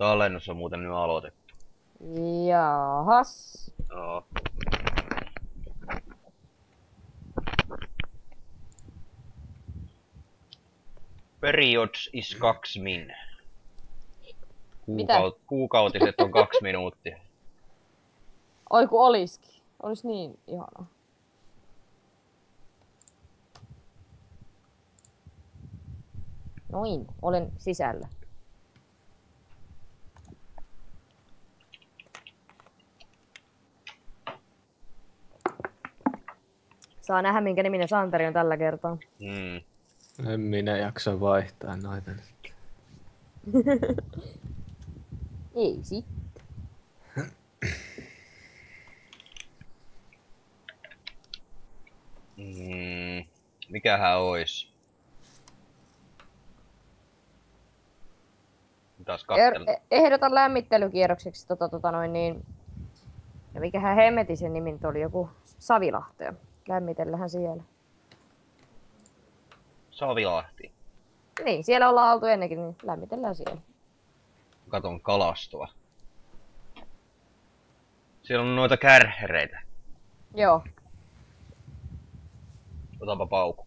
Tallennus on muuten nyt aloitettu. Jahas. Joo. Periods is kaksi min. Mitä? Kuukaut- kuukautiset on kaksi minuuttia. Oi kun oliski. Olis niin ihanaa. Noin, olen sisällä. Saa nähdä, minkä niminen Santeri on tällä kertaa. Mm. En minä jaksa vaihtaa noita nyt. Ei sit. Mm. Mikähän ois? Er, ehdotan lämmittelykierrokseksi tota, tota noin niin... Ja mikähän hemmetin sen nimi oli, joku Savilahteen. Lämmitellähän siellä. Savilahti. Niin, siellä ollaan oltu ennenkin, niin lämmitellään siellä. Katon kalastoa. Siellä on noita kärhereitä. Joo. Otanpa pauku.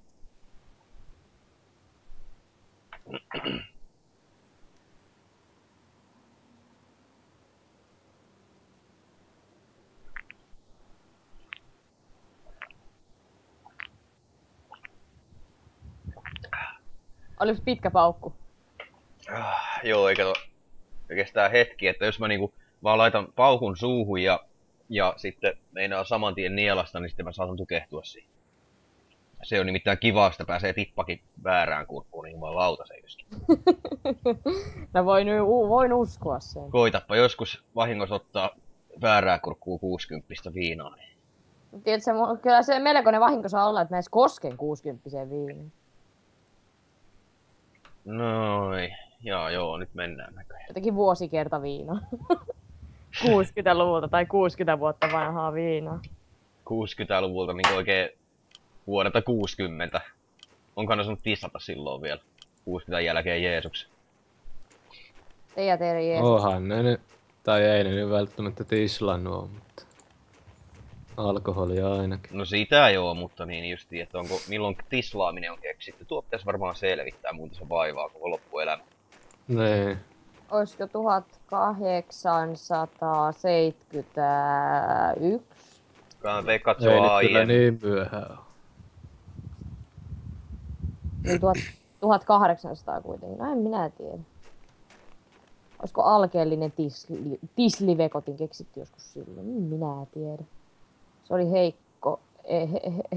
Olips pitkä paukku? Ah, joo, eikä to... se kestää hetki, että jos mä niinku vaan laitan paukun suuhun ja, ja sitten meinaa saman tien nielasta, niin sitten mä saatan tukehtua siihen. Se on nimittäin kivaa, että pääsee tippakin väärään kurkkuun, niin mä lauta joskin. Mä voin, voin uskoa sen. Koitappa joskus vahingossa ottaa väärää kurkkuun 60 viinaa. Niin. Tiedätkö, kyllä se melkoinen vahinko saa olla, että mä edes kosken 60 viiniin. Noin. Joo, joo, nyt mennään näköjään. Jotenkin vuosikerta viina. 60-luvulta tai 60 vuotta vanhaa viinaa. 60-luvulta niin oikein vuodelta 60. Onkohan ne sanonut tissata silloin vielä? 60 jälkeen Jeesuksen. Ja teidän Jeesus. Onhan ne nyt, tai ei ne nyt välttämättä tislannut oo, mutta alkoholia ainakin. No sitä joo, mutta niin justi, että onko, milloin tislaaminen on keksitty. Tuo pitäisi varmaan selvittää, muuten se vaivaa koko loppuelämä. Nee. Olisiko 1871? Kannattaa Ei katsoa nyt kyllä niin myöhään oo. Niin tuhat, 1800 kuitenkin. No en minä tiedä. Olisiko alkeellinen tisli, tislivekotin keksitty joskus silloin? En minä tiedä. Se oli heikko. eh,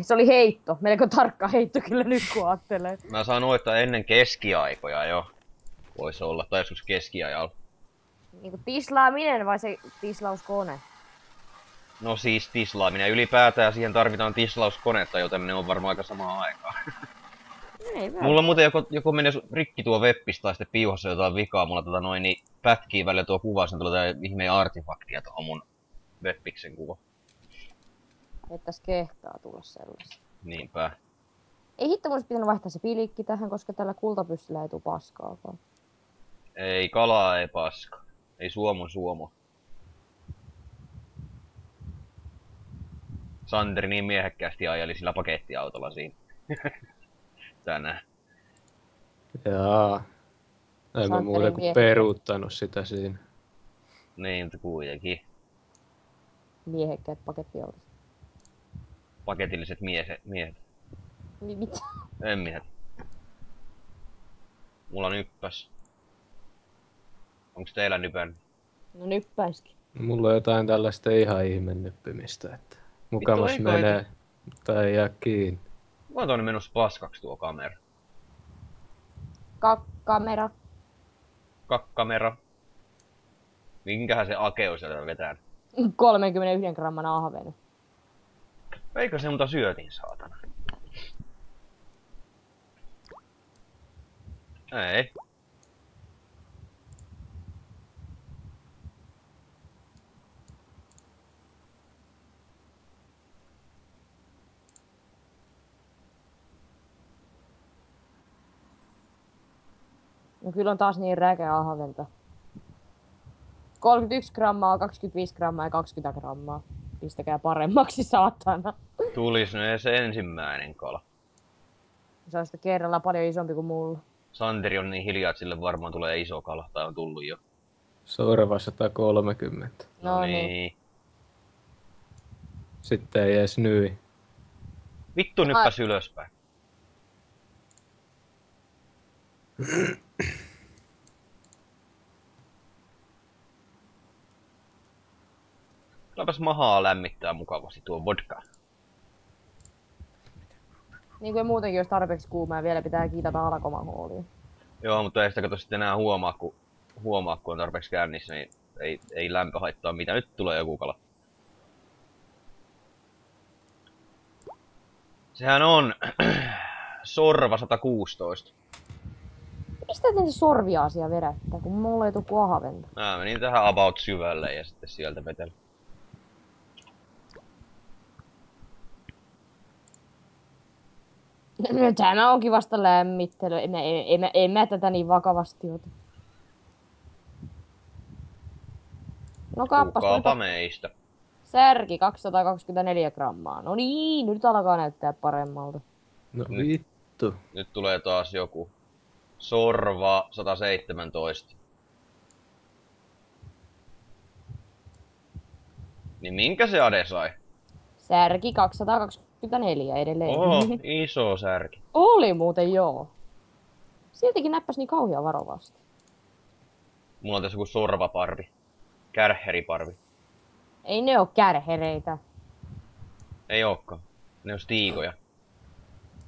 Se oli heitto. Melko tarkka heitto kyllä nyt kun ajattelee. Mä sanoin, että ennen keskiaikoja jo voisi olla, tai joskus keskiajalla. Niin kuin tislaaminen vai se tislauskone? No siis tislaaminen ylipäätään, siihen tarvitaan tislauskonetta, joten ne on varmaan aika samaa aikaa. Ei Mulla on muuten joko, joko menee rikki tuo webbis tai sitten piuhassa jotain vikaa, mulla tota noin niin pätkii välillä tuo kuva, sen tulee tää ihmeen artefaktia tuohon mun webbiksen kuva. Että kehtaa tulla sellaista. Niinpä. Ei hitto, mun pitänyt vaihtaa se pilikki tähän, koska tällä kultapystyllä ei tule paskaakaan. Ei kalaa, ei paska. Ei suomun suomu. Santeri niin miehekkäästi ajeli sillä pakettiautolla siinä. Tänään. Jaa. En mä muuta kuin peruuttanut sitä siinä. Niin, mutta kuitenkin. Miehekkäät pakettiautot. Paketilliset miehet. miehet. Mi- Mitä? En minä. Mulla on yppäs. Onks teillä nypän? No nyppäiskin. Mulla on jotain tällaista ihan ihmennyppimistä, että mukamas eikö menee, mutta ei jää kiinni. Mä oon tuonne menossa paskaksi tuo kamera. Kakkamera. Kakkamera. Minkähän se Akeo sieltä vetää? 31 gramman ahvenu. Eikö se muuta syötiin, saatana? Ei. No kyllä on taas niin räkeä ahventa. 31 grammaa, 25 grammaa ja 20 grammaa. Pistäkää paremmaksi, saatana. Tulis nyt se ensimmäinen kala. Se on sitten kerralla paljon isompi kuin mulla. Santeri on niin hiljaa, että sille varmaan tulee iso kala, tai on tullut jo. Sorva 130. No niin. Sitten ei edes nyi. Vittu nyppäs ylöspäin. Kylläpäs mahaa lämmittää mukavasti tuo vodka. Niin kuin muutenkin, jos tarpeeksi kuumaa, vielä pitää kiitata alkomahuolia. Joo, mutta ei sitä kato sitten enää huomaa, kun, huomaa, kun on tarpeeksi käynnissä, niin ei, ei lämpö haittaa mitä. Nyt tulee joku kala. Sehän on Sorva 116. Mistä te sorvia asia vedättää, kun mulla ei tuu kuin ahventa? Mä menin tähän about syvälle ja sitten sieltä vetel. No, Tämä onkin vasta lämmittely. En, mä- en, en, mä- en mä tätä niin vakavasti ota. No kappas, Kukaapa nyt meistä. särki 224 grammaa. No niin, nyt alkaa näyttää paremmalta. No Nyt. vittu. Nyt tulee taas joku. Sorva 117. Niin minkä se ade sai? Särki 224 edelleen. Oho, iso särki. Oli muuten joo. Siltikin näppäs niin kauhia varovasti. Mulla on tässä joku sorvaparvi. Kärheriparvi. Ei ne oo kärhereitä. Ei ookaan. Ne on stiikoja.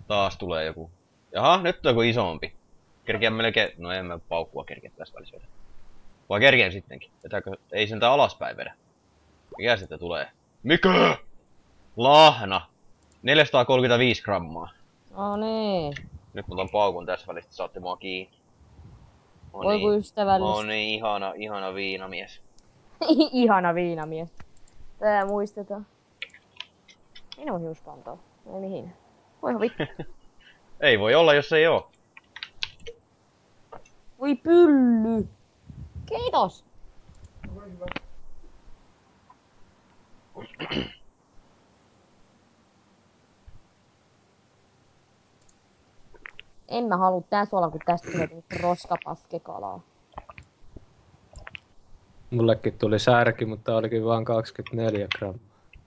Taas tulee joku. Jaha, nyt on joku isompi. Kerkeän melkein... No en mä paukkua kerkeä tässä välissä vedä. Vai kerkeen sittenkin? Vetääkö... Ei sentään alaspäin vedä. Mikä sitten tulee? Mikä? Lahna. 435 grammaa. No niin. Nyt mä otan paukun tässä välissä, saatte mua kiinni. No Voi niin. ystävällistä. No niin, ihana, ihana viinamies. Ihana viinamies. Tää muistetaan. Minun hiuskanto. Ei mihin. Voi vittu. Ei voi olla, jos ei oo. Voi pylly. Kiitos. En mä halua tässä olla, kun tästä tulee roskapaskekalaa. Mullekin tuli särki, mutta olikin vain 24 grammaa.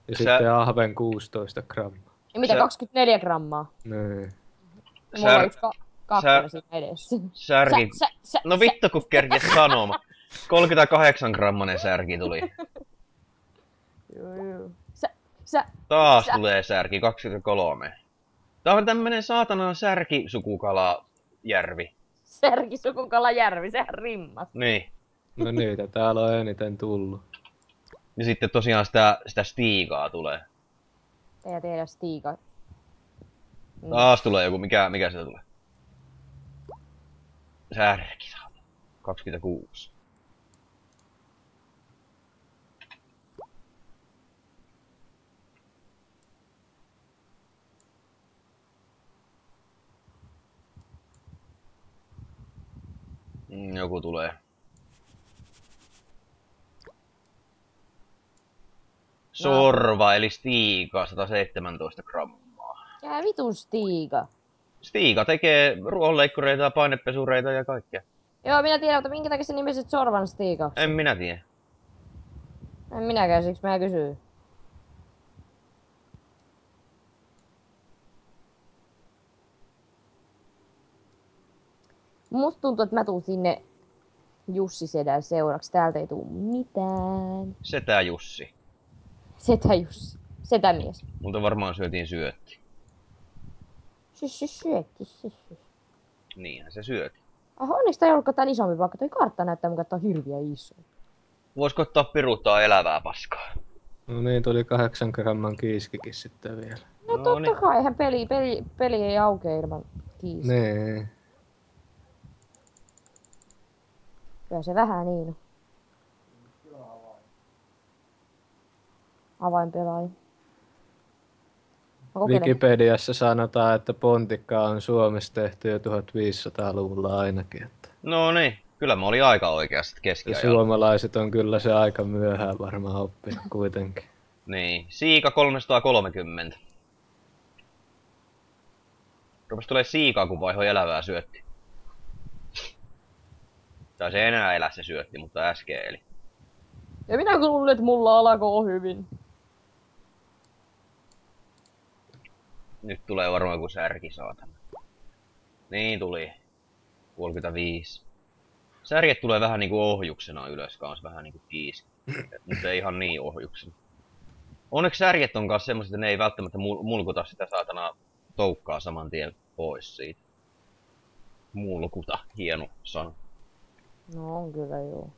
Ja Sä- sitten ahven 16 grammaa. Ja mitä, Sä- 24 grammaa? Niin. Mulla Sär- on yksi ka- kakkonen sä- siinä edessä. Särki. Sä, sä, sä, No vittu kun kerkes sanoma. 38 grammanen särki tuli. Joo, joo. Sä, sä, Taas Sä- tulee särki, 23. Tää on tämmönen saatanan särkisukukala järvi. Särki Sukukalajärvi, sehän rimmas. Niin. No niitä täällä on eniten tullut. Ja sitten tosiaan sitä, sitä stiikaa tulee. Ja tehdä stiika. Mm. Taas tulee joku, mikä, mikä sitä tulee? Särki saata. 26. Joku tulee. Sorva eli stiika 117 grammaa. Ja vitun stiika. Stiika tekee ruohonleikkureita, painepesureita ja kaikkea. Joo, minä tiedän, mutta minkä takia se nimiset sorvan stiikaksi? En minä tiedä. En minäkään, siksi mä kysyn. Musta tuntuu, että mä tuun sinne Jussi Sedän seuraksi. Täältä ei tuu mitään. Setä Jussi. Setä Jussi. Setä mies. Multa varmaan syötiin syötti. Syötti, sys, sys. Niinhän se syöti. Oho, onneksi tää ei ollutkaan tän isompi, vaikka toi kartta näyttää mukaan, että on hirviä iso. Voisiko ottaa piruuttaa elävää paskaa? No niin, tuli 8 gramman kiiskikin sitten vielä. No, No totta niin. kai, eihän peli, peli, peli ei aukea ilman kiinni. Nee. Kyllä se vähän niin on. Avainpelaaja. Wikipediassa sanotaan, että pontikka on Suomessa tehty jo 1500-luvulla ainakin. Että. No niin, Kyllä mä olin aika oikeassa Ja keskiajalla. suomalaiset on kyllä se aika myöhään varmaan oppinut kuitenkin. Niin, Siika 330. Rupes tulee siikaa, kun vaihoi elävää syötti. Tai se enää elä se syötti, mutta äsken eli. Ja minä luulin, että mulla alkoi hyvin. Nyt tulee varmaan joku särki, saatana. Niin tuli. 35. Särjet tulee vähän niinku ohjuksena ylös kans, vähän niinku kiis. Mutta ei ihan niin ohjuksena. Onneksi särjet on kanssa semmoset, että ne ei välttämättä mul- mulkuta sitä saatana toukkaa saman tien pois siitä. Mulkuta, hieno sana. No on kyllä joo.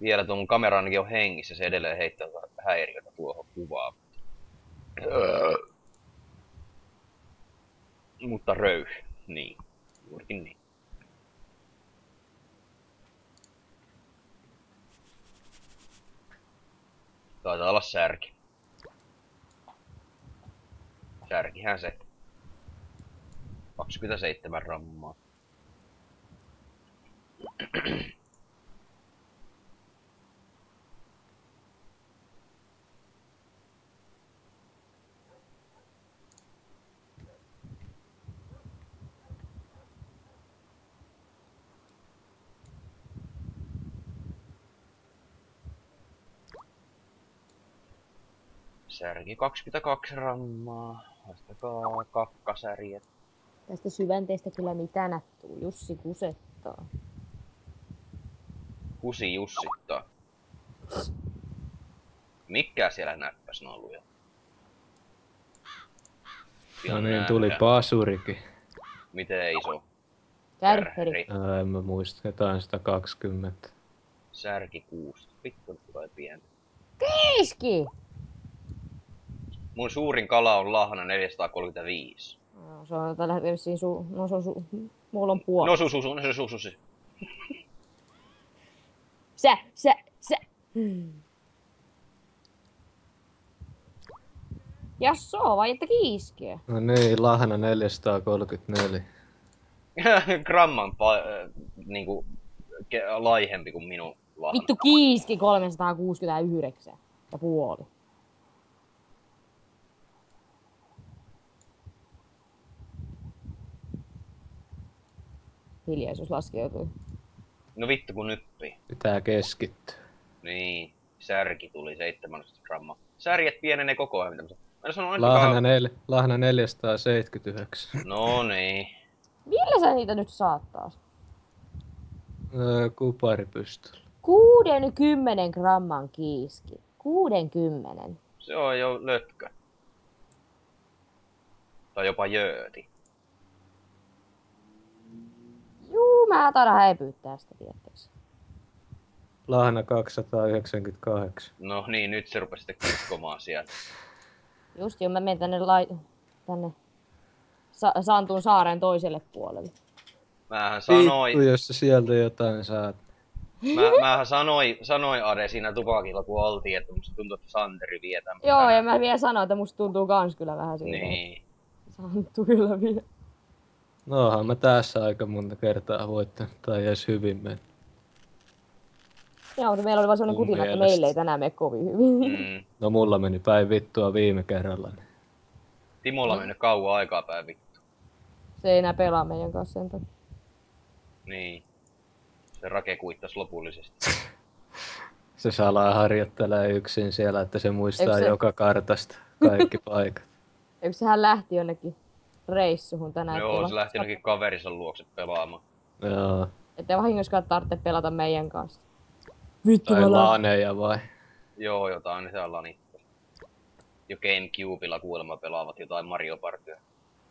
Vielä tuon kamera ainakin on hengissä, se edelleen heittää häiriötä tuohon kuvaan. Öö. Mutta röyh, niin. Juurikin niin. Taitaa olla särki. Särkihän se. 27 rammaa. Särki 22 rammaa. Haistakaa kakkasärjet. Tästä syvänteestä kyllä mitä nättuu. Jussi kusettaa. Kusi jussittaa. Mikä siellä näppäs noluja? No niin, tuli pasurikin. Miten iso? Kärheri. Ää, en mä muista, jotain 120. Särki 6. Vittu nyt tulee pientä. Iski! Mun suurin kala on lahna 435. No, se on tällä hetkellä vissiin su... No se on su... Mulla on puoli. No su su su, no su su su. Sä, sä, sä. Jasso, vai että kiiskiä? No niin, lahna 434. Gramman pa- äh, niinku ke- laihempi kuin minun lahna. Vittu kiiski 369 ja puoli. Hiljaisuus laskeutui. No vittu kun nyppii. Pitää keskittyä. Niin, särki tuli 17 grammaa. Särjet pienenee koko ajan, mitä mä en sano Lahna, nel, lahna 479. No niin. Millä sä niitä nyt saat taas? Öö, kuparipystyllä. 60 gramman kiiski. 60. Se on jo lötkö. Tai jopa jööti. Juu, mä taidan häipyä tästä, tietysti. Lahna 298. No niin, nyt se rupesi sitten kiskomaan sieltä. Just jo, mä menen tänne, lai... tänne Sa- Santun saaren toiselle puolelle. Mähän sanoin, Vittu, jos sieltä jotain saat. mä, mähän sanoin, sanoin Ade siinä tupakilla kun oltiin, että musta tuntuu, että Santeri vie tämän. Joo, ja mä vielä sanoin, että musta tuntuu kans kyllä vähän siltä. Niin. Santtu kyllä vie. Nohan mä tässä aika monta kertaa voittanut, tai edes hyvin mennyt. Joo, mutta meillä oli vaan sellainen Mun kutina, että mielestä. meille ei tänään mene kovin hyvin. Mm. No mulla meni päin vittua viime kerralla. niin Timolla on mennyt kauan aikaa päin vittu. Se ei enää pelaa meidän kanssa sen takia. Niin. Se rake kuittas lopullisesti. Se salaa harjoittelee yksin siellä, että se muistaa Eikö se- joka kartasta kaikki paikat. Eikö sehän lähti jonnekin reissuhun tänään? Joo, se lähti jonnekin kaverinsa luokse pelaamaan. Joo. Ettei vahingoskaan tarvitse pelata meidän kanssa. Vittu Tai laaneja vai? Joo, jotain siellä lanittaa. Jo Gamecubella kuulemma pelaavat jotain Mario Partyä.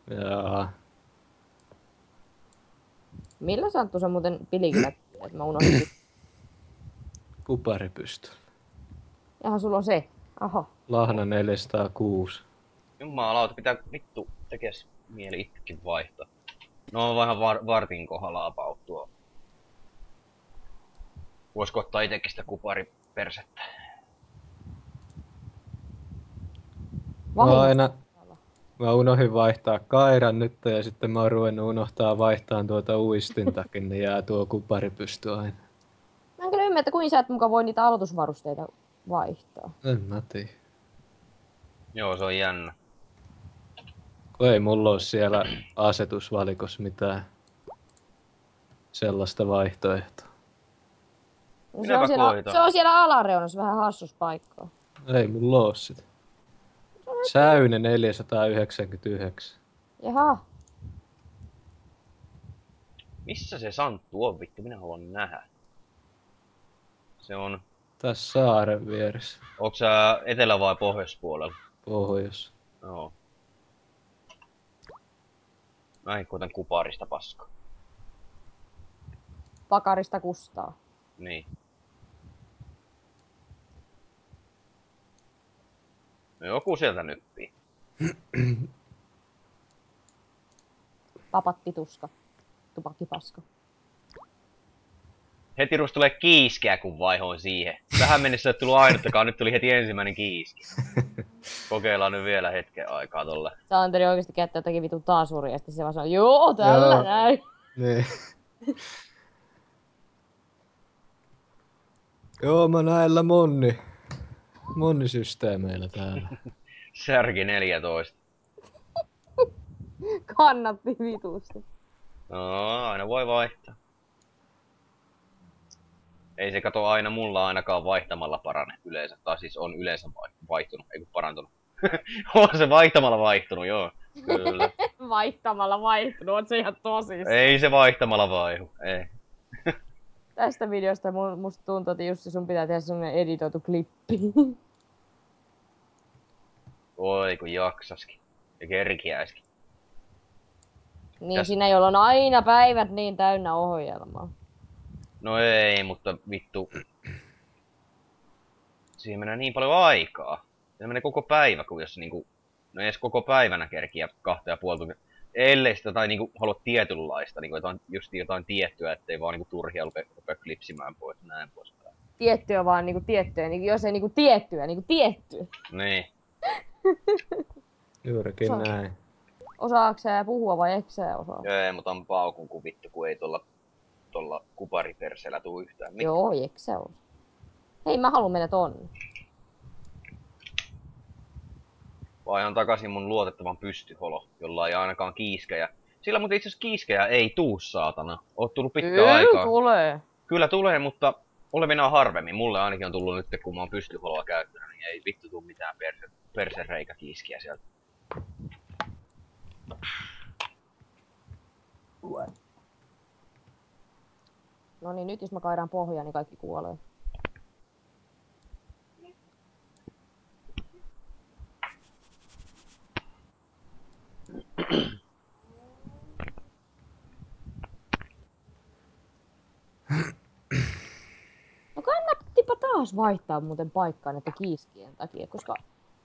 Joo. Millä Santtu sä muuten pilikillä, että mä unohdin. Kuparipystyllä. Jaha, sulla on se. Aha. Lahna 406. Jumalauta, pitää vittu tekes mieli itsekin vaihtaa. No vähän var, vartin kohdalla about tuo. Voisiko ottaa itekin sitä kuparipersettä? Mä Vahingossa. aina, Mä unohdin vaihtaa kairan nyt ja sitten mä oon ruvennut unohtaa vaihtaa tuota uistintakin, niin jää tuo kupari pysty aina. Mä en kyllä ymmärrä, että kuinka sä et muka voi niitä aloitusvarusteita vaihtaa. En mä tiedä. Joo, se on jännä. Kun ei mulla ole siellä asetusvalikossa mitään sellaista vaihtoehtoa. No, se, on siellä, se on siellä alareunassa vähän hassus paikkaa. Ei mulla oo sitä. Säyne 499. Jaha, Missä se Santtu on vittu? Minä haluan nähdä. Se on... Tässä saaren vieressä. Onko sä etelä- vai pohjoispuolella? Pohjois. Joo. Mä koitan kuparista paska. pakarista kustaa. Niin. No joku sieltä nyppii. Papattituska. Tupakkipaska. Heti rupesi tulee kiiskeä, kun vaihoin siihen. Tähän mennessä ei tullut ainuttakaan, nyt tuli heti ensimmäinen kiiski. Kokeillaan nyt vielä hetken aikaa tolle. Santeri oikeesti käyttää jotakin vitun taasuria ja sitten se vaan sanoo, joo, tällä Joo. näin. Niin. Joo, mä näillä monni. Monnisysteemeillä täällä. Särki 14. Kannatti vitusti. No, aina voi vaihtaa. Ei se kato aina mulla ainakaan vaihtamalla parane yleensä. Tai siis on yleensä vai- vaihtunut, ei kun parantunut. on se vaihtamalla vaihtunut, joo. Kyllä. Vaihtamalla vaihtunut, on se ihan tosissaan. ei se vaihtamalla vaihu, ei. Tästä videosta mu- musta tuntuu, että Jussi sun pitää tehdä semmonen editoitu klippi. Oi kun jaksaskin. Ja kerkiäiskin. niin Täs- sinä, jolla on aina päivät niin täynnä ohjelmaa. No ei, mutta vittu. Siihen menee niin paljon aikaa. Se menee koko päivä, kun jos niinku... No ei edes koko päivänä kerkiä kahta ja puoli tuntia. Ellei sitä tai niinku halua tietynlaista, niinku jotain, just jotain tiettyä, ettei vaan niinku turhia rupea, rupea klipsimään pois näin poispäin. Tiettyä vaan niinku tiettyä, niinku, jos ei niinku tiettyä, niinku tiettyä. Niin. Juurikin näin. Osaako sä puhua vai eikö sä osaa? Ei, mutta on paukun kun vittu, kun ei tuolla, tuolla kupariperseellä tuu yhtään mitään. Joo, eikö sä osaa? Hei, mä haluan mennä tonne. Vaihan takaisin mun luotettavan pystyholo, jolla ei ainakaan kiiskejä. Sillä mutta itse asiassa kiiskejä ei tuu, saatana. Oot tullut pitkään Kyllä aikaa. tulee. Kyllä tulee, mutta olevinaan harvemmin. Mulle ainakin on tullut nyt, kun mä oon pystyholoa käyttänyt, niin ei vittu tuu mitään perse, persereikäkiiskiä sieltä. No niin, nyt jos mä kairaan pohjaa, niin kaikki kuolee. No kannattipa taas vaihtaa muuten paikkaa näiden kiiskien takia, koska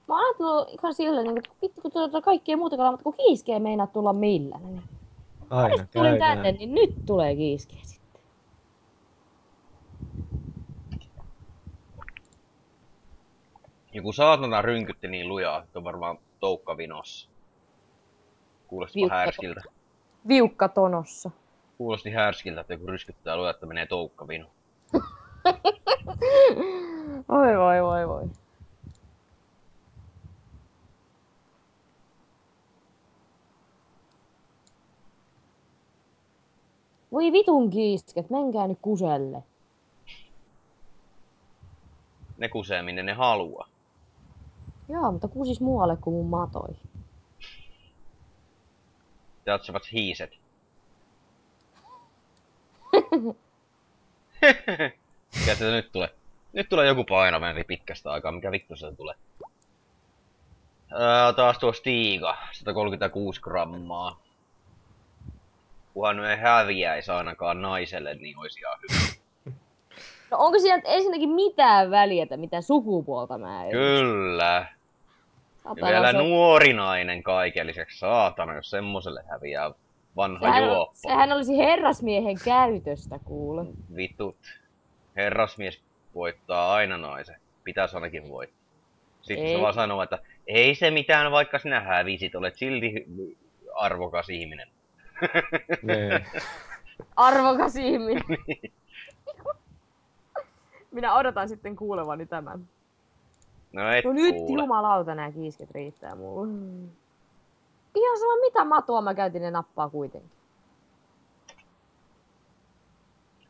mä oon ajatellut ihan silleen, niin, että vittu kun tuota kaikkea muuta kalaa, mutta kun kiiskiä ei meinaa tulla millään, niin Aina Aina tulin käy tänne, niin nyt tulee kiiskiä Joku saatana rynkytti niin lujaa, että on varmaan toukka vinossa. Kuulosti Viukka- härskiltä. Viukka tonossa. Kuulosti härskiltä, että joku ryskyttää lujaa, että menee toukka vino. Oi voi voi voi. Voi vitun kiisket, menkää nyt kuselle. Ne kusee minne ne haluaa. Joo, mutta kusis muualle kuin mun matoi. Jatsavat hiiset. Mikä se nyt tulee? Nyt tulee joku painavempi pitkästä aikaa, mikä vittu se tulee? Ää, taas tuo Stiga, 136 grammaa. Kunhan ei häviäisi ainakaan naiselle, niin olisi ihan hyvä. No onko siinä ensinnäkin mitään väliä, että mitä sukupuolta mä en? Kyllä. Ja vielä se nuori nainen kaiken lisäksi. Saatana, jos semmoselle häviää vanha sehän, juoppo. sehän olisi herrasmiehen käytöstä kuule. Vitut. Herrasmies voittaa aina naisen. Pitäisi ainakin voittaa. Sitten Ei. se vaan sanoo, että ei se mitään, vaikka sinä hävisit, olet silti arvokas ihminen. Niin. Arvokas ihminen. Minä odotan sitten kuulevani tämän. No et No nyt kuule. jumalauta nää kiisket riittää mulle. Ihan sama mitä matua mä käytin, ne nappaa kuitenkin.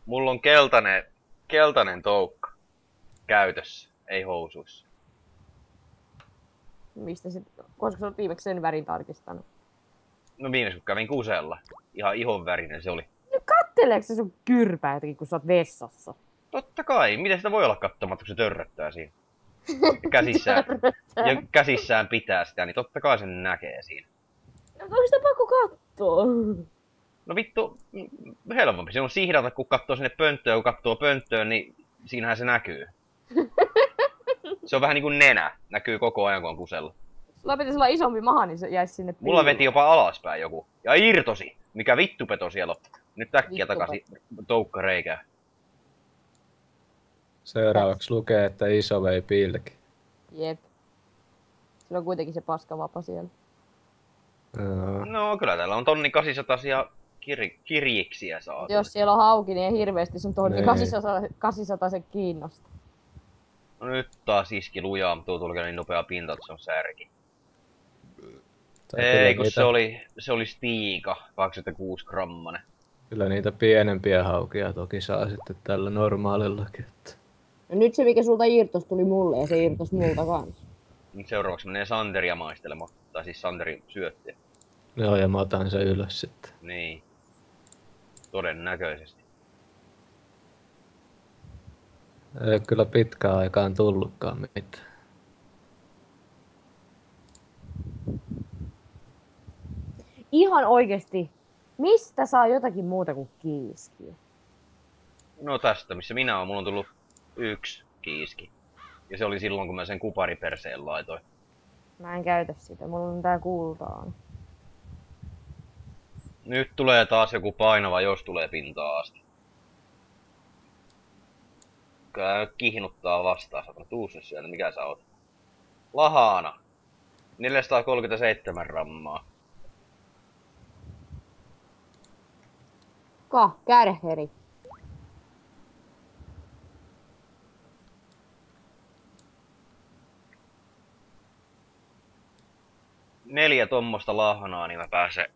Mulla on keltainen, keltainen toukka käytössä, ei housuissa. Mistä sit, koska sä oot viimeksi sen värin tarkistanut? No viimeis kun kävin kusella. Ihan ihon värinen se oli. No katteleeko se sun kyrpää jotenkin, kun sä oot vessassa? Totta kai, miten sitä voi olla katsomatta, kun se törröttää siinä. Käsissään, ja käsissään pitää sitä, niin totta kai sen näkee siinä. No onko sitä pakko kattoo? No vittu, helpompi. Se on sihdata, kun katsoo sinne pönttöön, kun katsoo pönttöön, niin siinähän se näkyy. Se on vähän niin kuin nenä, näkyy koko ajan kun on kusella. Sulla pitäisi olla isompi maha, niin se jäisi sinne Mulla piiloon. veti jopa alaspäin joku. Ja irtosi. Mikä vittupeto siellä on. Nyt äkkiä Vittupeto. takaisin toukka reikää. Seuraavaksi lukee, että iso vei pilki. Jep. Sillä on kuitenkin se paskavapa siellä. Joo. No kyllä täällä on tonni 800 kir- kirjiksiä saatu. Jos siellä on hauki, niin ei hirveästi sun tonni Niin. 800, 800 se kiinnosta. No nyt taas iski lujaa, mutta tuo tuli niin nopea pinta, että se on särki. Tai Ei, kun niitä, se oli, se oli Stiika, 26 grammanen. Kyllä niitä pienempiä haukia toki saa sitten tällä normaalillakin. Että. No nyt se mikä sulta irtos tuli mulle ja se irtos multa kanssa. Nyt seuraavaksi menee Santeria maistelemaan. Tai siis Santerin syöttiä. Joo, ja mä otan sen ylös sitten. Niin. Todennäköisesti. Ei ole kyllä pitkään aikaan tullutkaan mitään. Ihan oikeesti, mistä saa jotakin muuta kuin kiiskiä? No tästä, missä minä olen, mulla on tullut yksi kiiski. Ja se oli silloin, kun mä sen kupariperseen laitoin. Mä en käytä sitä, mulla on tää kultaa. Nyt tulee taas joku painava, jos tulee pintaa asti. Kyllä kihnuttaa vastaan, satana. Tuu nyt sieltä, mikä sä oot? Lahana. 437 rammaa. Ka, kärheri. Neljä tommosta lahanaa, niin mä pääsen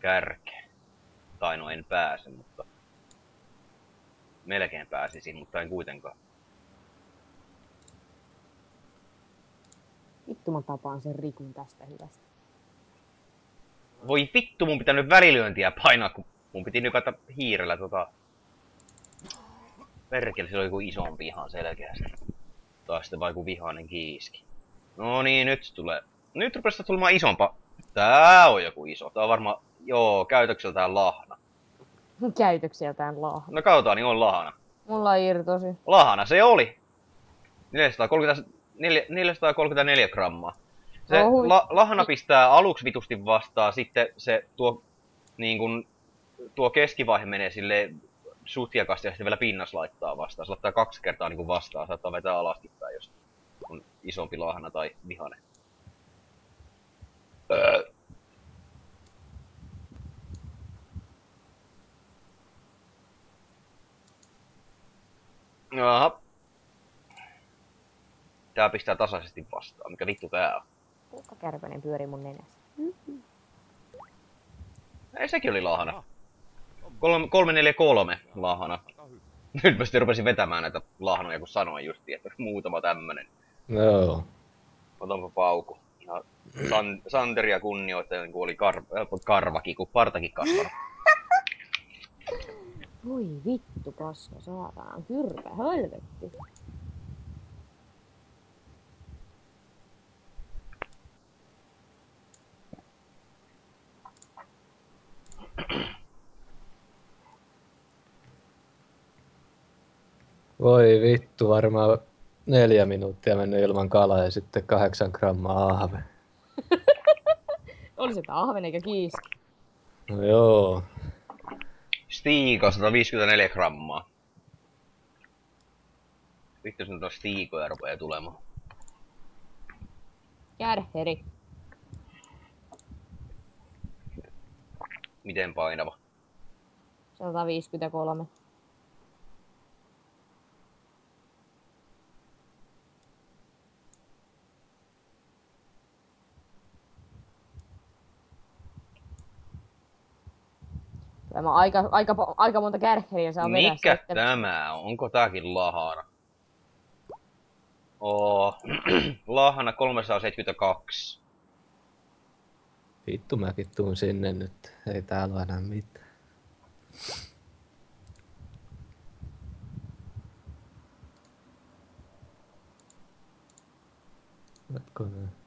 kärkeen. Tai no en pääse, mutta... Melkein pääsisin, mutta en kuitenkaan. Vittu mä tapaan sen Rikun tästä hyvästä. Voi vittu, mun pitää nyt välilyöntiä painaa, kun mun piti nykata hiirellä tota... Perkele, se oli joku isompi ihan selkeästi. Taas sitten vaiku vihainen kiiski. No niin, nyt tulee. Nyt rupesi tulemaan isompa. Tää on joku iso. Tää on varmaan, joo, käytökseltään lahna. Käytökseltään laha. No katsotaan, niin on lahana. Mulla irtosi. Lahana se oli. 430, 4, 434 grammaa. Se Ohui. la, lahana pistää aluksi vitusti vastaan, sitten se tuo, niin kun, tuo keskivaihe menee sille sutjakasti ja sitten vielä pinnas laittaa vastaan. Se laittaa kaksi kertaa niin vastaan, saattaa vetää alaspäin, jos on isompi lahana tai vihane. Öö. Jaha. Tää pistää tasaisesti vastaan. Mikä vittu tää on? Kuka kärpänen pyörii mun nenässä? Ei, sekin oli lahana. Kolme, kolme neljä kolme lahana. Nyt mä sitten rupesin vetämään näitä lahanoja, kun sanoin justi, että muutama tämmönen. Joo. Otanpa pauku. Ja san, Santeria kunnioittajan, kun oli kar, äh, karvakin, kun partakin kasvanut. Voi vittu paska, saatana. Kyrpä, helvetti. Voi vittu, varmaan neljä minuuttia mennyt ilman kalaa ja sitten kahdeksan grammaa ahve. Oli se ahven eikä kiiski. No joo. Stiika 154 grammaa. Vittu, nyt on stiikoja rupeaa tulemaan. Kärheri. Miten painava? 153. Tämä aika, aika, po- aika monta kärheriä saa vedä Mikä sitten. tämä on? Onko tääkin lahana? Oo, lahana 372. Vittu mäkin tuun sinne nyt. Ei täällä ole enää mitään. Hetkinen. Tuu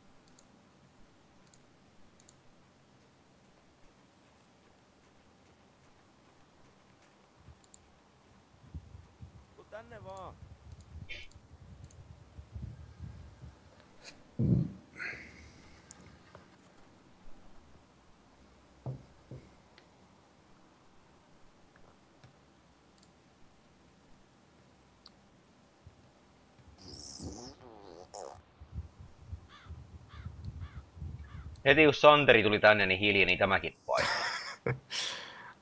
Heti kun Santeri tuli tänne, niin hiljeni tämäkin paikka.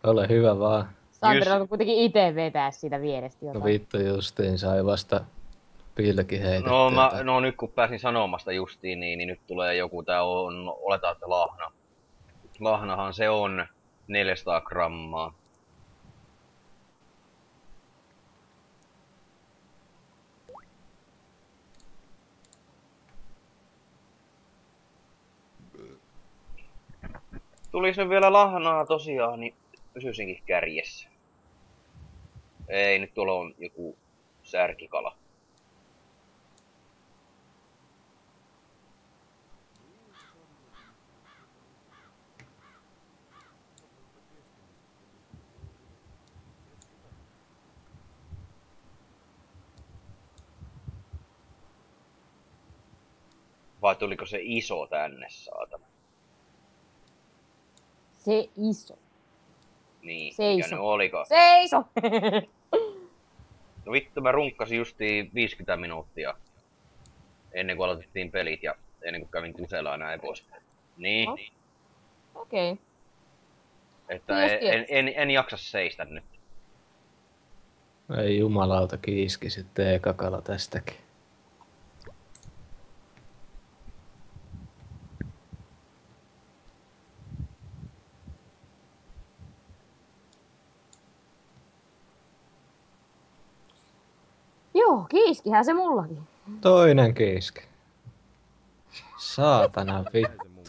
Ole hyvä vaan. Santeri alkoi kuitenkin itse vetää siitä vierestä jotain. No vittu justiin sai vasta pilläkin heitettyä. No, mä, no nyt kun pääsin sanomasta justiin, niin, niin nyt tulee joku, tää on, oletaan, että lahna. Lahnahan se on 400 grammaa. Tulis nyt vielä lahnaa tosiaan, niin pysyisinkin kärjessä. Ei, nyt tuolla on joku särkikala. Vai tuliko se iso tänne, saatana? Se iso. Niin, Se mikä iso. nyt oliko? Seiso! No vittu, mä runkkasin justiin 50 minuuttia ennen kuin aloitettiin pelit ja ennen kuin kävin kuselaa näin pois. Niin, No. Okei. Okay. että en, en, en, en jaksa seistä nyt. Ei jumalauta kiiski sitten eka kala tästäkin. Joo, kiiskihän se mullakin. Toinen kiiski. Saatana vittu. Muu.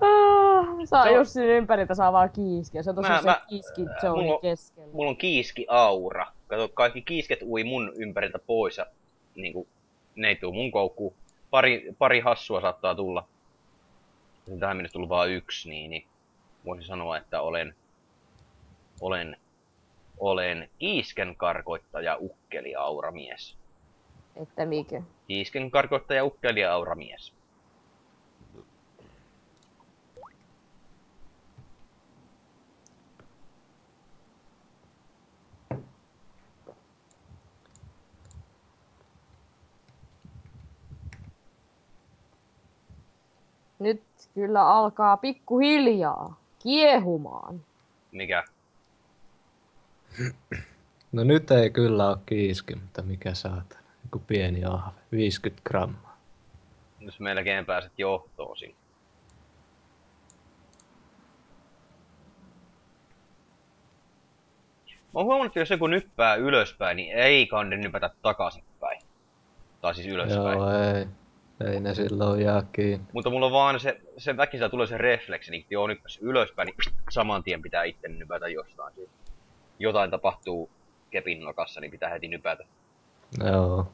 Ah, saa Se on- Jussin ympäriltä saa vaan kiiskiä. Se on tosiaan mä- se kiiski mulla zonin on- keskellä. Mulla on kiiski aura. Kato, kaikki kiisket ui mun ympäriltä pois ja niinku, ne ei tuu mun koukkuun. Pari, pari hassua saattaa tulla. Tähän mennessä tullut vaan yksi, niin, niin voisin sanoa, että olen, olen, olen kiisken karkoittaja ukkeli auramies. Että mikä? Kiisken karkoittaja ukkeli auramies. Nyt kyllä alkaa pikkuhiljaa kiehumaan. Mikä? No nyt ei kyllä ole kiiski, mutta mikä saatana. Joku pieni ahve. 50 grammaa. Jos melkein pääset johtoon siinä. Mä oon huomannut, että jos joku nyppää ylöspäin, niin ei kande nypätä takaisinpäin. Tai siis ylöspäin. Joo, ei. Ei ne silloin jää kiinni. Mutta mulla on vaan se, se väkisin tulee se refleksi, niin joo nyppäs ylöspäin, niin saman tien pitää itse nypätä jostain. Siis jotain tapahtuu kepin nokassa, niin pitää heti nypätä. Joo.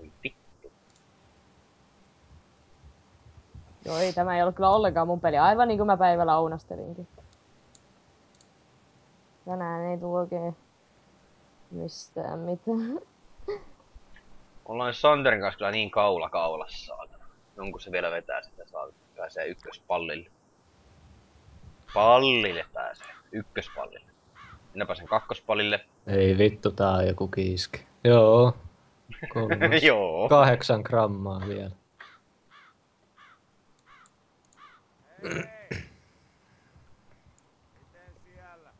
Oi vittu. Joo, ei tämä ei ollut kyllä ollenkaan mun peli. Aivan niin kuin mä päivällä ounastelinkin. Tänään ei tule oikein mistään mitään. Ollaan Sanderin kanssa kyllä niin kaula kaulassa, Onko se vielä vetää sitä, saa, pääsee ykköspallille. Pallille pääsee. Ykköspallille. Minä pääsen kakkospalille. Ei vittu, tää on joku kiiski. Joo. Kolmas. Joo. Kahdeksan grammaa vielä. Hei! Miten siellä?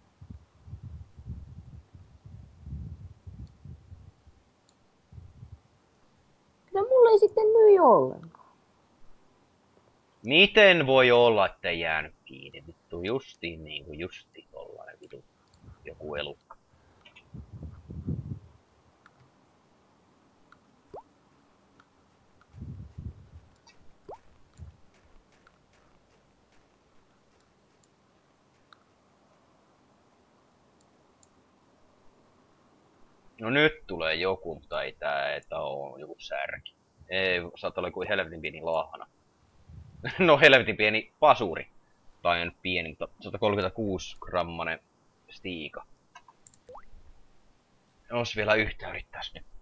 Kyllä mulla ei sitten nyi ollenkaan. Miten voi olla, että jäänyt kiinni? Vittu justiin niin kuin justi tollanen vitu joku elukka. No nyt tulee joku, mutta ei tää, että on joku särki. Ei, saattaa olla kuin helvetin pieni laahana. no helvetin pieni pasuri. Tai on pieni, mutta 136 grammanen stiika. Jos vielä yhtä yrittää snippiä.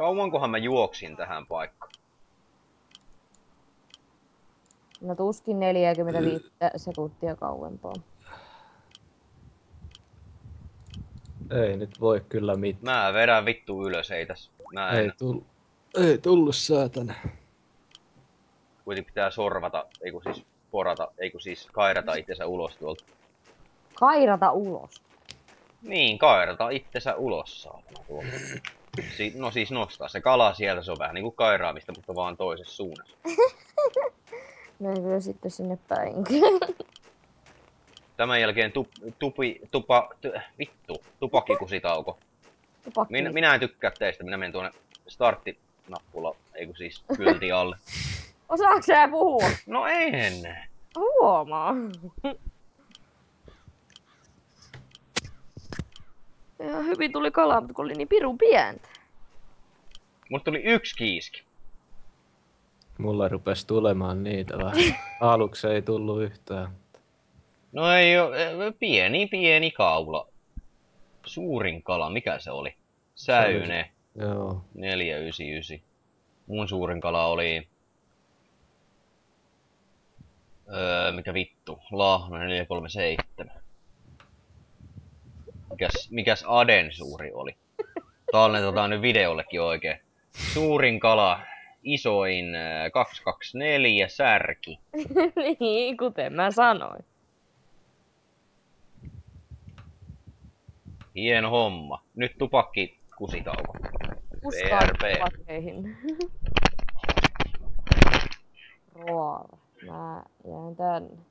Kauankohan mä juoksin tähän paikkaan? No tuskin 45 sekuntia kauempaa. Ei nyt voi kyllä mitään. Mä vedän vittu ylös, ei tässä. Mä en. Ei, tull... ei tullut saatana. Kuitenkin pitää sorvata, ei kun siis porata, ei kun siis kairata itsensä ulos tuolta. Kairata ulos. Niin, kairata itsensä ulos saatana tuolta. Si- no siis nostaa se kala sieltä, se on vähän niinku kairaamista, mutta vaan toisessa suunnassa. No kyllä sitten sinne päin. Tämän jälkeen tup, tupi, tupa, t, vittu, tupakkikusitauko. Tupakki. Minä, minä en tykkää teistä, minä menen tuonne starttinappula, ei kun siis kylti alle. Osaatko sä puhua? No en. Huomaa. Ihan hyvin tuli kalaa, mutta kun oli niin pirun pientä. Mut tuli yksi kiiski. Mulla rupes tulemaan niitä vähän. Aluksi ei tullut yhtään. No ei oo, eh, pieni, pieni kaula. Suurin kala, mikä se oli? Säyne, Joo. 499. Mun suurin kala oli... Öö, mikä vittu? Lahna 437. Mikäs, mikäs Aden suuri oli? Tallennetaan nyt videollekin oikein. Suurin kala, isoin öö, 224 särki. niin, kuten mä sanoin. Hieno homma. Nyt tupakki kusitauko. PRP. Ruoara. Mä jään tänne.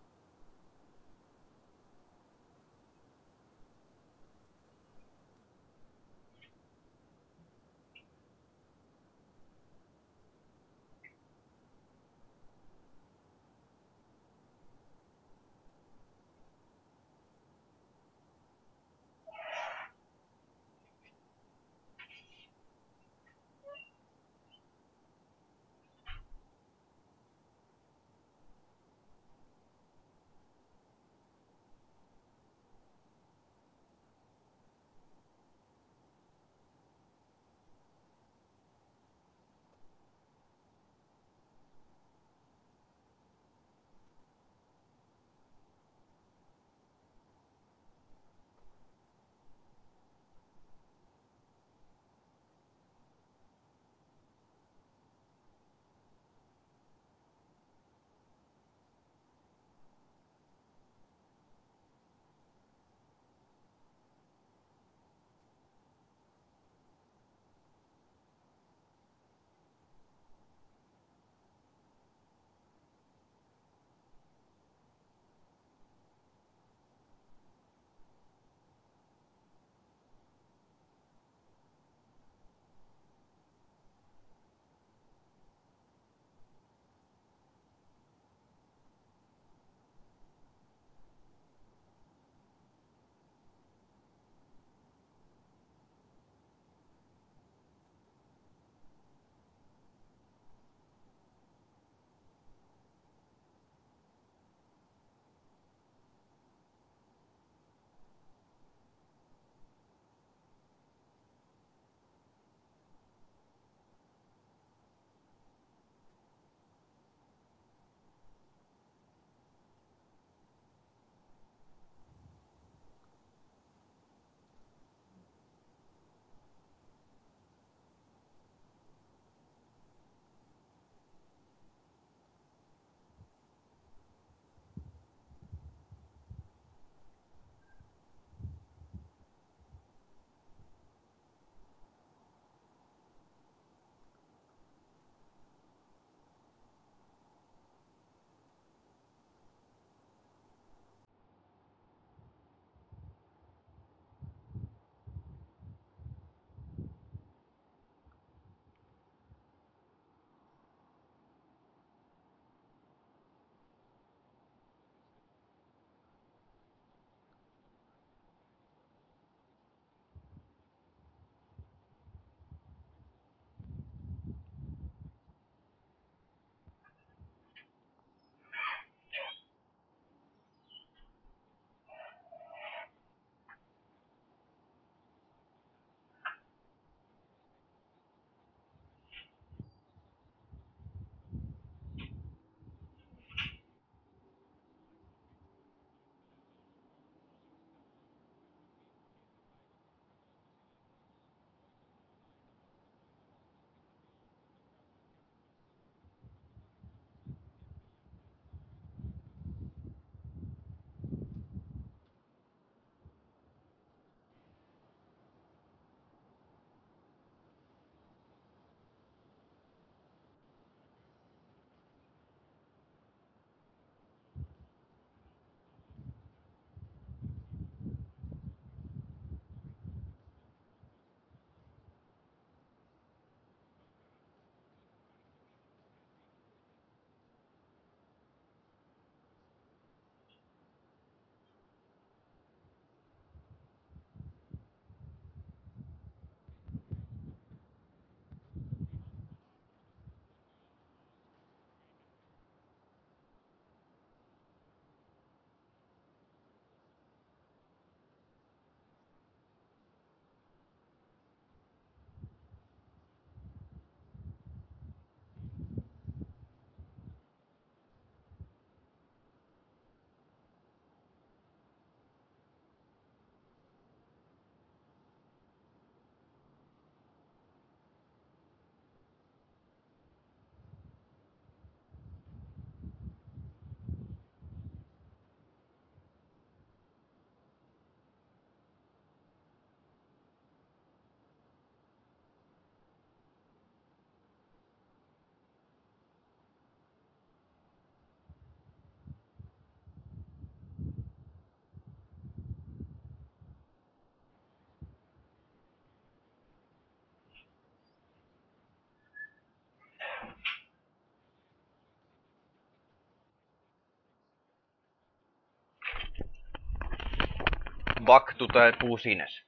Back to the business.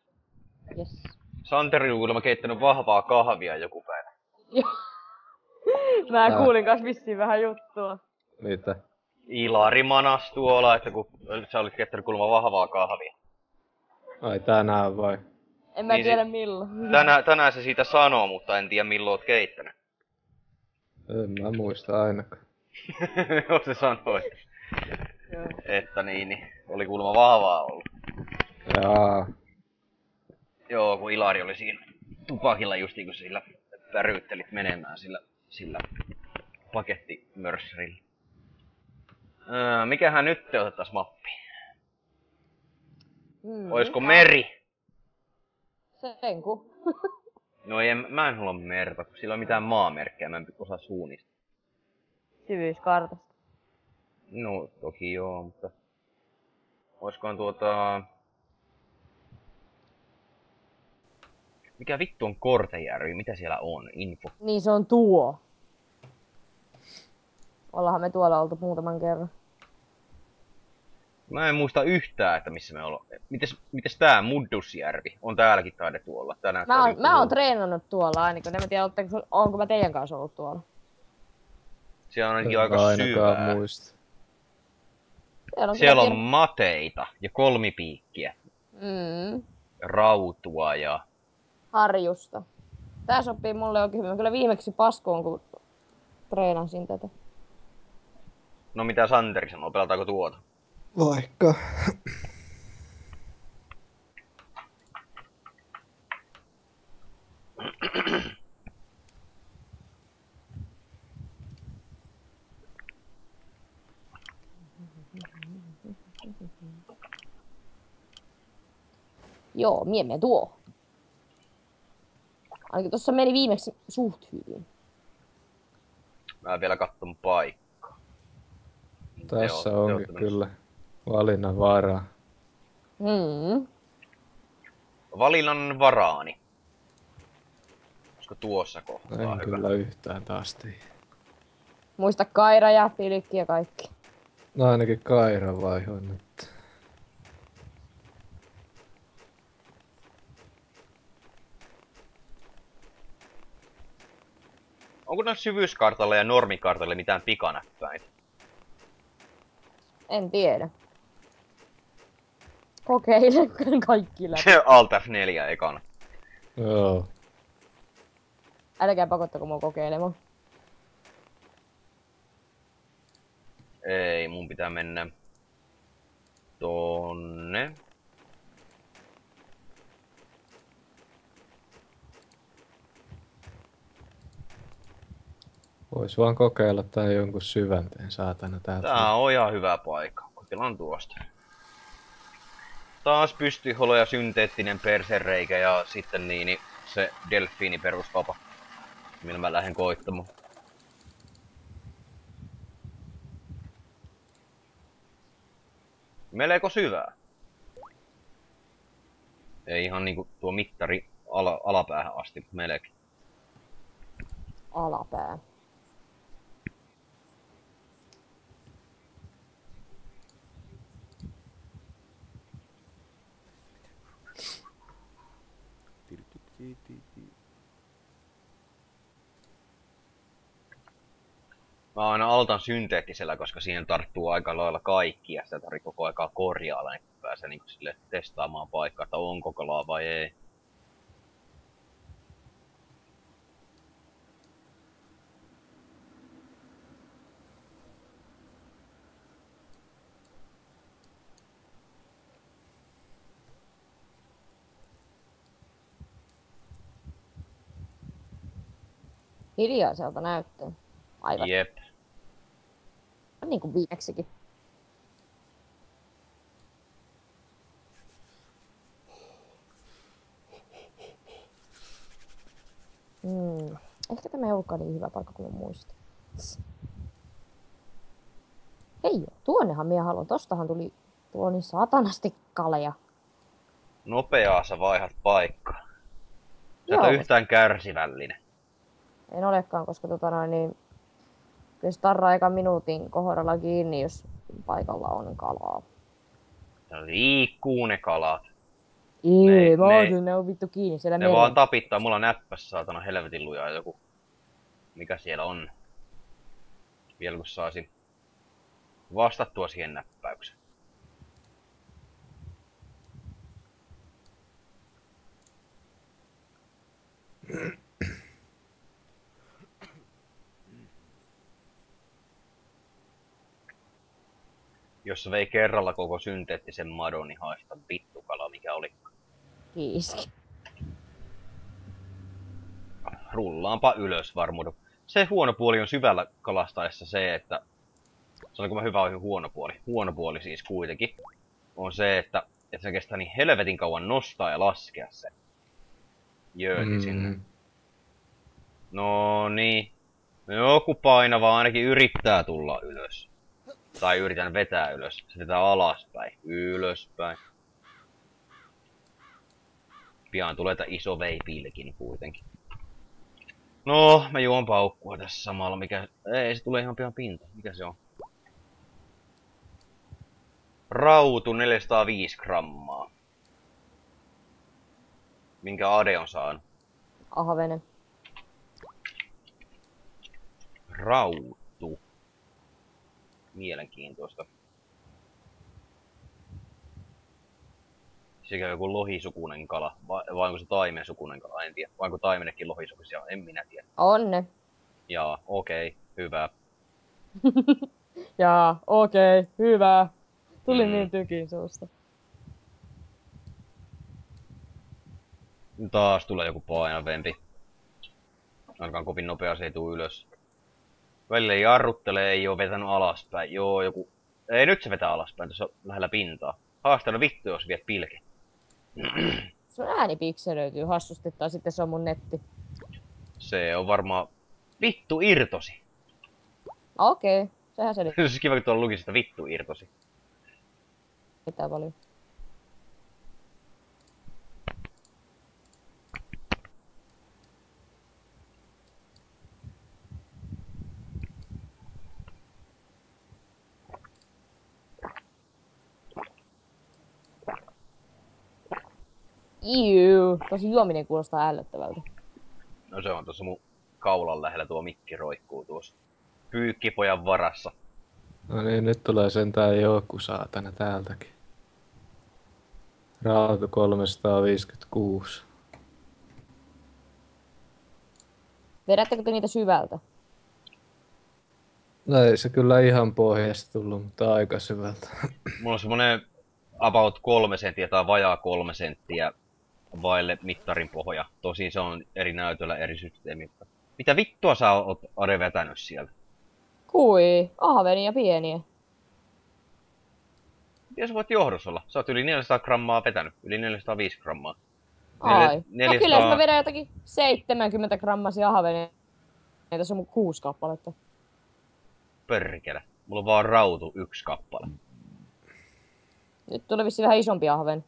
Yes. Santeri on kuulemma keittänyt vahvaa kahvia joku päivä. Joo. Mä Tää- kuulin kans vissiin vähän juttua. Mitä? Ilari manas tuolla, että kun sä olit keittänyt kuulemma vahvaa kahvia. Ai tänään vai? En mä Niin tiedä se- milloin. Tänään, tänään se siitä sanoo, mutta en tiedä milloin oot keittänyt. En mä muista ainakaan. Joo, se sanoi, Joo. että niin, niin, oli kuulemma vahvaa ollut. Jaa. Joo, kun Ilari oli siinä tupakilla justiin, kun sillä väryyttelit menemään sillä, sillä pakettimörssärillä. Öö, mikähän nyt otettaisiin mappiin? Mm. Oisko meri? Sen ku. No ei, mä en halua merta, kun sillä ei ole mitään maamerkkejä, mä en osaa suunnista. Syvyyskartasta. No, toki joo, mutta... Oiskohan tuota... Mikä vittu on Kortejärvi? Mitä siellä on? Info. Niin se on tuo. Ollaanhan me tuolla oltu muutaman kerran. Mä en muista yhtään, että missä me ollaan. Mites, mites tää Muddusjärvi? On täälläkin taidettu olla. Tää näyttää Mä oon, mä oon treenannut tuolla ainakin. En mä tiedä, ootteko- onko mä teidän kanssa ollut tuolla. Siellä on ainakin aika syvää. muista. Siellä on, Siellä on mateita ja kolmipiikkiä. Mm, Rautua ja... harjusta. Tää sopii mulle oikein hyvin. Mä kyllä viimeksi paskoon, kun treenasin tätä. No mitä Santeri sanoo, pelataanko tuota? Vaikka. Joo, miemme tuo. Ainakin tuossa meni viimeksi suht hyvin. Mä vielä katson paikkaa. Tässä Te te onkin menossa. kyllä valinnan varaa. Mm. Valinnan varaani. Olisiko tuossa kohtaa En hyvä? kyllä yhtään taas. Muista Kaira ja Pilkki ja kaikki. No ainakin Kaira vaihoin nyt. Onko noissa syvyyskartalle ja normikartalle mitään pikanäppäin? En tiedä. Kokeilen kaikki läpi. Alt F4 ekana. Joo. Älkää pakottako mua kokeilemaan. Ei, mun pitää mennä tonne. Vois vaan kokeilla tää jonkun syvänteen saatana täältä. Tää on ihan hyvä paikka. Kokeillaan tuosta. Taas pystyholo ja synteettinen persereikä ja sitten niin, niin se delfiini peruskaupa, millä mä lähden koittamaan. Melko syvää. Ei ihan niinku tuo mittari ala, alapäähän asti, mutta melkein. Alapää. Mä aina aloitan synteettisellä, koska siihen tarttuu aika lailla kaikki ja sitä tarvii koko aikaa korjailla, niin pääsee niinku sille testaamaan paikkaa, että onko kalaa vai ei. Hiljaiselta näyttää. Aivan Jep. niin kuin viimeksikin. Hmm. Ehkä tämä ei ollutkaan niin hyvä paikka kuin mä muistin. Hei joo, tuonnehan minä haluan. Tostahan tuli tuo niin saatanasti kaleja. Nopeaa sä vaihdat paikkaa. Sä et yhtään kärsivällinen. En olekaan, koska tota noin, niin kyllä se tarraa aika minuutin kohdalla kiinni, jos paikalla on kalaa. Sä liikkuu ne kalat. Ei, Ne- mä ne- ne on vittu kiinni siellä Ne merellä. vaan tapittaa, mulla näppäs saatana helvetin lujaa joku. Mikä siellä on? Vielä kun saisin vastattua siihen näppäykseen. Jos se vei kerralla koko synteettisen madon, niin haista vittukala mikä oli. Kiiski. rullaanpa ylös varmuuden. Se huono puoli on syvällä kalastaessa se, että... Sanoinko mä hyvä vai huono puoli? Huono puoli siis kuitenkin. On se, että, että se kestää niin helvetin kauan nostaa ja laskea se. Jööti mm. sinne. No niin. No Joku painava ainakin yrittää tulla ylös. Tai yritän vetää ylös. Se vetää alaspäin. Ylöspäin. Pian tulee tää iso veipilkin kuitenkin. No, mä juon paukkua tässä samalla, mikä... Ei, se tulee ihan pian pinta. Mikä se on? Rautu 405 grammaa. Minkä Ade on saanut? Ahvene. Rautu. Mielenkiintoista. Sekä joku lohisukunen kala, vai, vai onko se taimen sukunen kala, en tiedä. Vai onko taimennekin lohisukuisia, en minä tiedä. On ne. Jaa, okei, okay, hyvä. Jaa, okei, okay, hyvä. Tuli Mm. niin tykin suusta. Taas tulee joku painavempi. Ainakaan kovin nopea se ei tuu ylös. Välillä jarruttelee, ei oo vetänyt alaspäin. Joo, joku... Ei, nyt se vetää alaspäin, tuossa lähellä pintaa. Haastella vittu, jos viet pilke. Sun ääni pikselöityy hassusti, tai sitten se on mun netti. Se on varmaan... Vittu irtosi. Okei, okay. sehän se Se olisi kiva, kun tuolla lukisi, että vittu irtosi. pitää paljon. Iu, tosi juominen kuulostaa ällöttävältä. No se on tuossa mun kaulan lähellä tuo mikki roikkuu tuossa. Pyykkipojan varassa. No niin, nyt tulee sentään joku saatana täältäkin. Rautu 356. Vedättekö te niitä syvältä? No ei se kyllä ihan pohjasta tullut, mutta aika syvältä. Mulla on semmonen about kolme senttiä tai vajaa kolme senttiä vaille mittarin pohja. Tosin se on eri näytöllä eri systeemi. Mitä vittua sä oot Ade vetänyt sieltä? Kui, ahvenia pieniä. Miten sä voit johdossa olla? Sä oot yli 400 grammaa vetänyt. Yli 405 grammaa. Ai. Neljä- No kyllä, jos 400 mä vedän jotakin 70 grammasia ahvenia, tässä on mun kuusi kappaletta. Perkele. Mulla on vaan rautu yksi kappale. Nyt tulee vissiin vähän isompi ahven.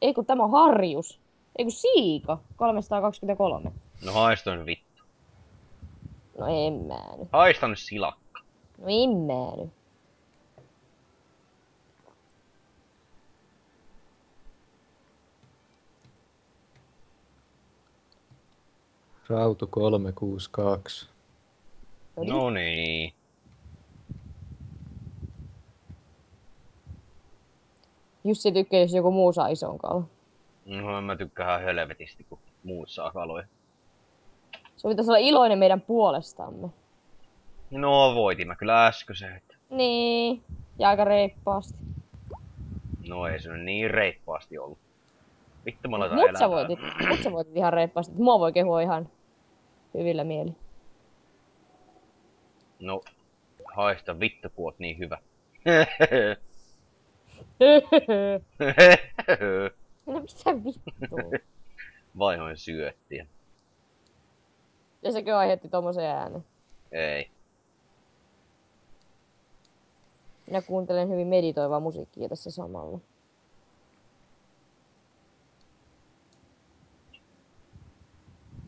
Ei kun tämä on harjus. Ei kun siika. 323. No haista nyt vittu. No en mä nyt. Haista nyt silakka. No en mä nyt. Rautu 362. No niin. No niin. Jussi tykkää, jos joku muu saa ison kalan. No mä tykkään helvetisti, kun muut saa kaloja. Se pitäisi olla iloinen meidän puolestamme. No voitin mä kyllä että Niin. Ja aika reippaasti. No ei se niin reippaasti ollut. Vittu mä laitan Mut sä voitit, mut sä voitit ihan reippaasti. Mua voi kehua ihan hyvillä mieli. No, haista vittu kun oot niin hyvä. no mitä vittua? Vaihoin syöttiä. Ja sekö aiheutti tommosen äänen? Ei. Minä kuuntelen hyvin meditoivaa musiikkia tässä samalla.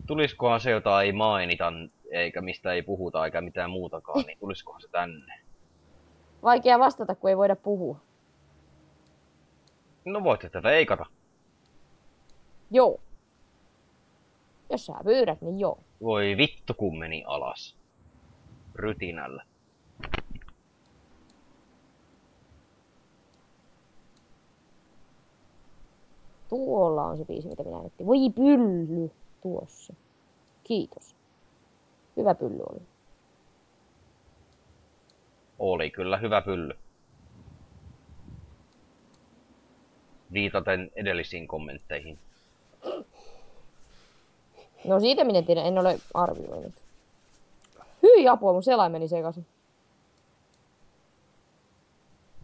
Tuliskohan se, jota ei mainita, eikä mistä ei puhuta, eikä mitään muutakaan, niin tuliskohan se tänne? Vaikea vastata, kun ei voida puhua. No voit tätä veikata. Joo. Jos sä pyydät, niin joo. Voi vittu kun meni alas. Rytinällä. Tuolla on se biisi, mitä minä etsin. Voi pylly tuossa. Kiitos. Hyvä pylly oli. Oli kyllä hyvä pylly. Viitaten edellisiin kommentteihin. No siitä minä en tiedä, en ole arvioinut. Hyi apua, mun selain meni sekaisin.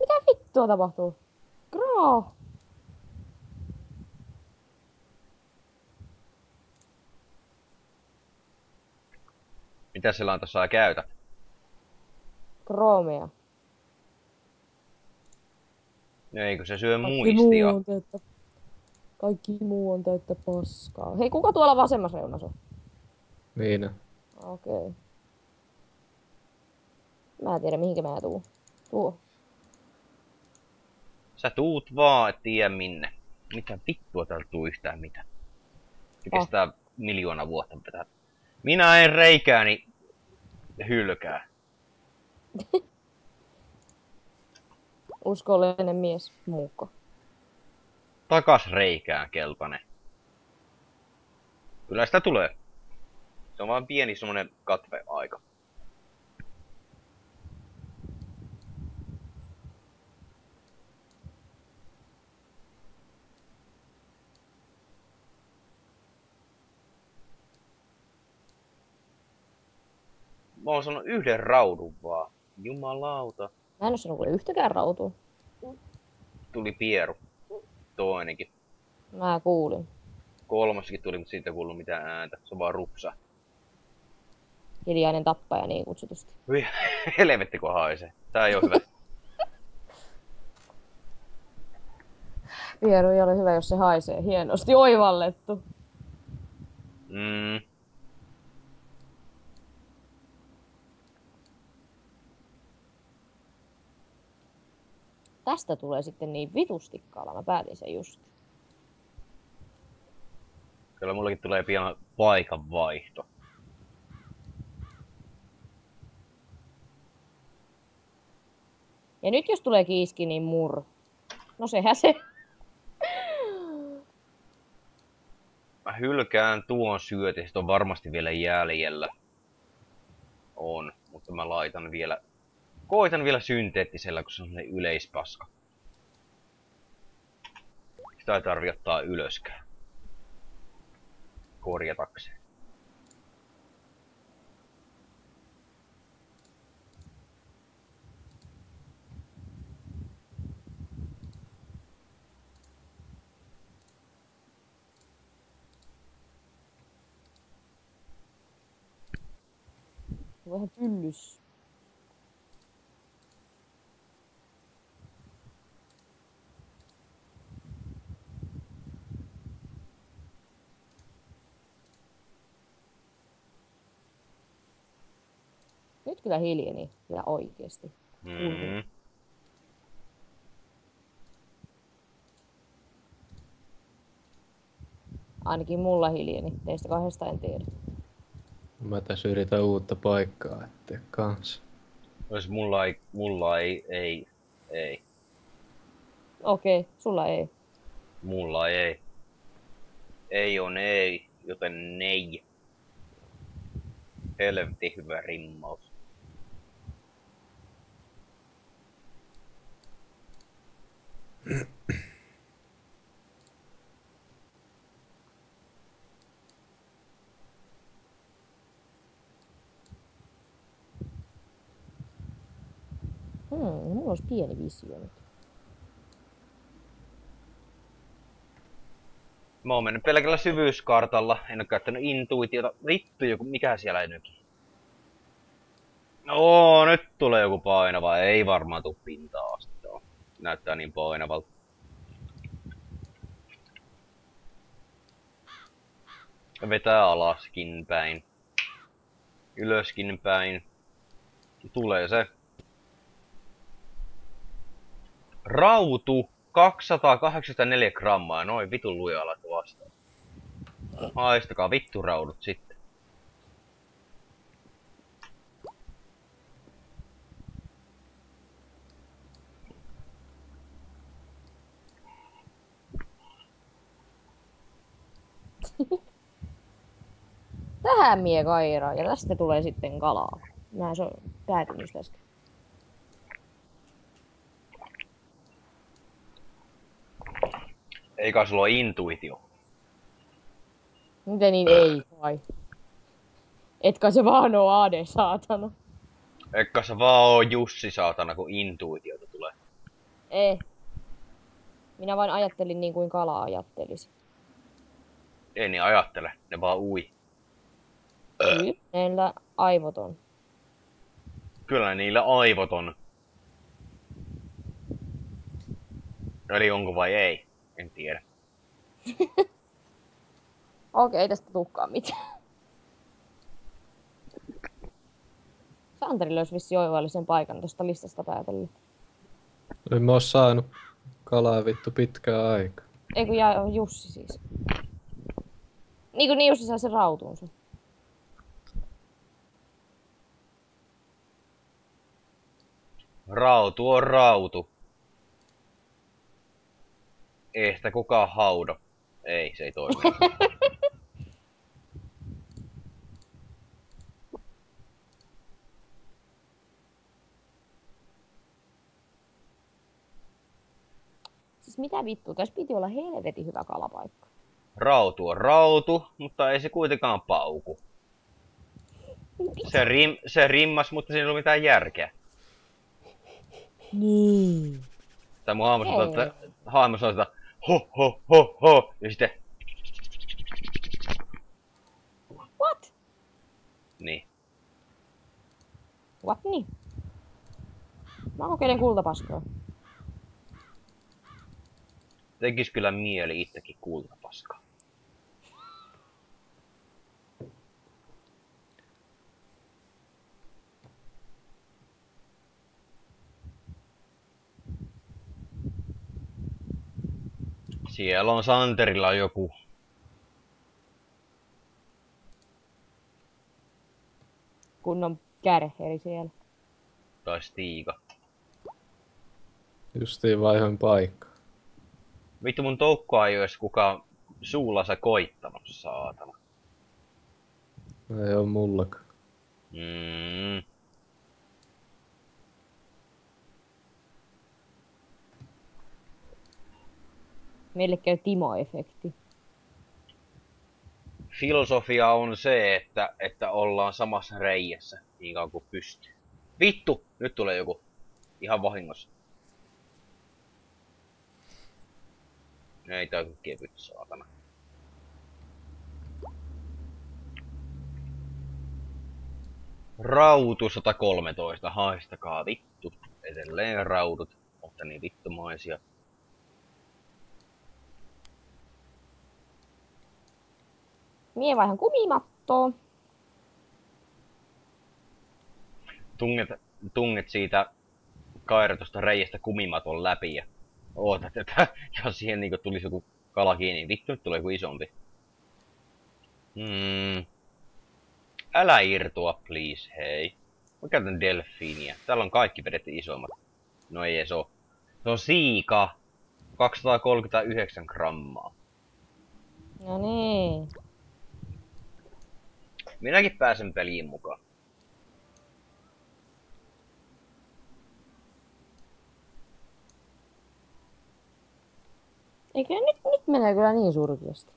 Mitä vittua tapahtuu? Graa. Mitä sillä on tuossa käytä? Kroomea. No eikö se syö muistia? Kaikki muu on täyttä paskaa. Hei, kuka tuolla vasemmassa reunassa on? Viina. Okei. Okay. Mä en tiedä, mihinkä mä tuun. Tuo. Sä tuut vaan, et tiedä minne. Mitä vittua täältä tuu yhtään mitä? Se Ah. kestää miljoona vuotta pitää. Minä en reikääni hylkää. Uskollinen mies, muukko. Takas reikään kelpane. Kyllä sitä tulee. Se on vaan pieni semmonen katveaika. Mä oon sanonut yhden raudun vaan. Jumalauta. Mä en oo sanonut yhtäkään rautua. Tuli pieru. Toinenkin. Mä kuulin. Kolmaskin tuli, mutta siitä ei kuullut mitään ääntä. Se on vaan rupsa. Hiljainen tappaja niin kutsutusti. Hyi, helvetti kun haisee. Tää ei oo hyvä. Pieru ei ole hyvä, jos se haisee. Hienosti oivallettu. Mm. Tästä tulee sitten niin vitusti kala. Mä päätin sen just. Kyllä mullakin tulee pian paikan vaihto. Ja nyt jos tulee kiiski, niin mur. No sehän se. Mä hylkään tuon syötin, on varmasti vielä jäljellä. On, mutta mä laitan vielä... Koitan vielä synteettisellä, kun se on yleispaska. Sitä ei tarvi ottaa ylöskään. Korjatakseen. Vähän pyllys. Nyt kyllä hiljeni. Ja oikeesti. Mm. Ainakin mulla hiljeni. Teistä kahdesta en tiedä. Mä tässä yritän uutta paikkaa eteen kanssa. Jos mulla ei, mulla ei, ei, ei. Okei, sulla ei. Mulla ei. Ei on ei, joten nei. Helvetti hyvä rimmaus. Hmm, mulla olisi pieni visio nyt. Mä oon mennyt pelkällä syvyyskartalla, en oo käyttänyt intuitiota. Vittu joku, mikä siellä nyki? Oo, nyt tulee joku painava. Ei varmaan tuu pintaa. Näyttää niin painavalta. Vetää alaskin päin. Ylöskin päin. Tulee se. Rautu 284 grammaa, noin vitun lujalla vastaan. Haistakaa vittu raudut sitten. Tähän mie kairaan ja tästä tulee sitten kalaa. Mä se päätin just äsken. Eikä sulla ole intuitio. Miten niin ei vai? Etkä se vaan oo AD saatana. Eikä sä vaan oo Jussi saatana, kun intuitiota tulee. Ei. Minä vain ajattelin niin kuin kala ajattelisi. Ei niin ajattele, ne vaan ui. Neillä aivoton. Kyllä niillä aivot on. Eli onko vai ei? En tiedä. Okei, ei tästä tukkaa mitään. Santeri löysi vissi oivallisen paikan tuosta listasta päätellen. En mä oo saanut kalaa vittu pitkään aikaa. Ei kun jää Jussi siis. Niin kuin niin Jussi sai sen rautuunsa. Rautu on rautu. Ei sitä kukaan haudo. Ei, se ei toimi. Siis mitä vittua, tässä piti olla helvetin hyvä kalapaikka. Rautu on rautu, mutta ei se kuitenkaan pauku. Se, rim, se rimmas, mutta siinä ei ollut mitään järkeä. Niin. Tai mun sanoi, Ei. että hahmo sanoi, että ho ho ho ho, ja sitten What? niin. What niin? Mä kokeilen kultapaskaa. Tekis kyllä mieli itsekin kultapaskaa. Siellä on Santerilla joku Kunnon kärheri siellä. tai Stiika. Justiin vaihoin paikka. Vittu mun toukkoa ei ois kukaan suullansa koittanut, saatana. Ei oo mullakaan. Mm. Meille käy Timo-efekti. Filosofia on se, että, että ollaan samassa reijässä niin kauan kuin pystyy. Vittu! Nyt tulee joku. Ihan vahingossa. Ei tää on kevyt saatana. Rautu 113, haistakaa vittu. Edelleen raudut, mutta niin vittumaisia. Mie vaihan kumimattoa. tunget, tunget siitä kairatusta reiästä kumimaton läpi ja ootat, että jos siihen niinku tulisi joku kala kiinni, niin vittu nyt tulee joku isompi. Hmm. Älä irtoa, please, hei. Mä käytän delfiiniä. Täällä on kaikki vedetty isommat. No ei edes oo. Se on siika. 239 grammaa. No niin. Minäkin pääsen peliin mukaan. Eikö nyt, nyt menee kyllä niin surkeasti.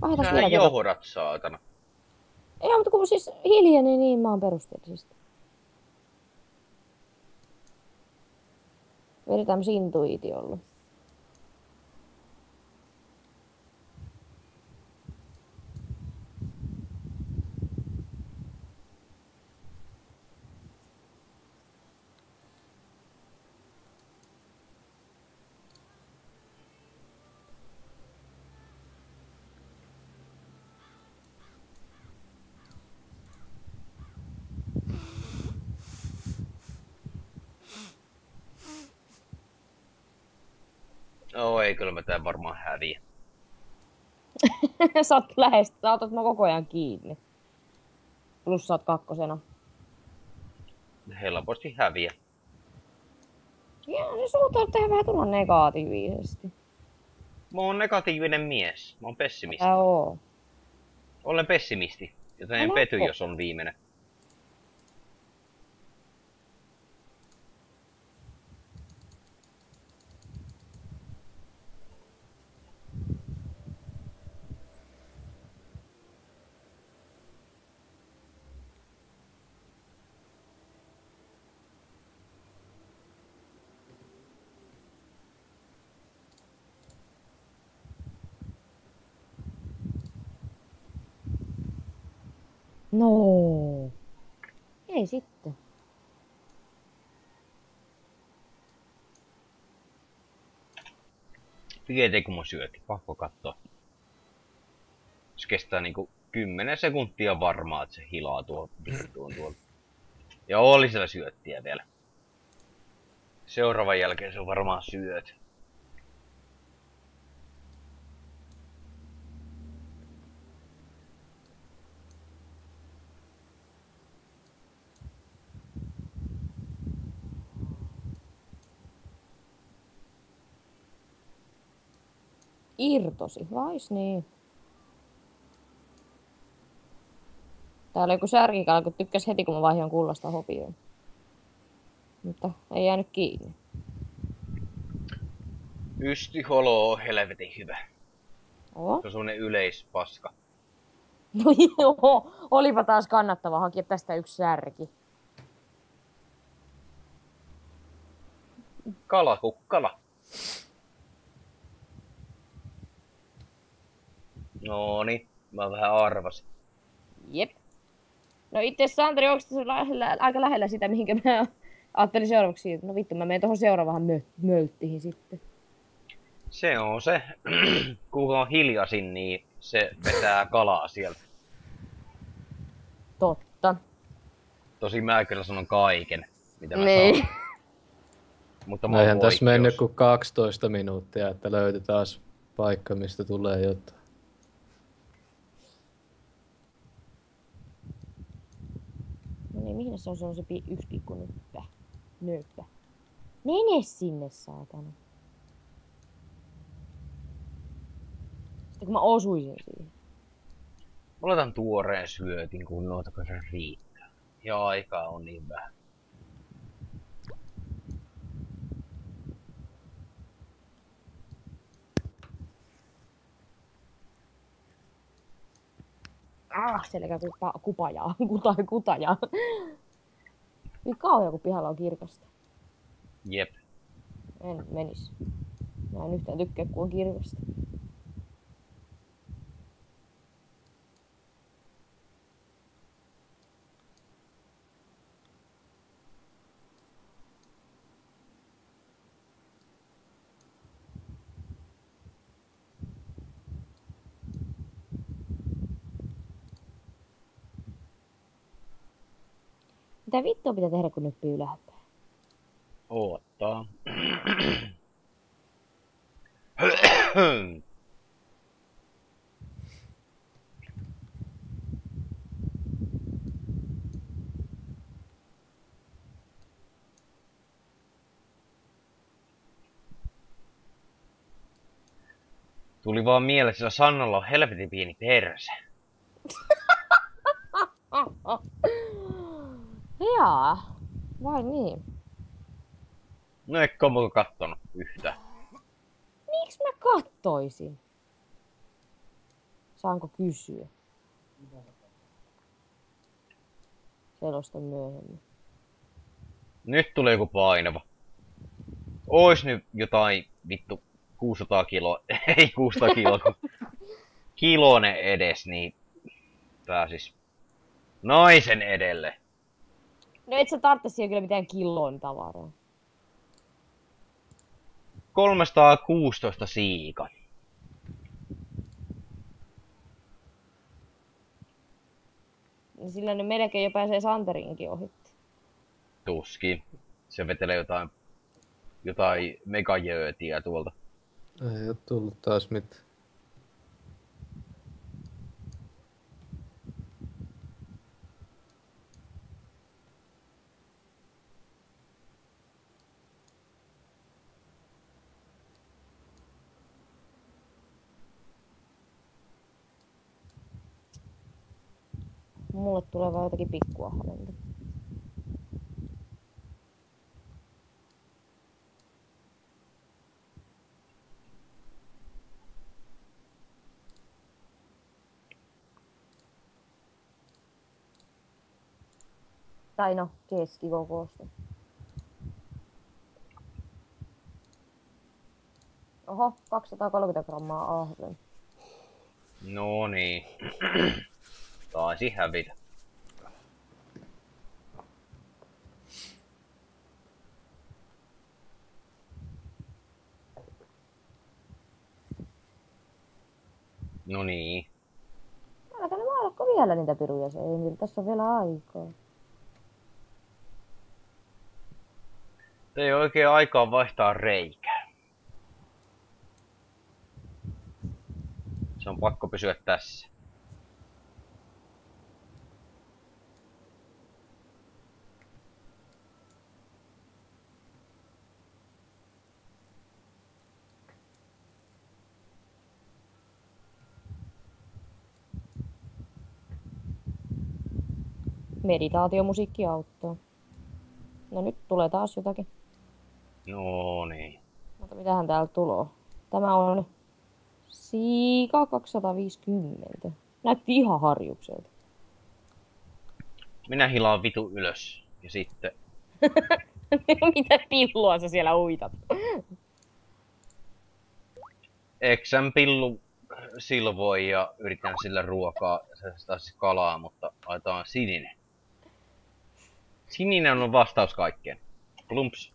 Vaihdas vielä kerran. johdat, saatana. Ei, mutta kun siis hiljainen niin oon perusteellisesti. Vedetään intuitiolla. No ei, kyllä mä tän varmaan häviä. Sä oot lähestä, sä otat mä koko ajan kiinni. Plus sä oot kakkosena. Helposti häviä. Ja se suuntaan tehdä vähän turhan negatiivisesti. Mä oon negatiivinen mies. Mä oon pessimisti. Älä oo. Olen pessimisti. Joten en Älä pety, jos on viimeinen. No. Ei sitten. Tietenkin kun mä syötin. Pakko katsoa. Se kestää niinku 10 sekuntia varmaan, että se hilaa tuo vittuun tuolta. Ja oli siellä syöttiä vielä. Seuraavan jälkeen se on varmaan syöt. Irtosi, vais niin. Täällä joku särkikala, kun tykkäs heti, kun mä vaihdoin kullasta hopioon. Mutta ei jäänyt kiinni. Ysti holo on helvetin hyvä. Oo. Se on semmonen yleispaska. No joo, olipa taas kannattava hakea tästä yksi särki. Kala No niin, mä vähän arvasin. Jep. No itse asiassa Santeri, onko se lähellä, aika lähellä sitä, mihinkä mä ajattelin seuraavaksi? No vittu, mä menen tuohon seuraavaan mö- mölttihin sitten. Se on se, kun on hiljaisin, niin se vetää kalaa sieltä. Totta. Tosi mä kyllä sanon kaiken, mitä mä Niin. saan. Mutta mä No eihän tässä mennyt kuin 12 minuuttia, että löytyy taas paikka, mistä tulee jotain. Niin, mihin se on, se on se yksi pikku nyppä. Nöppä. Mene sinne, saatana. Sitten kun mä osuisin siihen. Mä laitan tuoreen syötin, kun noita riittää. Ja aikaa on niin vähän. Ah, selkä kupa, kupajaa. Kuta, kutajaa. Niin kauhean, kun pihalla on kirkasta. Jep. En menis. Mä en yhtään tykkää, kun on kirkasta. Mitä vittua pitää tehdä, kun nyppii ylhääpäin? Oottaa. Tuli vaan mieleen, sillä Sannalla on helvetin pieni perse. Jaa, vai niin? No eikö muka kattonut yhtä. Miksi mä kattoisin? Saanko kysyä? Selosta myöhemmin. Nyt tulee joku painava. Ois nyt jotain vittu 600 kiloa, ei 600 kiloa, kun kilonen edes, niin pääsis naisen edelle. No et sä tarvitse siihen kyllä mitään kilon tavaraa. 316 siika. Niin sillä ne melkein jo pääsee Santerinkin ohitti. Tuskin. Se vetelee jotain, jotain megajöötiä tuolta. Ei oo tullut taas mitään. Mulle tulee vaan jotakin pikkuahventa. Tai no, keskikokoista. Oho, 230 grammaa ahven. No niin. Taisi hävitä. No niin. Älkää ne maalakko vielä niitä piruja se Emil, tässä on vielä aikaa. Ei oikein aikaa vaihtaa reikää. Se on pakko pysyä tässä. Meditaatiomusiikki auttaa. No nyt tulee taas jotakin. No niin. Mutta mitähän täällä tulee? Tämä on Siika 250. Näytti ihan harjukselta. Minä hilaan vitu ylös. Ja sitten Mitä pillua sä siellä uitat? Eksän pillu silvoi ja yritän sillä ruokaa, se taas kalaa, mutta laitetaan sininen. Sininen on vastaus kaikkeen. Plumps.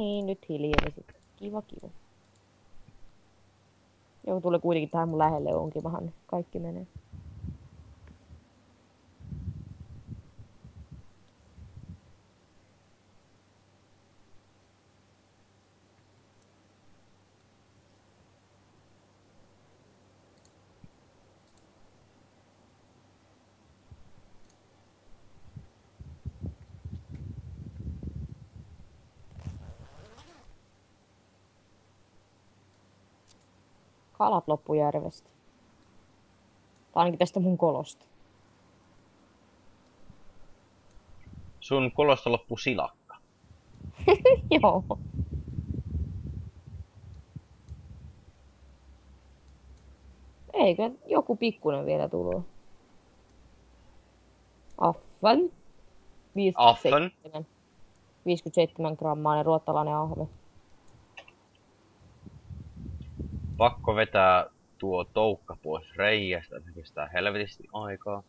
Niin, nyt hiljeni sitten. Kiva, kiva. Joku tulee kuitenkin tähän mun lähelle onkimahan, niin kaikki menee. Kalat loppu järvestä. Tai ainakin tästä mun kolosta. Sun kolosta loppu silakka. Joo. Eikö joku pikkunen vielä tullut? Affan. 57. 57 grammainen ruottalainen ahve. Pakko vetää tuo toukka pois reiästä, se kestää helvetisti aikaa.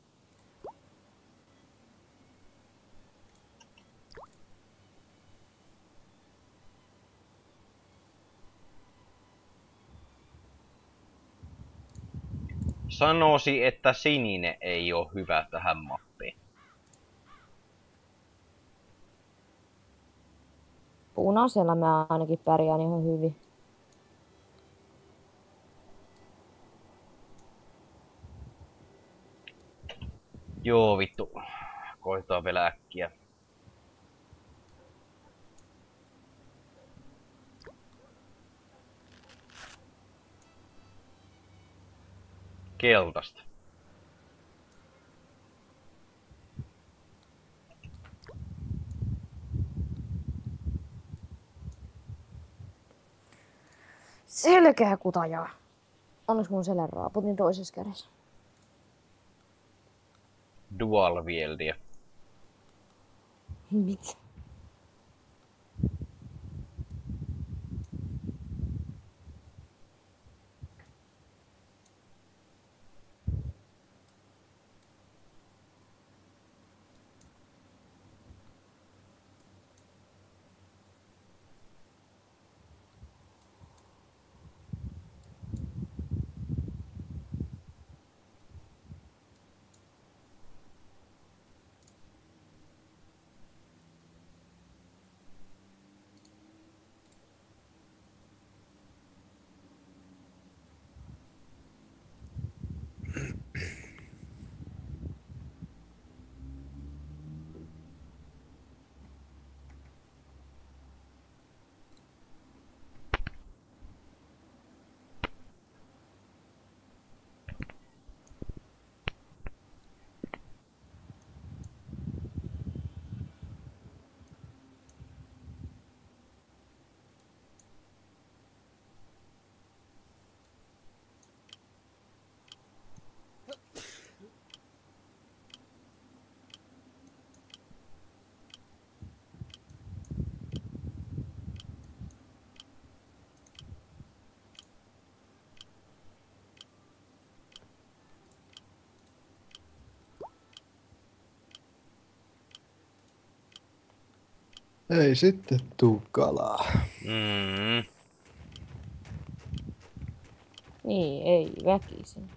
Sanoisi, että sininen ei ole hyvä tähän mappiin. Punaisella mä ainakin pärjään ihan hyvin. Joo vittu. Koitaa vielä äkkiä. Keltaista. Selkeä kutajaa. Onneksi mun selän raaputin toisessa kädessä. Dual wieldia. Mitä? Ei sitten tuu kalaa. Mm. Niin, ei väkisin.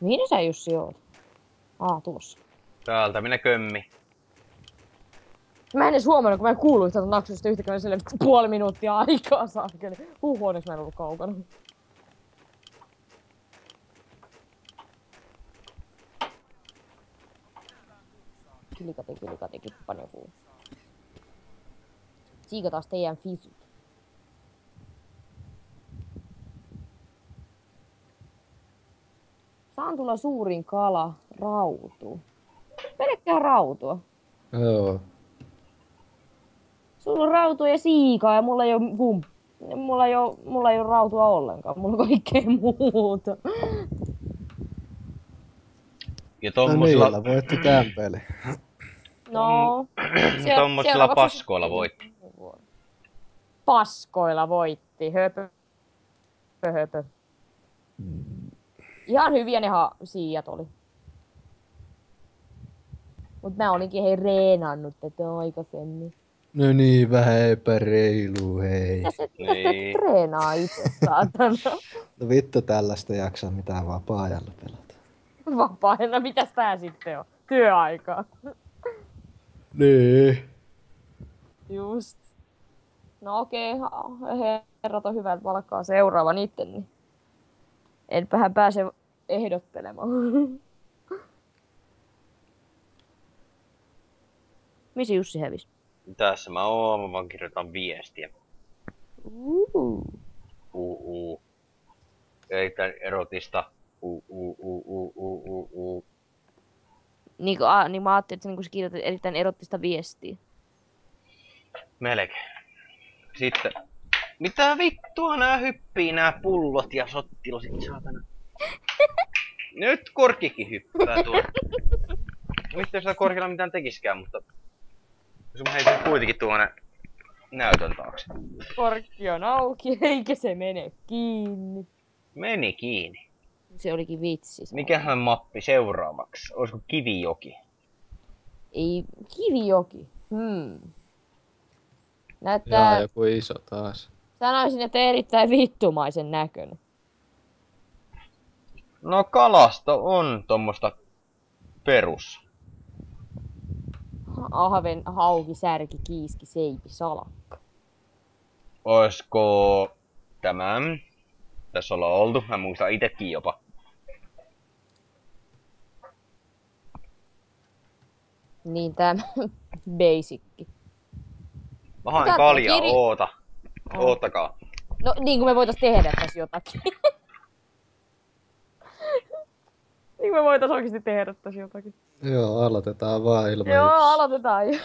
Mihin sä Jussi oot? Aa, tuossa. Täältä minä kömmi. Mä en edes huomannut, kun mä en kuullut yhtä naksusta yhtäkään sille puoli minuuttia aikaa saakeli. Huh, onneksi mä en ollut kaukana. Kilikati, kippan joku. Siika taas teidän fisu. Saan tulla suurin kala, rautu. Pelkkää rautua. Joo. Sulla on rautua ja siikaa ja mulla ei oo kum... Mulla ei oo, mulla ei oo rautua ollenkaan, mulla on kaikkea muuta. Ja No tommosilla, niillä voitti tän peli. No, tommosilla seuraavaksi paskoilla voitti. Paskoilla voitti, höpö. Höpö, höpö. Ihan hyviä ne ha- siijat oli. Mut mä olinkin hei reenannut tätä aikaisemmin. No niin, vähän epäreilu, hei. Mitä se, Niin. se treenaa itse, saatana? No vittu tällaista jaksaa mitään vapaa-ajalla pelata. Vapaina, mitäs tää sitten on? Työaikaa. Niin. Just. No okei, okay, herrat on hyvä, että valkkaa seuraavan itse, niin enpähän pääse ehdottelemaan. Missä Jussi hävisi? Tässä mä oon, mä vaan kirjoitan viestiä. Uh. Erotista. Uu, uu, uu. Niin, kuin, a, niin mä ajattelin, että niin kirjoitat erittäin erottista viestiä. Melkein. Sitten. Mitä vittua nää hyppii nää pullot ja sottilasit, saatana. Nyt korkikin hyppää tuolla. Mistä jos korkilla mitään tekiskään, mutta... Jos mä heitän kuitenkin tuonne näytön taakse. Korkki on auki, eikä se mene kiinni. Meni kiinni. Se olikin vitsi. Mikähän mappi seuraavaksi? Olisiko Kivijoki? Ei, kivijoki. Hmm. Jaa, Näyttää, joku iso taas. sanoisin, että erittäin vittumaisen näköinen. No kalasto on tommosta perus. Ahven, hauki, särki, kiiski, seipi, salakka. Oisko tämä? Tässä ollaan oltu, mä muistan itekin jopa. Niin tämä basicki. Mä haen Mitä kaljaa, kiri- oota. Oottakaa. No niin kuin me voitais tehdä tässä jotakin. niin kuin me voitais oikeesti tehdä tässä jotakin. Joo, aloitetaan vaan ilman Joo, yksi. aloitetaan jo.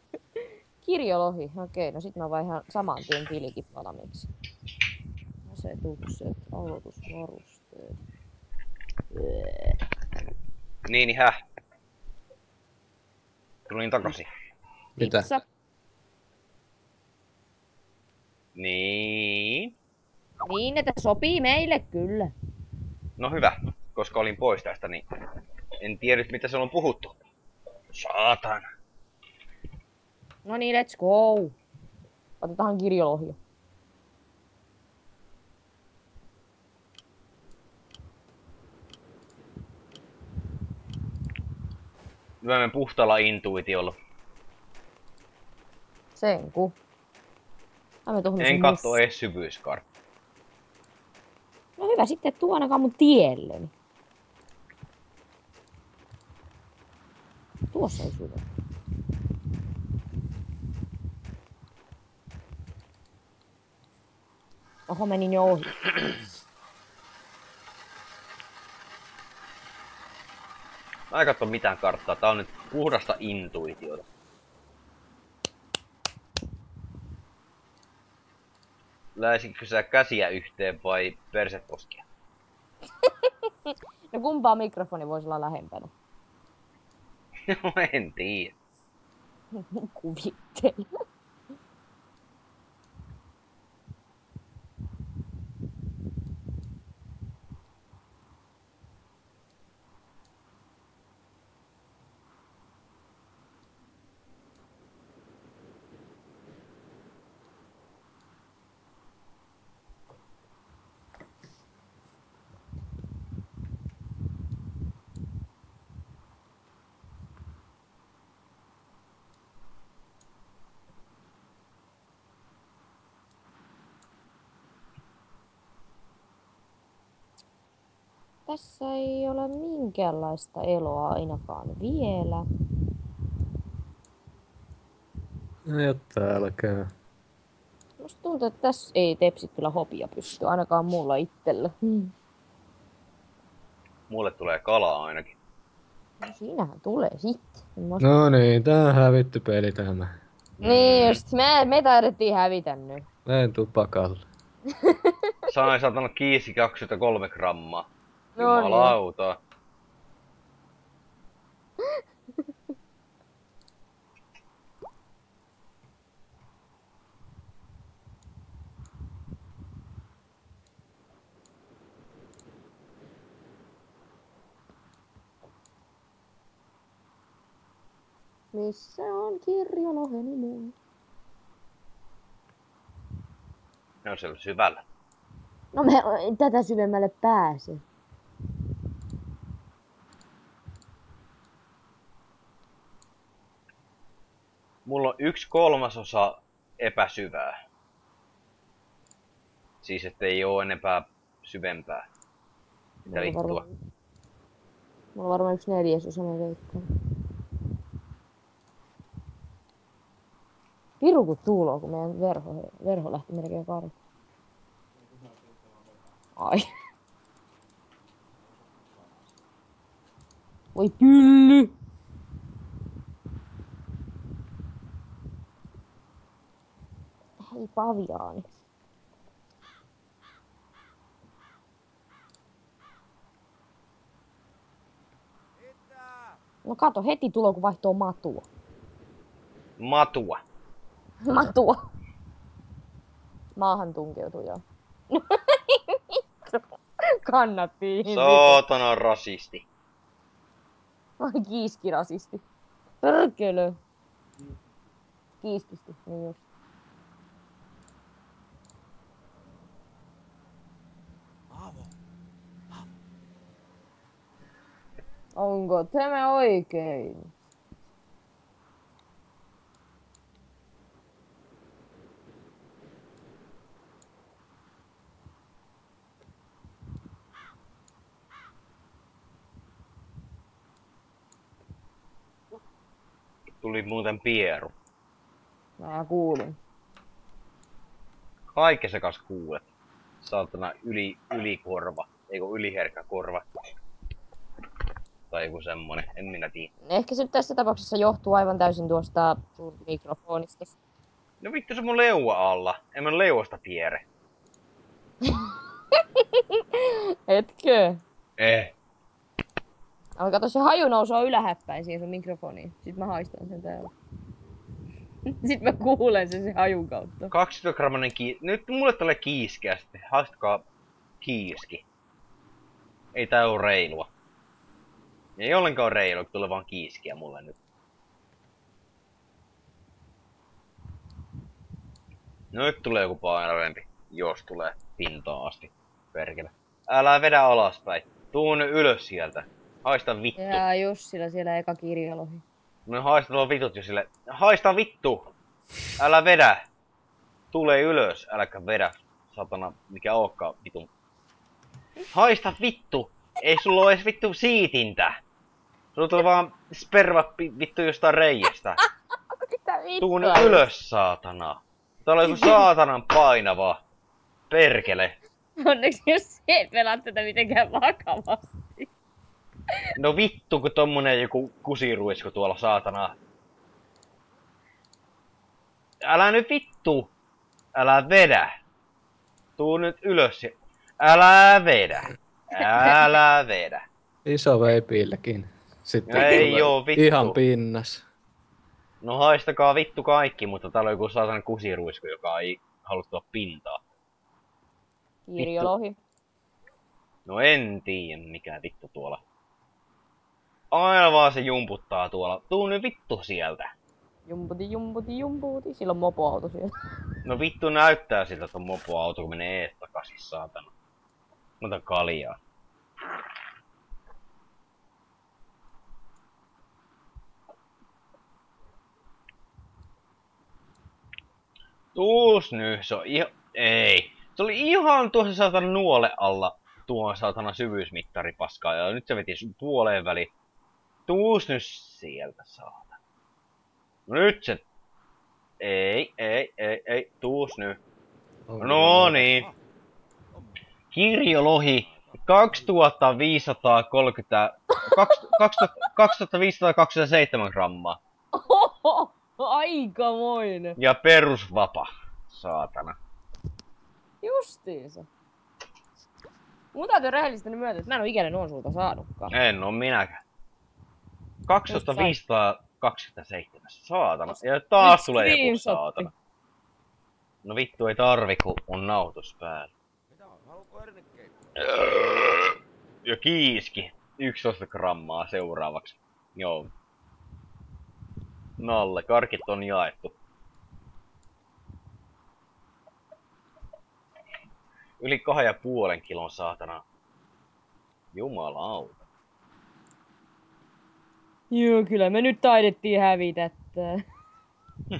Kirjolohi, okei, no sit mä vaihan saman tien tilikin valmiiksi. Asetukset, aloitusvarusteet. Niin, niin häh. Tulin takaisin. Mitä? Pizza. Niin. Niin, että sopii meille kyllä. No hyvä, koska olin pois tästä, niin en tiedä mitä siellä on puhuttu. Saatan. No niin, let's go. Otetaan kirjolohia. Mä menen puhtaalla intuitiolla. Sen ku. En katso edes syvyyskartta. No hyvä, sitten et tuu ainakaan mun tielleni. Tuossa on syvä. Oho, menin jo ohi. Mä en katso mitään karttaa, tää on nyt puhdasta intuitiota. Läisitkö sä käsiä yhteen vai perseposkia? No kumpaa mikrofoni voisi olla lähempänä? No en tiedä. Kuvittelen. Tässä ei ole minkäänlaista eloa ainakaan vielä. No jotta älkää. Musta tuntuu, että tässä ei tepsit kyllä hopia pysty, ainakaan mulla itsellä. Hmm. Mulle tulee kalaa ainakin. No siinähän tulee sitten. No. No niin, tää on hävitty peli tämä. Niin just, me, me taidettiin hävitä nyt. Näin tupakalle. Sain satana kiisi 23 grammaa. No niin. Jumalauta. Missä on kirjoloheni mun? Ne on siellä syvällä. No me tätä syvemmälle pääse. Mulla on yksi kolmasosa epäsyvää. Siis ettei oo enempää syvempää. Mitä vittua? varmaan- Mulla on varmaan yksi neljäsosa mä veikkaan. Piru kun tuuloo, kun meidän verho, verho lähti melkein karkuun. Ai. Voi pylly! Hei paviaani. No kato, heti tulo kun vaihtoo matua. Matua. Matua. Maahan tunkeutui joo. Kannatti. Saatana rasisti. Ai kiiskirasisti. Pörkölö. Kiiskisti, niin just. Onko tämä oikein? Tuli muuten pieru. Mä kuulin. Kaiken sä kas kuulet. Saatana yli, ylikorva. Eikö yliherkkä korva. Tai joku semmonen, en minä tiedä. Ehkä se tässä tapauksessa johtuu aivan täysin tuosta sun mikrofonista. No vittu se mun leua alla. En mä leuasta piere. Etkö? Eh. Ai kato, se haju nousee ylähäppäin siihen sun mikrofoniin. Sitten mä haistan sen täällä. Sitten mä kuulen sen sen hajun kautta. 20 grammanen ki... Nyt mulle tulee kiiskeä sitten. Haistakaa kiiski. Ei tää oo reilua. Ei ollenkaan kun tulee vaan kiiskiä mulle nyt. No nyt tulee joku painavempi. Jos tulee pintaan asti. Perkele. Älä vedä alaspäin. Tuu nyt ylös sieltä. Haista vittu. Ja Jussilla siellä eka kirjalohi. No haista tuo vitut jo sille. Haista vittu! Älä vedä! Tule ylös, äläkä vedä. Satana, mikä ookkaan vitun. Haista vittu! Ei sulla oo edes vittu siitintä! Sulla tulee vaan sperma vittu jostain reiästä. Mitä Tuu nyt ylös, saatana. Täällä on joku saatanan painava. Perkele. Onneksi jos ei pelaa tätä mitenkään vakavasti. No vittu, kun tommonen joku kusiruisku tuolla saatana. Älä nyt vittu! Älä vedä! Tuu nyt ylös. ja- Älä vedä! Älä vedä! Iso veipillekin. Sitten Ei tulee oo vittu. Ihan pinnas. No haistakaa vittu kaikki, mutta täällä on joku saatana kusiruisku, joka ei halua tuoda pintaa. Kirjolohi. No en tiedä mikä vittu tuolla. Aina vaan se jumputtaa tuolla. Tuu nyt vittu sieltä. Jumputi, jumputi, jumputi. Sillä on mopoauto siellä. No vittu näyttää siltä ton mopoauto, kun menee ees takaisin, saatana. Mä otan kaljaa. Tuus nyt, se on ihan... Ei. Se oli ihan tuossa saatana nuole alla. tuo saatana syvyysmittari paskaa ja nyt se veti sun puoleen väliin. Tuus nyt sieltä saata. No nyt se... Ei, ei, ei, ei, tuus nyt. No niin. Kirjolohi 2530... 2527 grammaa. Oho, aikamoinen. Ja perusvapa. Saatana. Justiinsa. Mun täytyy rehellisesti myöntää, että mä en oo ikinä noin sulta saanutkaan. En oo minäkään. 2527. Saatana. Ja taas Nyt tulee joku saatana. No vittu ei tarvi, kun on nautus päällä. Mitä on? Haluatko? Ja kiiski. 11 grammaa seuraavaksi. Joo. Nalle, karkit on jaettu. Yli kahden ja puolen kilon saatana. Jumalauta. Joo, kyllä me nyt taidettiin hävitä.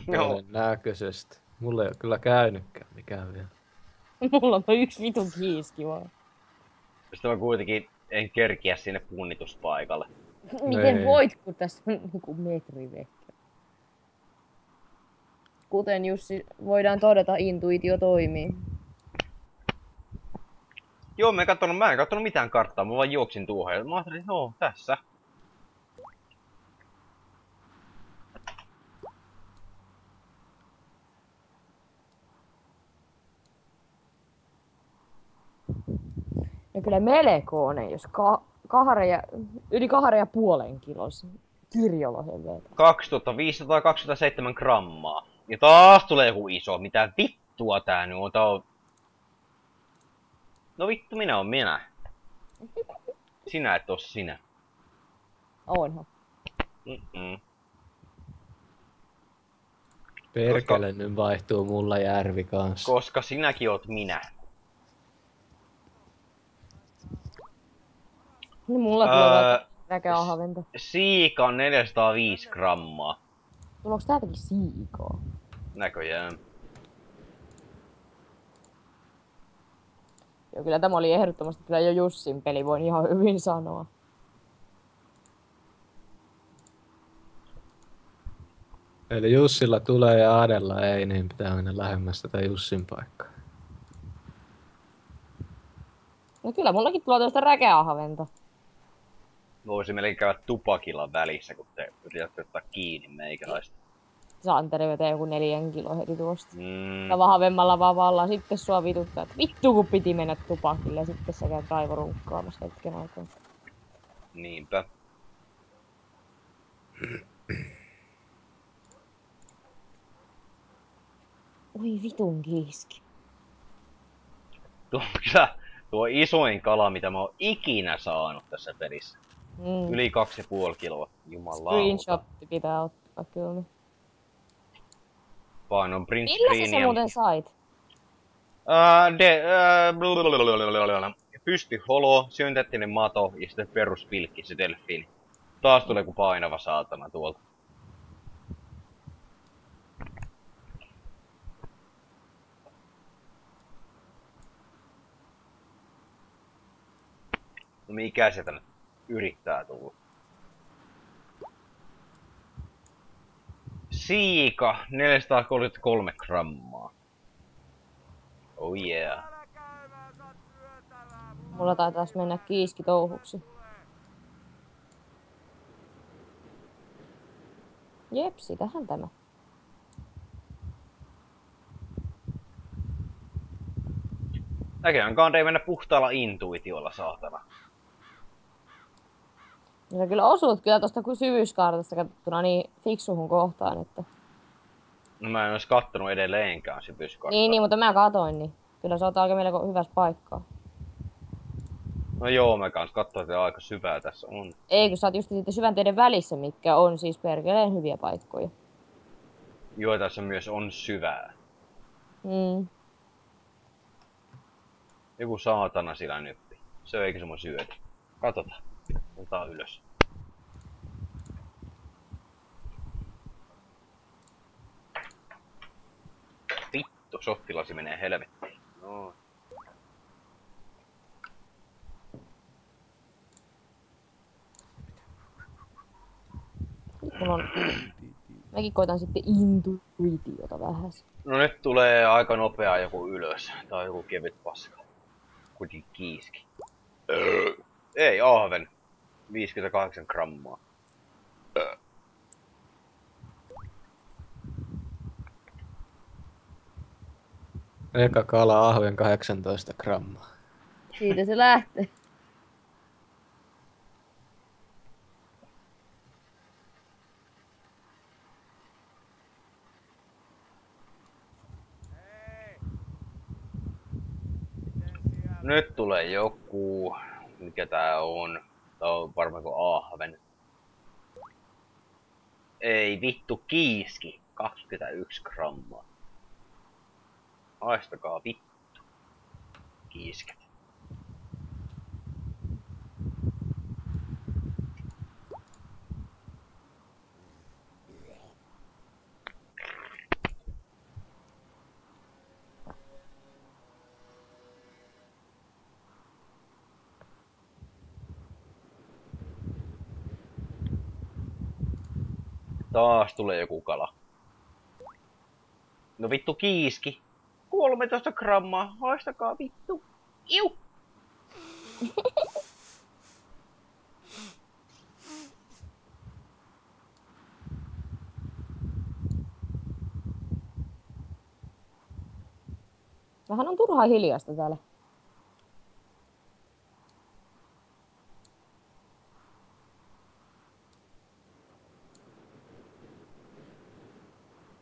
Todennäköisesti. Mulla ei ole kyllä käynytkään mikään vielä. Mulla on yksi vitun kiiski vaan. Sitten mä kuitenkin en kerkiä sinne punnituspaikalle. Miten Ei. voit, kun tässä on niinku metri vekkä? Kuten Jussi, voidaan todeta, intuitio toimii. Joo, mä en kattonut, mä en kattonut mitään karttaa, mä vaan juoksin tuohon ja mä ajattelin, no tässä. No kyllä melkoinen, jos ka- kahden ja, yli kahden ja puolen kilos kirjolohen vetää. 2527 grammaa. Ja taas tulee joku iso. Mitä vittua tää nyt on? Tää on... No vittu, minä on minä. Sinä et oo sinä. Onhan. Mm-mm. Perkele nyt vaihtuu mulla järvi kanssa. Koska sinäkin oot minä. Niin mulla tulee Öö, räkää haventa. siika on 405 grammaa. Tuleeko täältäkin siikaa? Näköjään. Joo, kyllä tämä oli ehdottomasti kyllä jo Jussin peli, voin ihan hyvin sanoa. Eli Jussilla tulee ja Adella ei, niin pitää mennä lähemmäs tätä Jussin paikkaa. No kyllä mullakin tulee tuosta räkeä haventa. Voisi melkein käydä tupakilla välissä, kun te yritätte ottaa kiinni meikäläistä. Santeri vetää joku neljän kilo heti tuosta. Mm, Ja vahvemmalla vavalla sitten sua vituttaa, että vittu kun piti mennä tupakille ja sitten sä käyt raivorunkkaamassa hetken aikaa. niinpä. Oi vitun kiiski. Tuo on kyllä tuo isoin kala, mitä mä oon ikinä saanut tässä pelissä. Mm. Yli 2,5 kiloa. Jumalauta. Screenshotti pitää ottaa kyllä. Painon print Millä sä muuten sait? Ää, de, ää, blablabla. Pysty holo, synteettinen mato ja sitten peruspilkki, se delfiini. Taas tulee ku painava saatana tuolta. No mikä sieltä nyt yrittää tulla? Siika, 433 grammaa. Oh yeah. Mulla taitaisi mennä kiiski touhuksi. Jep, sitähän tämä. Näköjään ei mennä puhtaalla intuitiolla, saatana. Ja kyllä osuut kyllä tosta kuin syvyyskartasta katsottuna niin fiksuhun kohtaan, että... No mä en ois kattonut edelleenkään se pyskartta. Niin, niin, mutta mä katoin, niin kyllä sä oot aika melko hyvässä paikkaa. No joo, mä kans katsoin, että aika syvää tässä on. Ei, kun sä oot just sitten syvän teiden välissä, mitkä on siis perkeleen hyviä paikkoja. Joo, tässä myös on syvää. Mm. Joku saatana sillä nyppi. Se eikö se mun syötä. Katsotaan suuntaan ylös. Vittu, sottilasi menee helvettiin. No. Mulla on... Mäkin koitan sitten intuitiota vähän. No nyt tulee aika nopea joku ylös. Tai joku kevyt paska. Kuitenkin kiiski. Ei, ahven. 58 grammaa. Öö. Eka kala ahven 18 grammaa. Siitä se lähtee. Nyt tulee joku... Mikä tää on? On varmaan kuin ahven. Ei vittu, kiiski. 21 grammaa. Haistakaa vittu. Kiisket. Taas tulee joku kala. No vittu kiiski. 13 grammaa. Haistakaa vittu. Iu. Vähän on turhaa hiljasta täällä.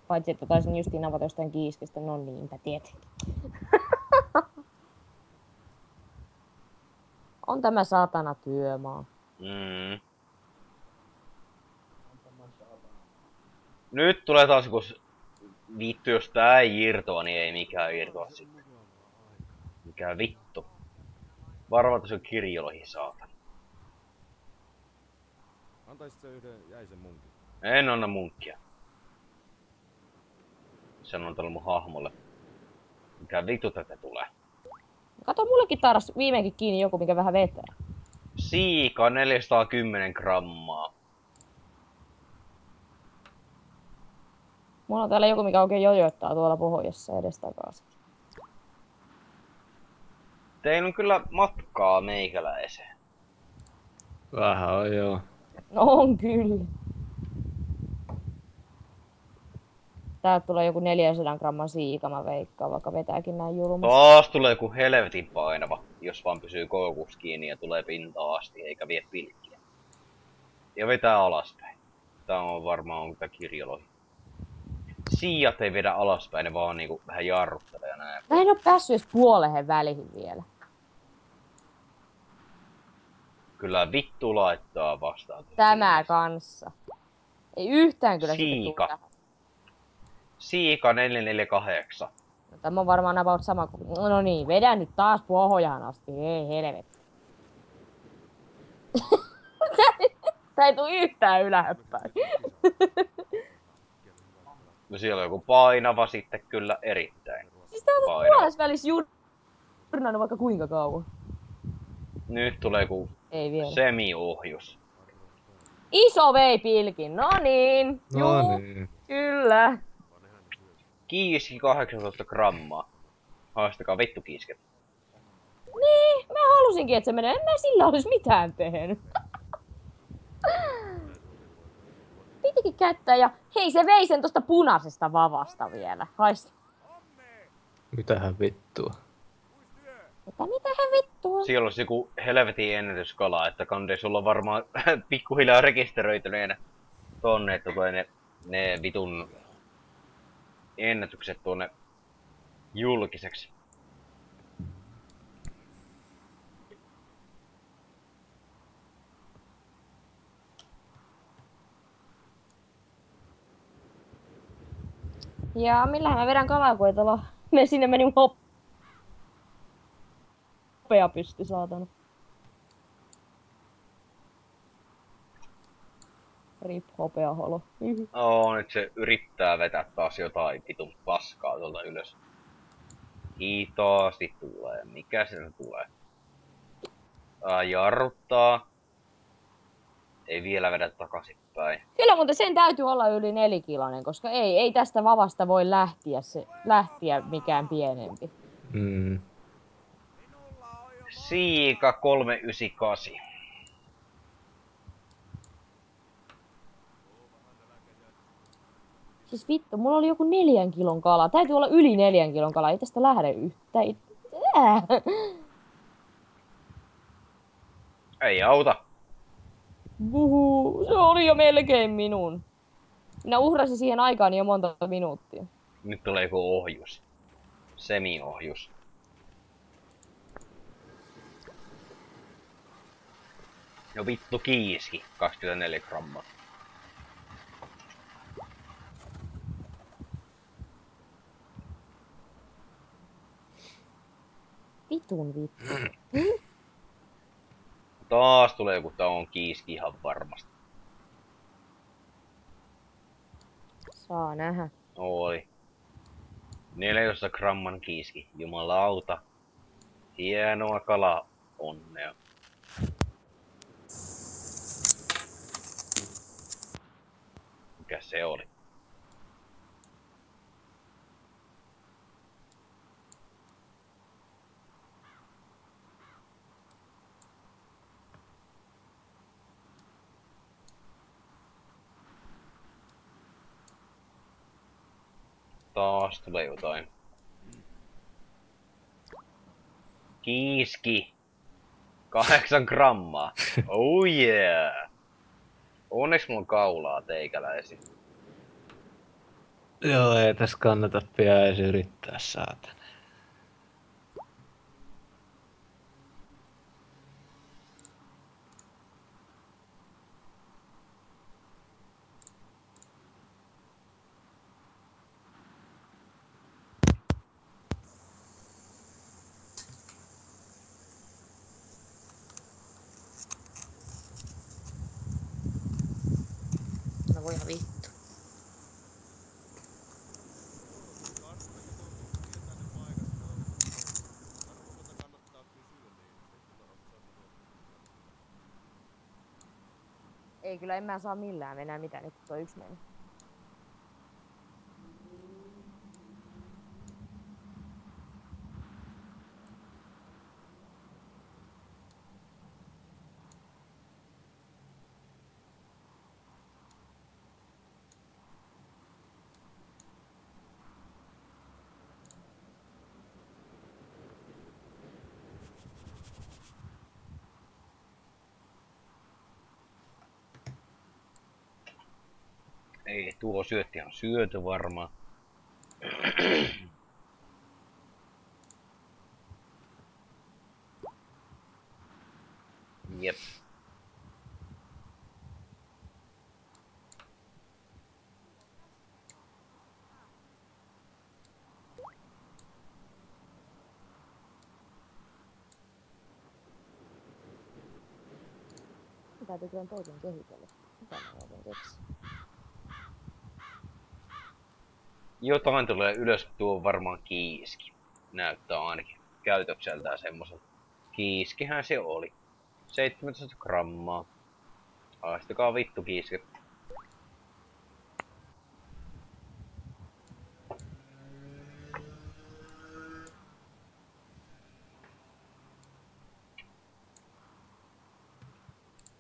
Paitsi, että taisin justiin avata jostain kiiskistä. No niinpä tietenkin. on tämä saatana työmaa. Mm. Nyt tulee taas joku... Vittu, jos tää ei irtoa, niin ei mikään irtoa sitten. Mikä vittu. Varmaan tässä on kirjolohi, saatan. Antaisit sä yhden jäisen munkin? En anna munkkia. Sanon tälle mun hahmolle. Mikä vittu tätä tulee? Kato, mullekin taras viimeinkin kiinni joku, mikä vähän vetää. Siika 410 grammaa. Mulla on täällä joku, mikä oikein jojoittaa tuolla pohjassa edestakaisin. Teillä on kyllä matkaa meikäläiseen. Vähän on joo. No on kyllä. Täältä tulee joku 400 gramman siika, mä veikkaan, vaikka vetääkin näin julmasti. Taas tulee joku helvetin painava, jos vaan pysyy koukussa kiinni ja tulee pintaan asti eikä vie pilkkiä. Ja vetää alaspäin. Tää on varmaan on tää kirjolohi. Siijat ei vedä alaspäin, ne vaan niinku vähän jarruttelee ja näin. Mä en oo päässyt edes puolehen väliin vielä. Kyllä vittu laittaa vastaan. Tämä kanssa. Ei yhtään kyllä Siika. Siika 448. No, tämä on varmaan about sama kuin... No niin, vedän nyt taas pohjaan asti. Ei helvetti. Tää ei tuu yhtään yläpäin. No siellä on joku painava sitten kyllä erittäin. siis tää on puolessa välissä jurnannut vaikka kuinka kauan. Nyt tulee joku Ei vielä. semiohjus. Iso vei pilkin. No niin. No niin. kyllä. Kiiski 18 grammaa. Haastakaa vittu kiisket. Niin, mä halusinkin, että se menee. En mä sillä olisi mitään tehnyt. Pitikin kättä ja hei se vei sen tosta punaisesta vavasta vielä. Haista. Mitähän vittua. Että mitähän vittua? Siellä olisi joku helvetin ennätyskala, että kande sulla on varmaan pikkuhiljaa rekisteröityneenä tonne, että tulee ne, ne vitun ennätykset tuonne julkiseksi. Ja millähän mä vedän kalakoitella? Me sinne meni hop... Hopea pysty, saatana. Rip hopea holo. Yhy. Oo, nyt se yrittää vetää taas jotain vitun paskaa tuolta ylös. Hitaasti tulee. Mikä se nyt tulee? Ää, jarruttaa. Ei vielä vedä takaisinpäin. Kyllä, mutta sen täytyy olla yli nelikilonen, koska ei, ei tästä vavasta voi lähteä, se, lähteä mikään pienempi. Mm. Siika 398. Siis vittu, mulla oli joku neljän kilon kala. Täytyy olla yli neljän kilon kala. Ei tästä lähde yhtä. Ei... Ää. Ei auta. Buhu, se oli jo melkein minun. Minä uhrasin siihen aikaan jo monta minuuttia. Nyt tulee joku ohjus. Semi-ohjus. No vittu kiiski. 24 grammaa. Vitun vittu. Taas tulee joku taon kiiski ihan varmasti. Saa nähdä. Oi. 14 gramman kiiski. Jumalauta. Hienoa kala. Onnea. Mikä se oli? Tulee jotain. Kiiski. Kahdeksan grammaa. Oh yeah. Onneksi mulla on kaulaa teikäläisi. Joo, ei tässä kannata pian edes yrittää saatana. No voi vittu. Ei kyllä en mä saa millään mennä mitään nyt kun tuo yksi meni. Ei, tuo syötti on syöty varmaan. Jep. Täytyy kyllä toisen kehitellä. Mitä mä oikein Jotain tulee ylös, tuo on varmaan kiiski. Näyttää ainakin käytökseltään semmoiselta. Kiiskihän se oli. 17 grammaa. Haistakaa vittu kiiski.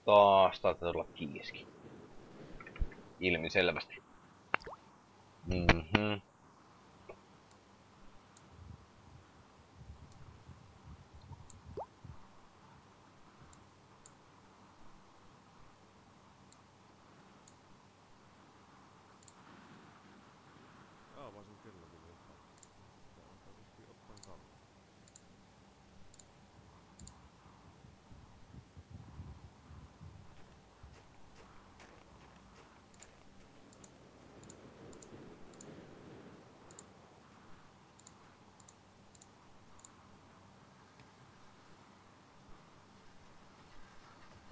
Taas taitaa tulla kiiski. Ilmiselvästi. Mhm. Avasin kellokin jotain. Tää on vissiin ottaan kalaa.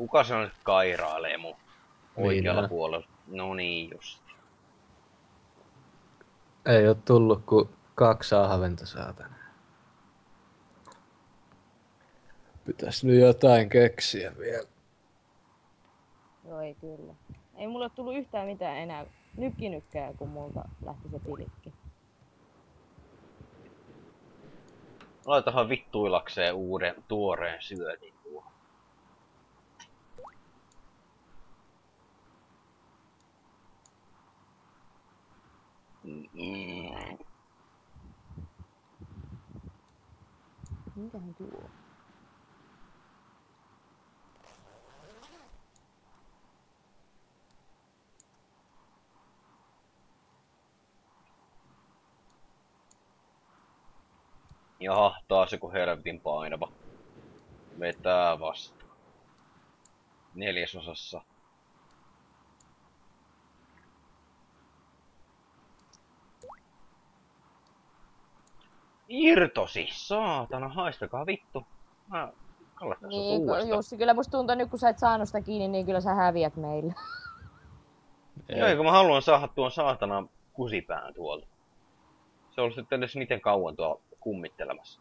Kuka se on nyt kairailee mun oikealla Minä. puolella? No niin just. Ei oo tullut kuin kaksi ahventa saatana. Pitäis nyt jotain keksiä vielä. Joo, ei kyllä. Ei mulle tullut yhtään mitään enää nykkinykkää, kun multa lähti se pilikki. Laitahan vittuilakseen uuden tuoreen syötin Mitähän tuo? Jaha, taas joku helvetin painava. Vetää vasta. Neljäsosassa. Irtosi, saatana, haistakaa vittu. Mä kallettaan sut Niin, uudestaan. Jussi, kyllä musta tuntuu, että nyt kun sä et saanut sitä kiinni, niin kyllä sä häviät meillä. Joo, kun mä haluan saada tuon saatana kusipään tuolta. Se on sitten edes miten kauan tuo kummittelemassa.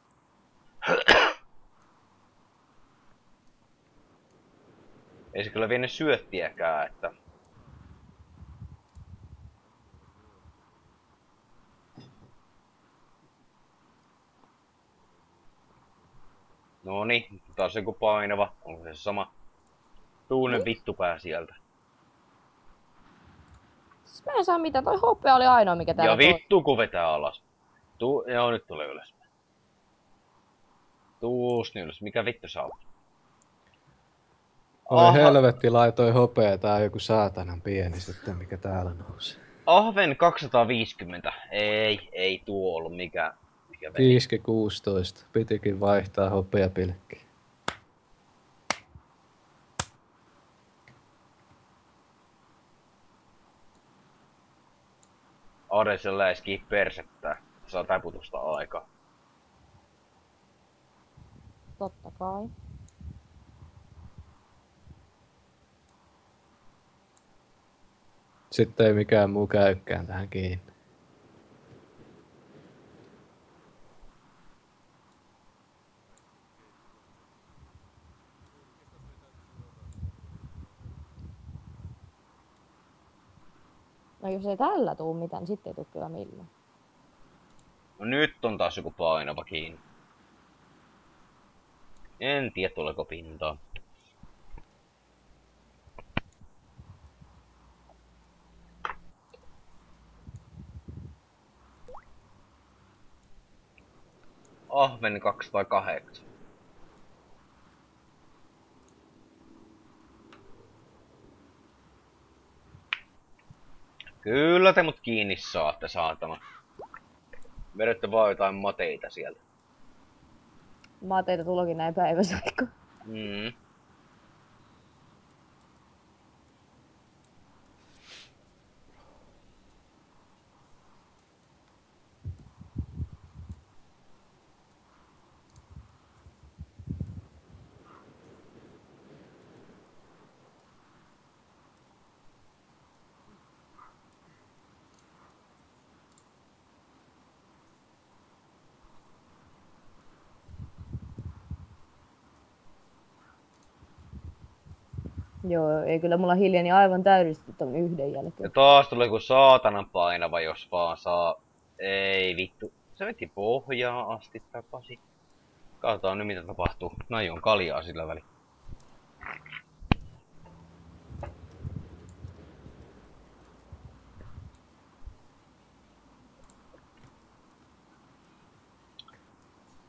Ei se kyllä vienyt syöttiäkään, että... No niin, taas joku painava. Onko se sama? Tuunen vittupää sieltä. Siis mä en saa mitään, toi hopea oli ainoa mikä täällä Ja vittu kun vetää alas. Tuu, joo nyt tulee ylös. Tuus niin ylös, mikä vittu oot? Oi Aha. helvetti, laitoi hopea, tää on joku saatanan pieni sitten, mikä täällä nousee. Ahven 250. Ei, ei tuo ollut mikä, mikä veti. Kiiski 16, pitikin vaihtaa hopeapilkki. Aresella läiski persettää. Saa taputusta aikaa. Totta kai. Sitten ei mikään muu käykään tähän kiinni. No jos ei tällä tuu mitään, niin sitten ei tuu kyllä millään. No nyt on taas joku painava kiinni. En tiedä tuleeko pintaa. Ahven 208. Kyllä te mut kiinni saatte, saatana. Vedätte vaan jotain mateita sieltä. Mateita tulokin näin päiväsaikko. Mm. Joo, ei kyllä mulla hiljeni aivan täydellisesti ton yhden Ja jälkeen. taas tulee joku saatanan painava, jos vaan saa... Ei vittu. Se veti pohjaa asti takaisin. Katsotaan nyt mitä tapahtuu. No on kaljaa sillä väliin.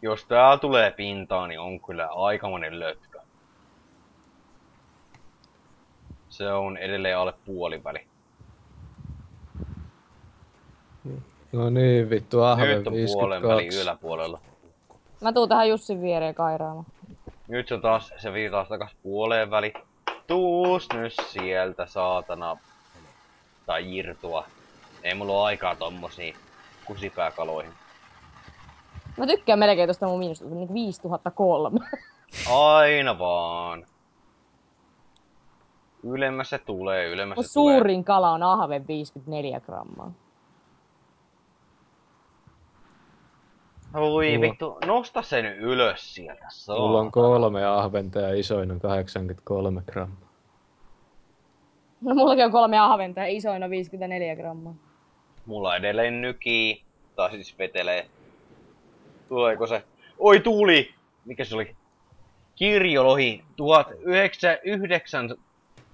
Jos tää tulee pintaan, niin on kyllä aikamoinen lötkä. Se on edelleen alle puoliväli. No niin, vittu ahven Nyt on puolen väli 52. yläpuolella. Mä tuun tähän Jussin viereen kairaamaan. Nyt se on taas, se vii taas takas puoleen väli. Tuus nyt sieltä, saatana. Tai irtua. Ei mulla oo aikaa tommosiin kusipääkaloihin. Mä tykkään melkein tosta mun miinusta, niin 5003. Aina vaan. Ylemmäs se tulee, ylemmäs Mun se tulee. suurin kala on ahven 54 grammaa. Voi Mulla- vittu, nosta sen nyt ylös sieltä. Mulla on saatana. kolme ahventa ja isoin on 83 grammaa. No mullakin on kolme ahventa ja isoina 54 grammaa. Mulla edelleen nykii. Taas siis vetelee. Tuleeko se? Oi tuuli! Mikä se oli? Kirjolohi 1909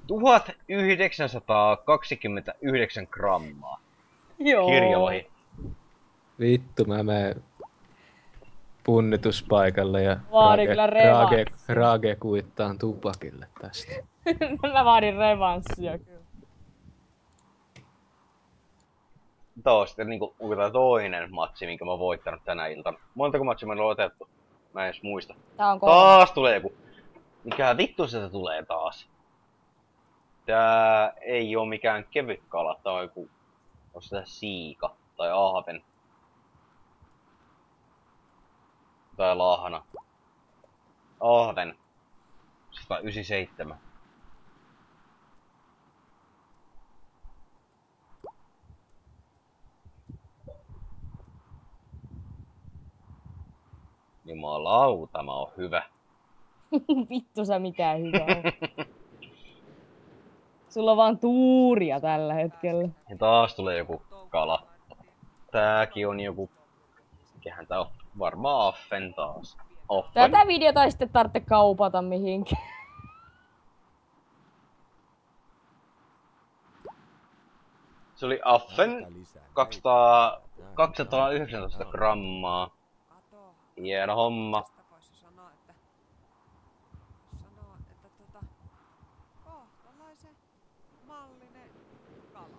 1929 grammaa. Joo. Kirjolohi. Vittu, mä menen punnituspaikalle ja Vaadin kyllä. Rage kuittaan tupakille tästä. Mä vaadin revanssia kyllä. Tää on sitten niinku toinen matsi, minkä mä oon voittanut tänä iltana. Montako matsia meillä on otettu? Mä en edes muista. Tää on kolme. Taas tulee joku. Mikä vittu se tulee taas? Tää ei oo mikään kevyt kala, tää on joku... On sitä siika tai ahven. Tai lahna. Ahven. 197. Jumalauta, mä oon hyvä. Vittu sä mitään hyvää. Sulla on vaan tuuria tällä hetkellä. Ja taas tulee joku kala. Tääkin on joku... Mikähän tää on? Varmaan affen taas. Affen. Tätä videota ei sitten tarvitse kaupata mihinkään. Se oli affen 200, 219 grammaa. Hieno homma. tästä voisi sanoa, että, sanoa, että tota, kohtalaisen mallinen kala.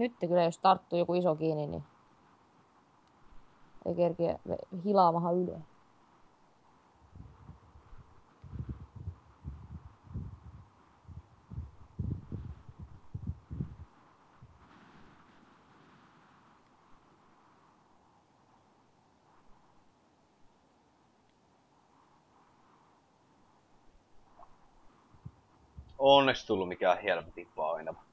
Nyt kyllä jos tarttuu joku iso kiinni, niin ei kerkiä ve- hilaamahan ylös. Onneksi tullut mikään helvetin painava.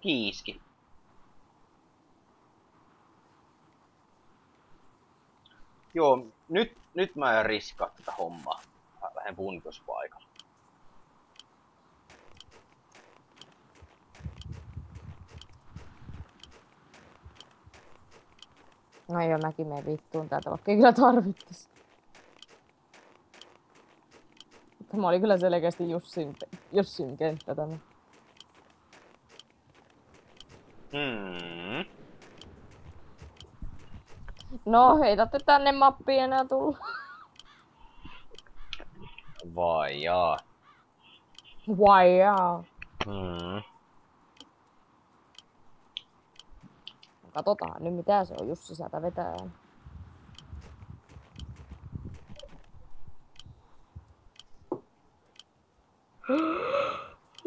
Kiiski. Joo, nyt, nyt mä en riskaa tätä hommaa. Mä lähden punnituspaikalle. No joo, mäkin menen vittuun täältä, vaikka ei kyllä tarvittis. Tämä oli kyllä selkeästi Jussin, Jussin kenttä tämä. Hmm. No, ei tarvitse tänne mappiin enää tulla. Vai jaa. Wow. Hmm. Katsotaan nyt mitä se on Jussi sieltä vetää.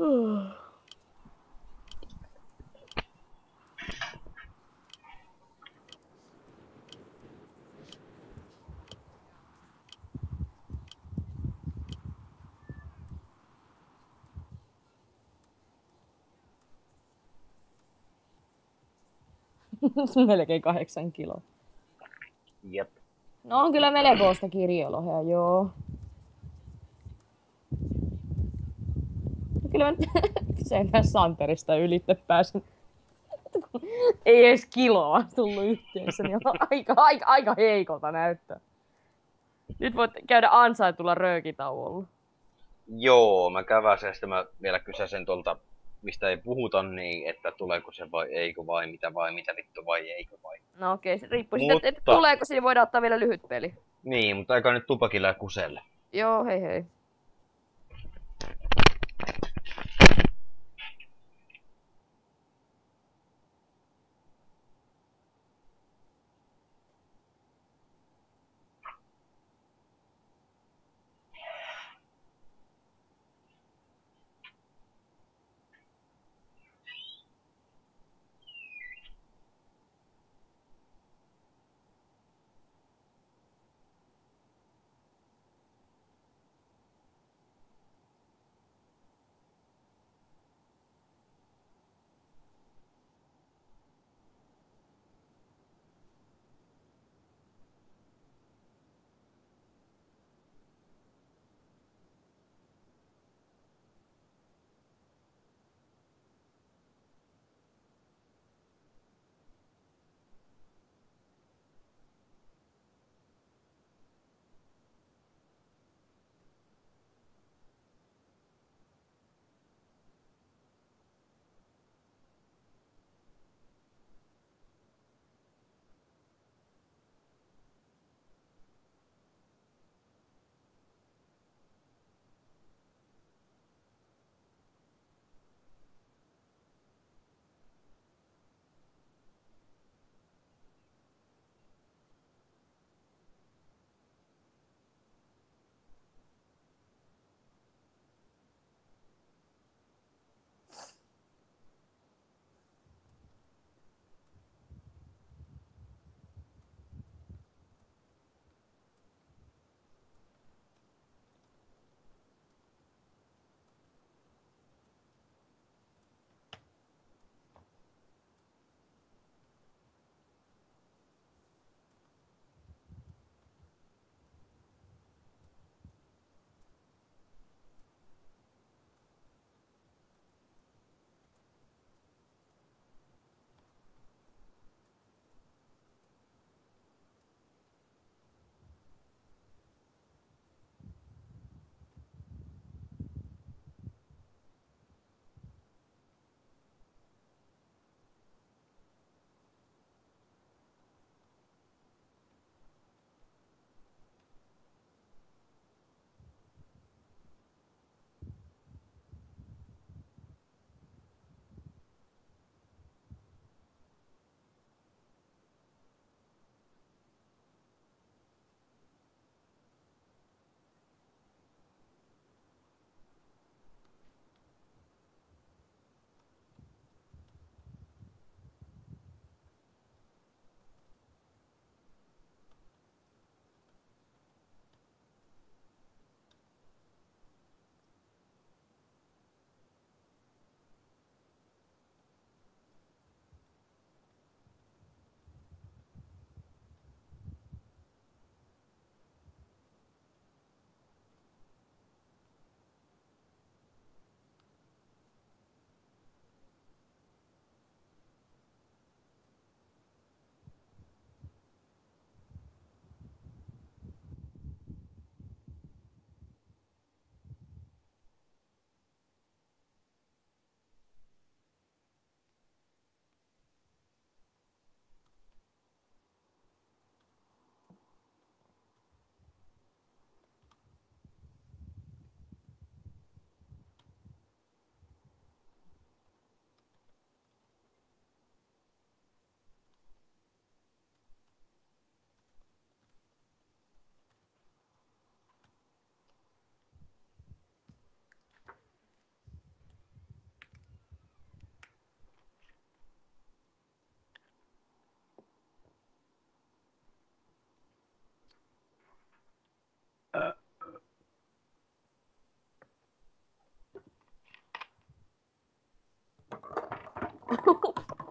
Melkein kahdeksan kiloa. Jep. No on kyllä melkoista kirjolohea, joo. Kyllä mä sen Santerista ylitte pääsin. Ei edes kiloa tullut yhteensä, niin on aika, aika, aika heikolta näyttää. Nyt voit käydä ansaitulla röökitauolla. Joo, mä käväsen ja sitten mä vielä kysäsen tuolta, mistä ei puhuta, niin että tuleeko se vai eikö vai mitä vai mitä vittu vai eikö vai. No okei, se riippuu siitä, että, Mutta- tuleeko siinä voidaan ottaa vielä lyhyt peli. Niin, mutta eikä nyt tupakilla ja kuselle. Joo, hei hei.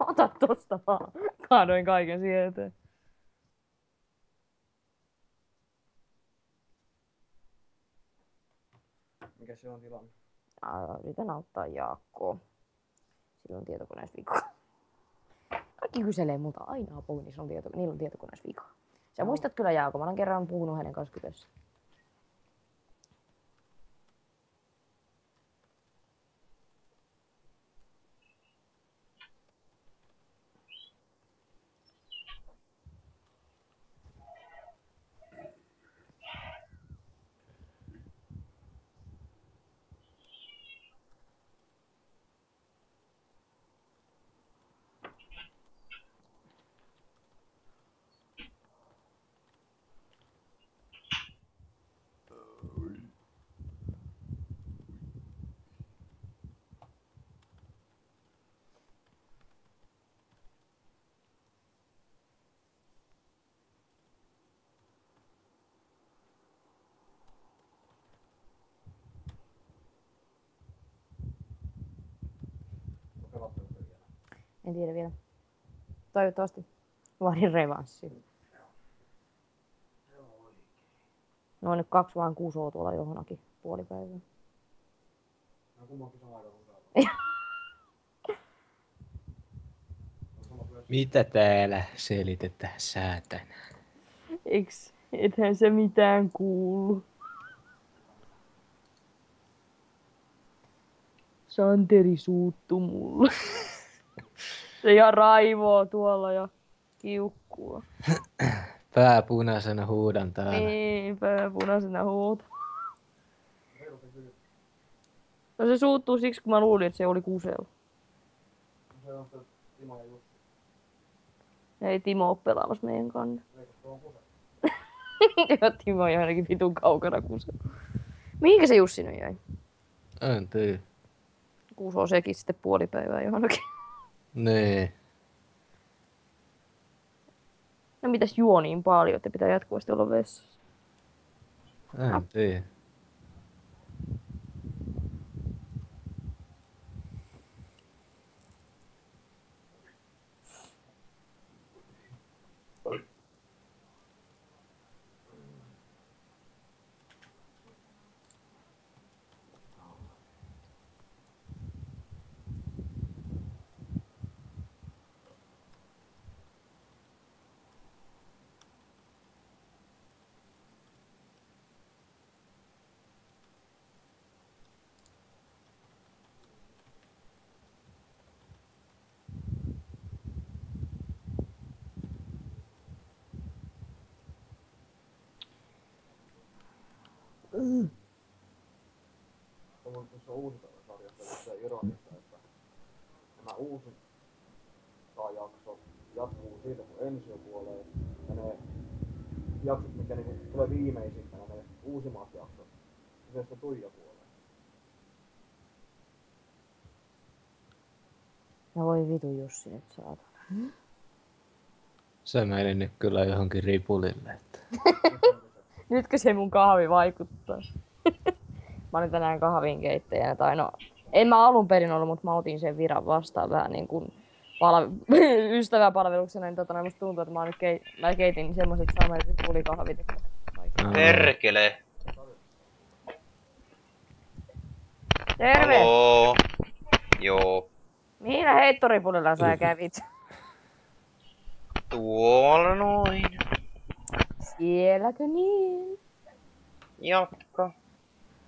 Ota tosta vaan. Kaadoin kaiken siihen eteen. Mikä se on tilanne? Yritän auttaa Jaakkoa. Sillä on tietokoneessa vika. Kaikki kyselee multa aina apua, niin on tieto, niillä on tietokoneessa vika. Sä muistat kyllä Jaakko, mä olen kerran puhunut hänen kanssa kylässä. Pelatteko te vielä? En tiedä vielä. Toivottavasti vaadin revanssi. No nyt kaksi vaan kusoo tuolla johonkin puolipäivää. No kummankin sama aika kuin seuraava. On sama kuin jos- Mitä täällä selitetään säätänä? Eiks, ethän se mitään kuulu. Santeri suuttu mulle. se ihan raivoo tuolla ja kiukkuu. Pää punaisena huudan täällä. Niin, pää punaisena huuta. No se suuttuu siksi, kun mä luulin, että se oli kusella. Se on Timo ja Jussi. Ei Timo ole pelaamassa meidän kanssa. Ja Timo on ainakin vitun kaukana kusella. Mihinkä se Jussi nyt jäi? En tiedä. Kusoo sekin sitten puolipäivää johonkin. Nee. No mitäs juo niin paljon, että pitää jatkuvasti olla vessassa? En tiedä. Tuolla tuossa uusisarjassa oli se ironista, että nämä uusit jaksot jatkuu siitä, kun ensio kuolee. Ja ne jaksot, mikä niinku tulee viimeisimpänä, ne uusimmat jaksot, niin se sitten Tuija kuolee. No voi vitu Jussi nyt saata. Se meni nyt kyllä johonkin ripulille. Että. Nytkö se mun kahvi vaikuttaa? mä olin tänään kahvin keittäjänä, tai no, en mä alun perin ollut, mutta mä otin sen viran vastaan vähän niin kuin pala- ystäväpalveluksena, niin tota, musta tuntuu, että mä, nyt kei- mä keitin semmoset samat pulikahvit. Aa. Perkele! Terve! Haloo! Joo. Mihin heittoripulilla sä kävit? Tuolla noin. Sielläkö niin? Jatka.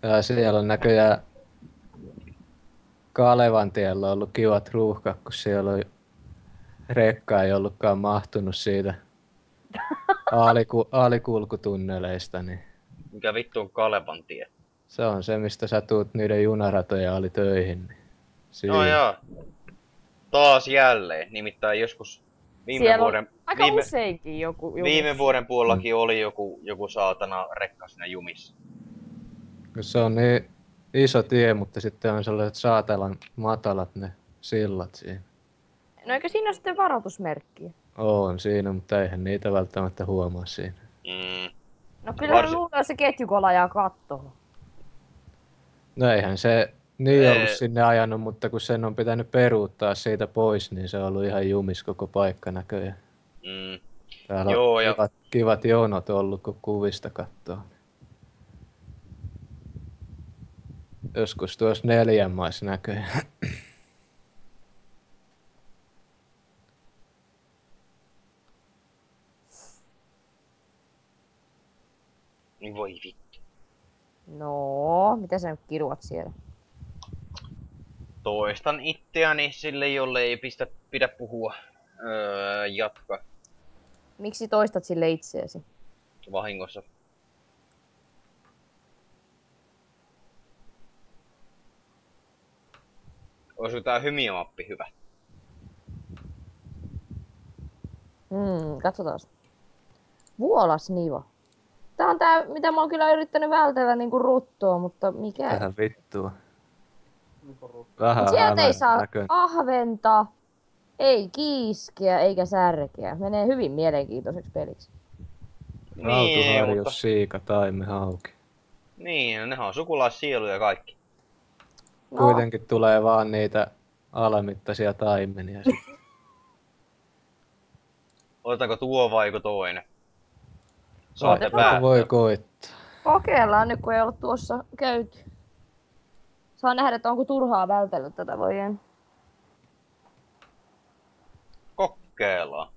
Ja siellä on näköjään Kalevan tiellä ollut kivat ruuhkat, kun siellä on rekka ei ollutkaan mahtunut siitä aaliku- aalikulkutunneleista, niin Mikä vittu on Kalevan tie? se on se, mistä sä tuut niiden junaratojen ali töihin. Niin siinä. No joo. Taas jälleen. Nimittäin joskus viime Siellä on vuoden, Aika viime, useinkin joku. joku viime vuoden puolellakin oli joku, joku saatana rekka siinä jumissa. Se on niin iso tie, mutta sitten on sellaiset saatelan matalat ne sillat siinä. No eikö siinä ole sitten varoitusmerkki? On siinä, mutta eihän niitä välttämättä huomaa siinä. Mm. No kyllä Varsin- että se ketjukola jää kattoon. No eihän se Niin Ei. ollut sinne ajanut, mutta kun sen on pitänyt peruuttaa siitä pois, niin se on ollut ihan jumis koko paikka näköjään. Mm. Täällä Joo, on ja- kivat, kivat jonot ollut, kun kuvista katsoo. Joskus tuossa neljän maissa näköjään. Niin voi vittu. No, mitä sä nyt kiruat siellä? Toistan itseäni sille, jolle ei pistä, pidä puhua. Öö, jatka Miksi toistat sille itseesi? vahingossa. Olisiko tää hymiömappi hyvä? Hmm, katsotaan. Vuolas Nivo. Tää on tää, mitä mä oon kyllä yrittänyt vältellä niinku ruttoa, mutta mikä? Tähän vittua. Vähän Sieltä ei saa näköinen. ahventa, ei kiiskeä eikä särkeä. Menee hyvin mielenkiintoiseksi peliksi. Rautuharjus, mutta, siika, taimi, hauki. niin, nehän on sukulaiссieluja kaikki. No, Kuitenkin tulee vaan niitä alamittaisia taimenia. sit. Otetaanko tuo vai toinen? Saatte päättää. Voi koittaa. kokeillaan nyt, kun ei ole tuossa käyty. Saa nähdä, että onko turhaa vältellä tätä vai en. Kokeillaan.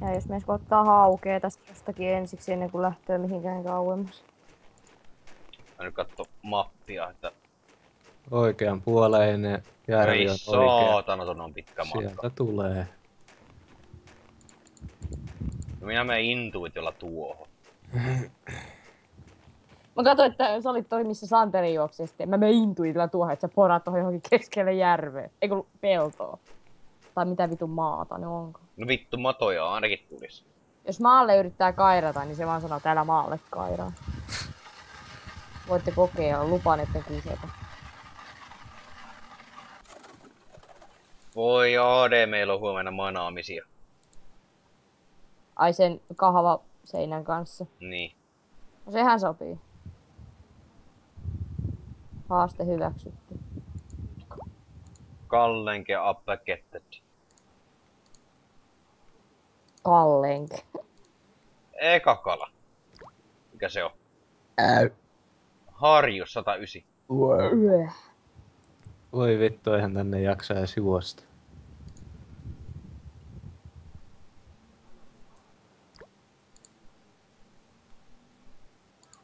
Ja jos mies ottaa haukea tästä jostakin ensiksi ennen kuin lähtee mihinkään kauemmas. Mä nyt katso mappia, että Oikean puoleinen järvi ei on oikea. saatana, ton on pitkä matka. Sieltä tulee. No minä menen intuitiolla tuohon. Mä katsoin, että sä olit toi, missä Santeri juoksi, sitten mä menen intuitilla tuohon, että sä poraat tuohon johonkin keskelle järveä. Ei kun peltoa. Tai mitä vitun maata ne onko. No vittu, matoja ainakin tulis. Jos maalle yrittää kairata, niin se vaan sanoo, että älä maalle kairaa. Voitte kokeilla, lupaan etten kuseta. Voi AD, meillä on huomenna manaamisia. Ai sen kahva seinän kanssa. Niin. No sehän sopii. Haaste hyväksytty. Kallenke appakettet. Kallenk. Eka kala. Mikä se on? Äy. Harjus 109. Yö. Voi vittu, eihän tänne jaksa edes juosta.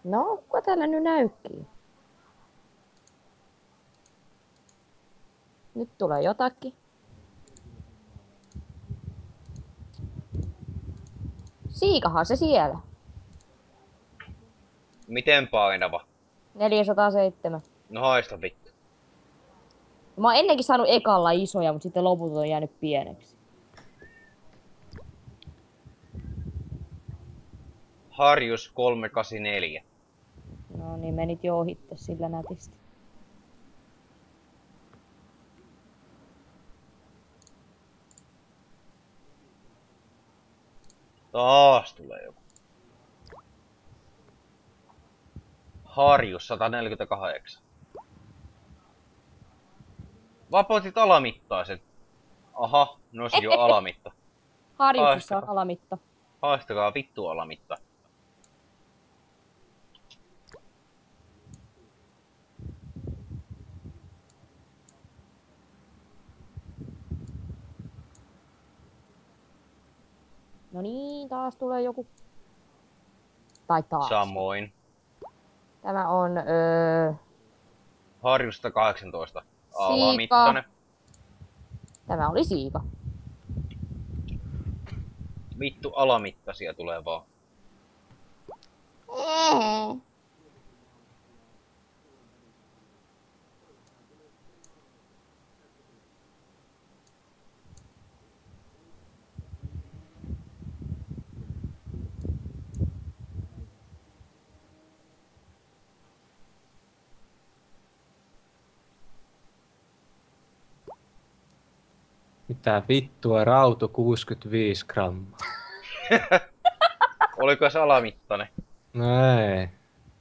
No, kuka täällä nyt näykkii? Nyt tulee jotakin. Siikahan se siellä. Miten painava? 407. No haista vittu. Mä oon ennenkin saanut ekalla isoja, mutta sitten loput on jäänyt pieneksi. Harjus 384. No niin, menit jo ohitte sillä nätisti. Taas tulee joku. Harjus 148. Vapautit alamittaiset. Aha, no se jo alamitta. Harjuksessa on alamitta. Haistakaa vittu alamitta. No niin, taas tulee joku. Tai taas. Samoin. Tämä on öö, Harjus 118. Alamittainen. Tämä oli siika. Vittu alamittaisia tulee vaan. Mitä vittua, rautu 65 grammaa. Oliko se alamittainen? No ei.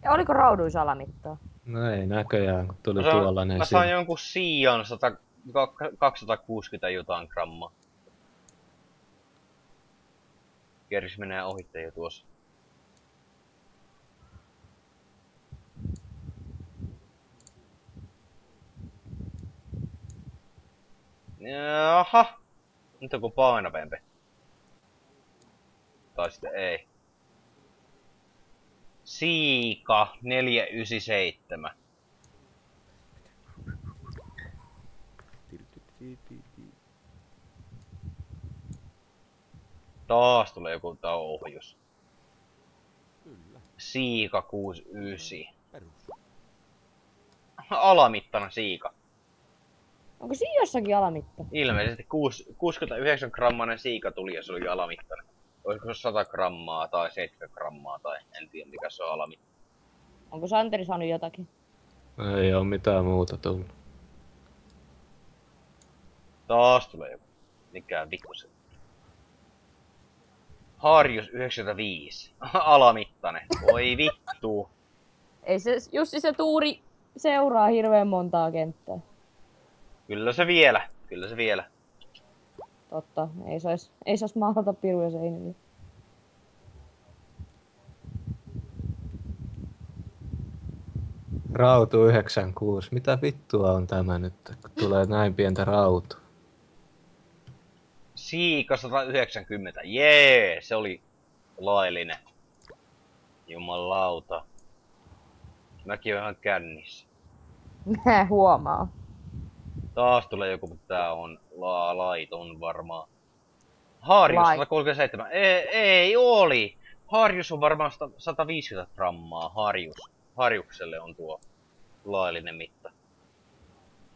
Ja oliko rauduissa alamittaa? No ei näköjään, kun tuli Mä saan, tuollainen mä siinä. saan jonkun Siian 100, kak- 260 jotain grammaa. Keris menee ohitte jo tuossa. Jaha. Nyt onko painavempi? Tai sitten ei. Siika 497. Tirtititiiti. Taas tulee joku tää ohjus. Kyllä. Siika 69. Perus. Alamittana siika. Onko siinä jossakin alamitta? Ilmeisesti kuus- 69 grammanen siika tuli ja se oli alamittainen. Olisiko se 100 grammaa tai 70 grammaa tai en tiedä mikä se on alamittainen. Onko Santeri saanut jotakin? Ei oo mitään muuta tullut. Taas tulee joku. Mikä vittu se. Harjus 95. Alamittainen. Voi vittu. Ei se, Jussi se tuuri seuraa hirveän montaa kenttää. Kyllä se vielä. Kyllä se vielä. Totta, ei sais, ei sais mahdolta piruja seinille. Rautu 96. Mitä vittua on tämä nyt, kun tulee näin pientä rautua? Siika 190. Jee, se oli laillinen. Jumalauta. Mäkin oon ihan kännissä. Mä huomaa. Taas tulee joku, mutta tää on la laiton varmaan. Harjus Lai- 137. Ei, ei oli. Harjus on varmaan 100 150 grammaa. Harjus. Harjukselle on tuo laillinen mitta.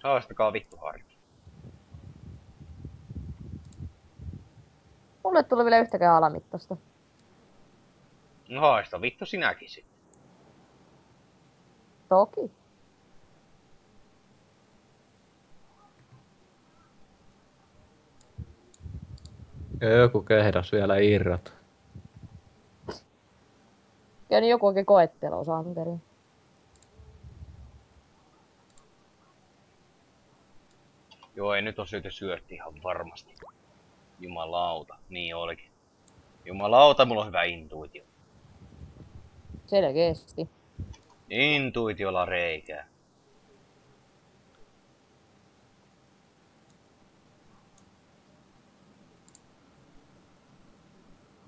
Haastakaa vittu harjus. Mulle tuli vielä yhtäkään alamittasta. No haista vittu sinäkin sit. Toki. Joku kehdas vielä irrot. Käynyt joku oikein koettelo Santeri. Joo, ei nyt on syytä syötti ihan varmasti. Jumalauta, niin olikin. Jumalauta, mulla on hyvä intuitio. Selkeesti. Intuitiolla reikää.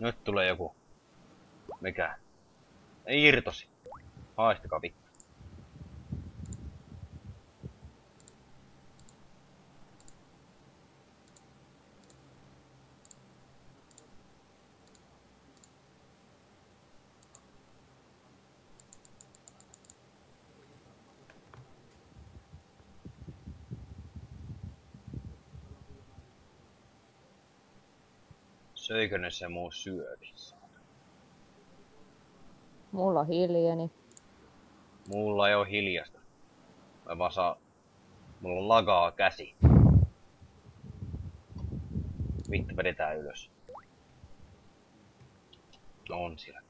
Nyt tulee joku. Mikä? Irtosi. Haistakaa vittu. Söikö ne se muu syövissä? Mulla on hiljeni. Mulla ei oo hiljasta. Mä vaan saa... Mulla on lagaa käsi. Vittu vedetään ylös. No on siellä.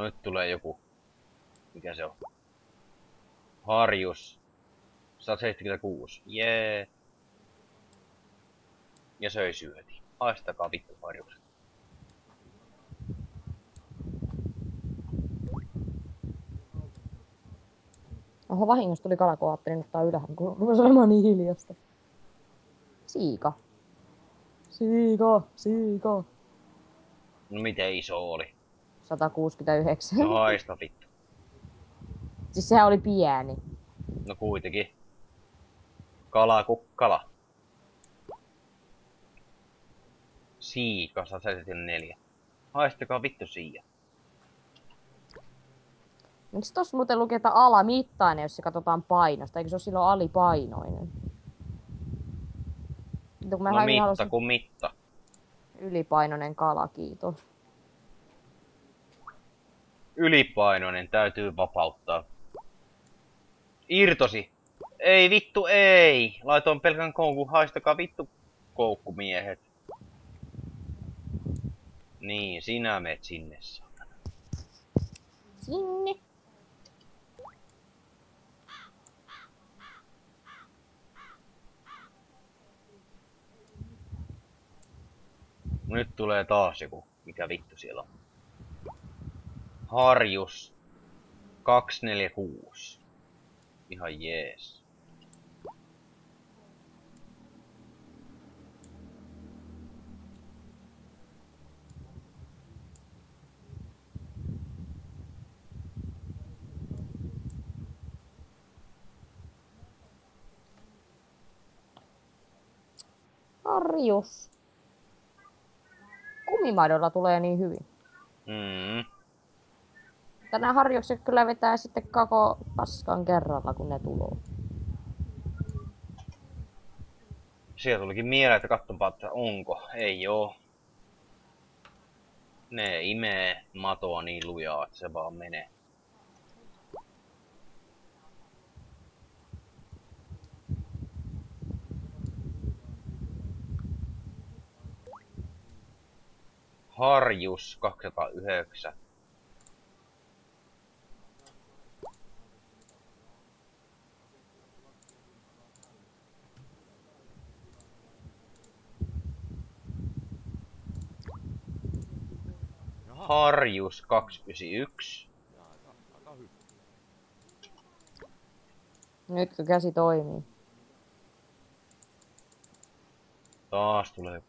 No nyt tulee joku. Mikä se on? Harjus. 176. Jee. Ja söi syöti. Haistakaa vittu harjukset. Oho, vahingossa tuli kala, kun ajattelin ottaa ylhäällä, kun rupesi olemaan niin hiljasta. Siika. Siika, siika. No miten iso oli? 169. No haista vittu. siis sehän oli pieni. No kuitenkin. Kala kukkala. Siika 174. Haistakaa vittu siia. Miksi tossa muuten lukee, että alamittainen, jos se katsotaan painosta? Eikö se ole silloin alipainoinen? Kun mä No no, mitta halusin kuin mitta. ylipainoinen kala, kiitos. Ylipainoinen täytyy vapauttaa. Irtosi. Ei vittu, ei. Laitoin pelkän koukun, haistakaa vittu koukkumiehet. Niin, sinä meet sinne saatana. Sinne. Nyt tulee taas joku, mikä vittu siellä on. Harjus 246. Ihan jees. Harjus. Kumimaidolla tulee niin hyvin. Mm. Tänään harjukset kyllä vetää sitten kako paskan kerralla, kun ne tulee. Sieltä tulikin mieleen, että katsopa, että onko. Ei oo. Ne imee matoa niin lujaa, että se vaan menee. Harjus 209. Harjus 291. jaa, jaa, aika hyvä. Nytkö käsi toimii? Taas tulee.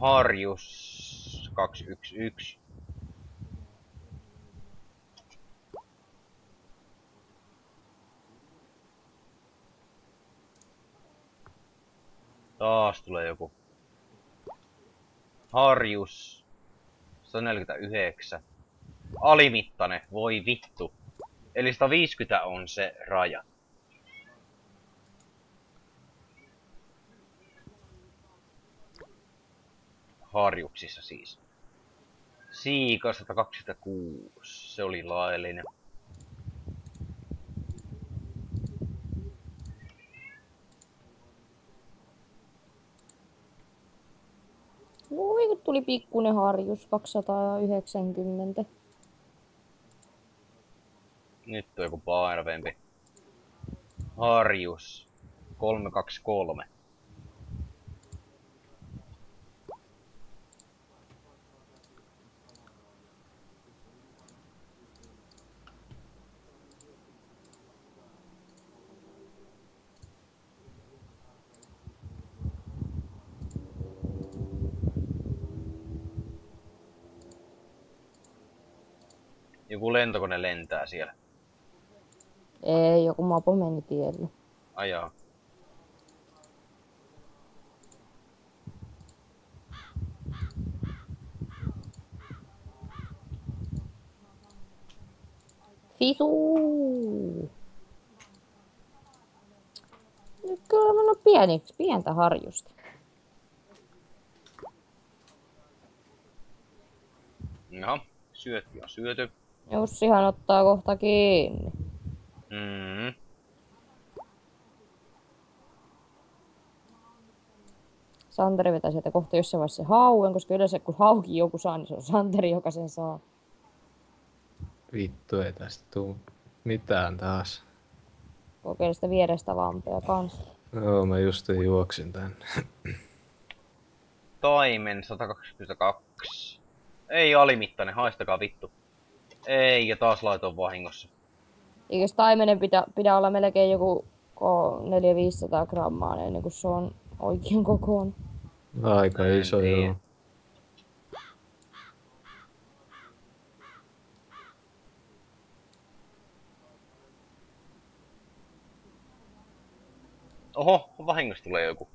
Harjus 211. Taas tulee joku. Harjus 149. Alimittainen, voi vittu. Eli 150 on se raja. harjuksissa siis. Siika 126, se oli laillinen. Voi kun tuli pikkunen harjus, 290. Nyt on joku painavempi. Harjus 323. Joku lentokone lentää siellä. Ei, joku mapo meni tielle. Ajaa. Fisu! Nyt kyllä on mennyt pieniksi, pientä harjusta. Jaha, syötti on syöty. Jussihan ottaa kohta kiinni. Mm. Santeri vetää sieltä kohta jossain vaiheessa hauen, koska yleensä kun hauki joku saa, niin se on Santeri, joka sen saa. Vittu ei tästä tuu mitään taas. Kokeile sitä vierestä vampea kanssa. Joo, mä just juoksin tänne. Taimen 122. Ei alimittainen, haistakaa vittu. Ei, ja taas laitoin vahingossa. Eikös taimenen pidä, pidä olla melkein joku 400-500 grammaa ennen kuin se on oikein kokoon. Aika En iso tiedä. joo. Oho, vahingossa tulee joku.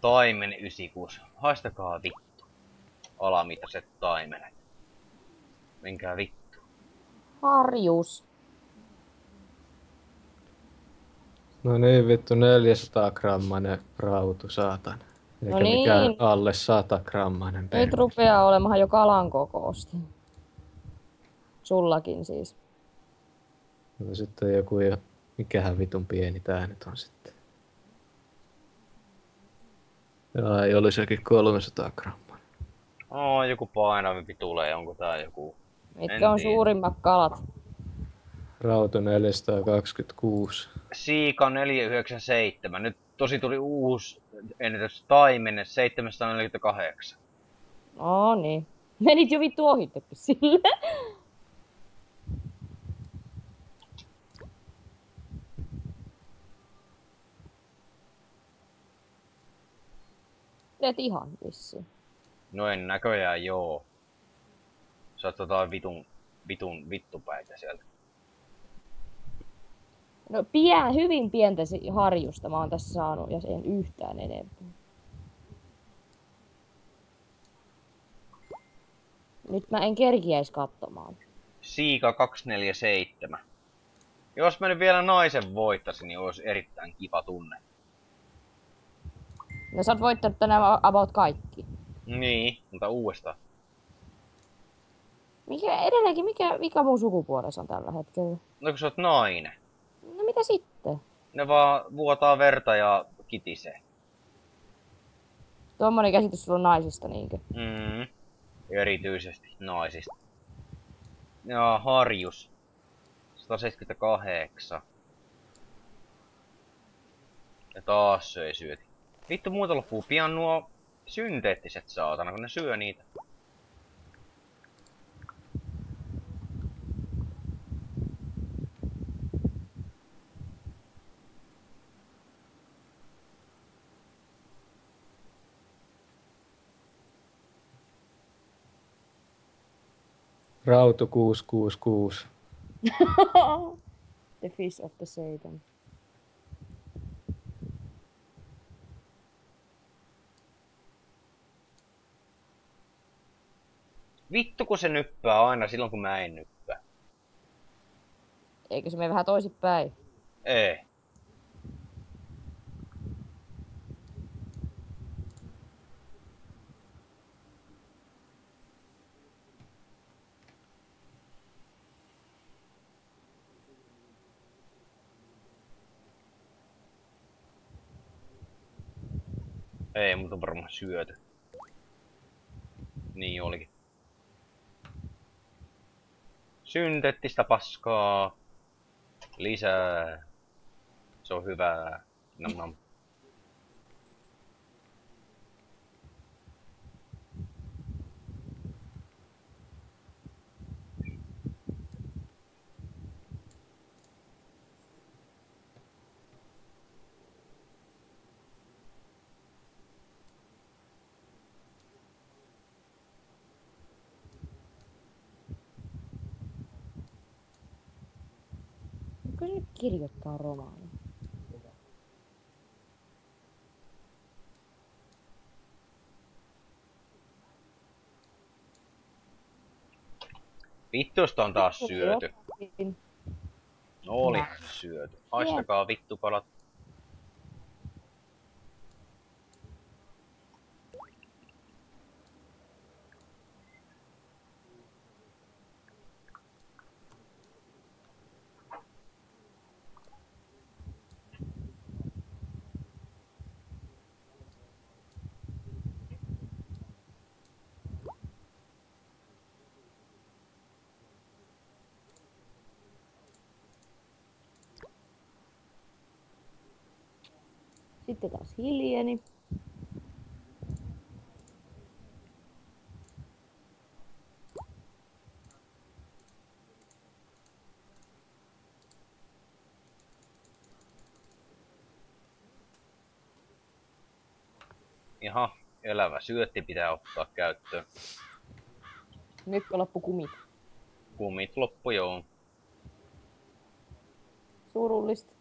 Taimen 96. Haistakaa vittu. Alamittaiset taimenet. Menkää vittu. Harjus. No niin vittu 400 grammanen rautu saatan. Eikä No mikään niin. alle 100 grammainen Nyt pehmi. rupeaa olemaan jo kalan kokoista. Sullakin siis. No sitten on joku jo, mikähän vitun pieni tää nyt on sitten. Joo, ei oli sekin 300 grammaa. Oo, joku painavampi tulee, onko tää joku... Mitkä on tiedä. suurimmat kalat? Rauto 426. Siika 497. Nyt tosi tuli uusi ennätys taimenne 748. No niin. Menit jo vittu ohittekin sille. Et ihan vissiin. No en näköjään joo. Sä oot jotain vitun, vitun vittupäitä sieltä. No pien, hyvin pientä harjusta mä oon tässä saanut ja sen yhtään enempää. Nyt mä en kerkiäis katsomaan. Siika 247. Jos mä nyt vielä naisen voittaisin, niin olisi erittäin kiva tunne. No sä oot voittanut tänään about kaikki. Niin, mutta uudestaan. Mikä edelleenkin, mikä, mikä mun sukupuolessa on tällä hetkellä? No kun sä oot nainen. No mitä sitten? Ne vaan vuotaa verta ja kitisee. Tuommoinen käsitys sulla on naisista niinkö? Mm. Erityisesti naisista. Ja harjus. 178. Ja taas söi syöti. Vittu muuta loppuu pian nuo synteettiset saatana, kun ne syö niitä. Rauto 666. the fish of the Satan. Vittu kun se nyppää aina silloin kun mä en nyppää. Eikö se mene vähän toisinpäin? Ei. Ei, mutta on varmaan syöty. Niin olikin. Synteettistä paskaa. Lisää. Se on hyvää. Nam nam. Kirjoittaa romaani? Vittusta on taas syöty. No oli syöty. Haistakaa vittu kalat. Sitten taas hiljeni. Jaha, elävä syötti pitää ottaa käyttöön. Nyt loppu kumit. Kumit loppu joo. Surullista.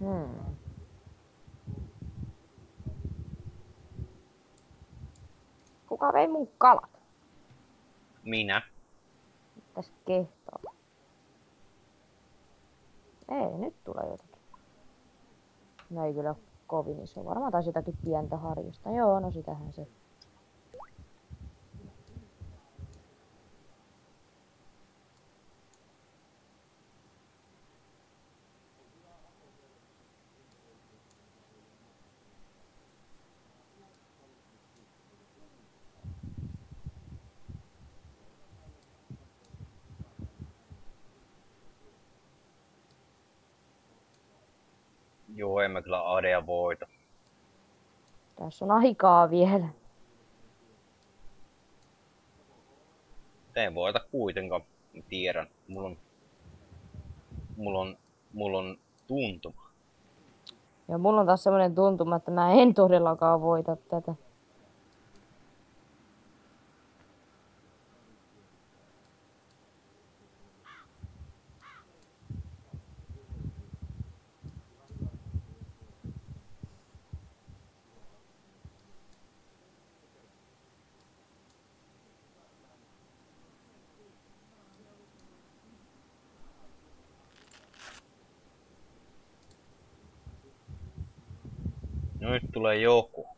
Hmm. Vei mun kalat? Minä. Tässä kehtaa. Ei, nyt tulee jotakin. No ei kyllä kovin iso. Varmaan taisi jotakin pientä harjusta. Joo, no sitähän se. Joo, en mä kyllä Adea voita. Tässä on aikaa vielä. En voita kuitenkaan. Tiedän. Mulla on... Mulla on... Mulla on tuntuma. Ja mulla on taas semmonen tuntuma, että mä en todellakaan voita tätä. No nyt tulee joku.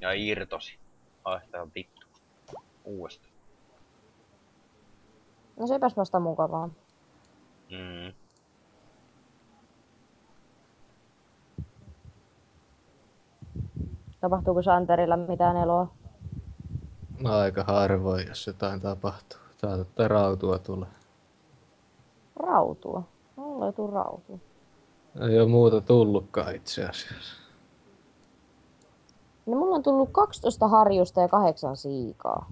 Ja irtosi. Haistaa vittu. Uudestaan. No sepäs vasta mukavaa. Mm. Tapahtuuko Santerilla mitään eloa? No aika harvoin, jos jotain tapahtuu. Saatatte rautua tulla. Rautua. Mulla ei tuu rautua. Ei ole muuta tullutkaan itse asiassa. No mulla on tullut 12 harjusta ja 8 siikaa.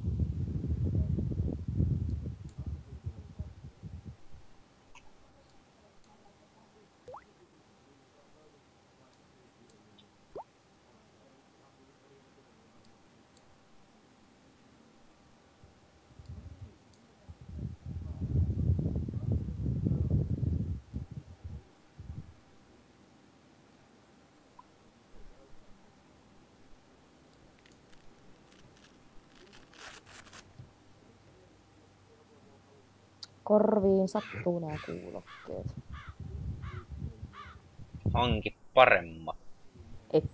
Korviin sattuu nämä kuulokkeet. Hanki paremmat. Et.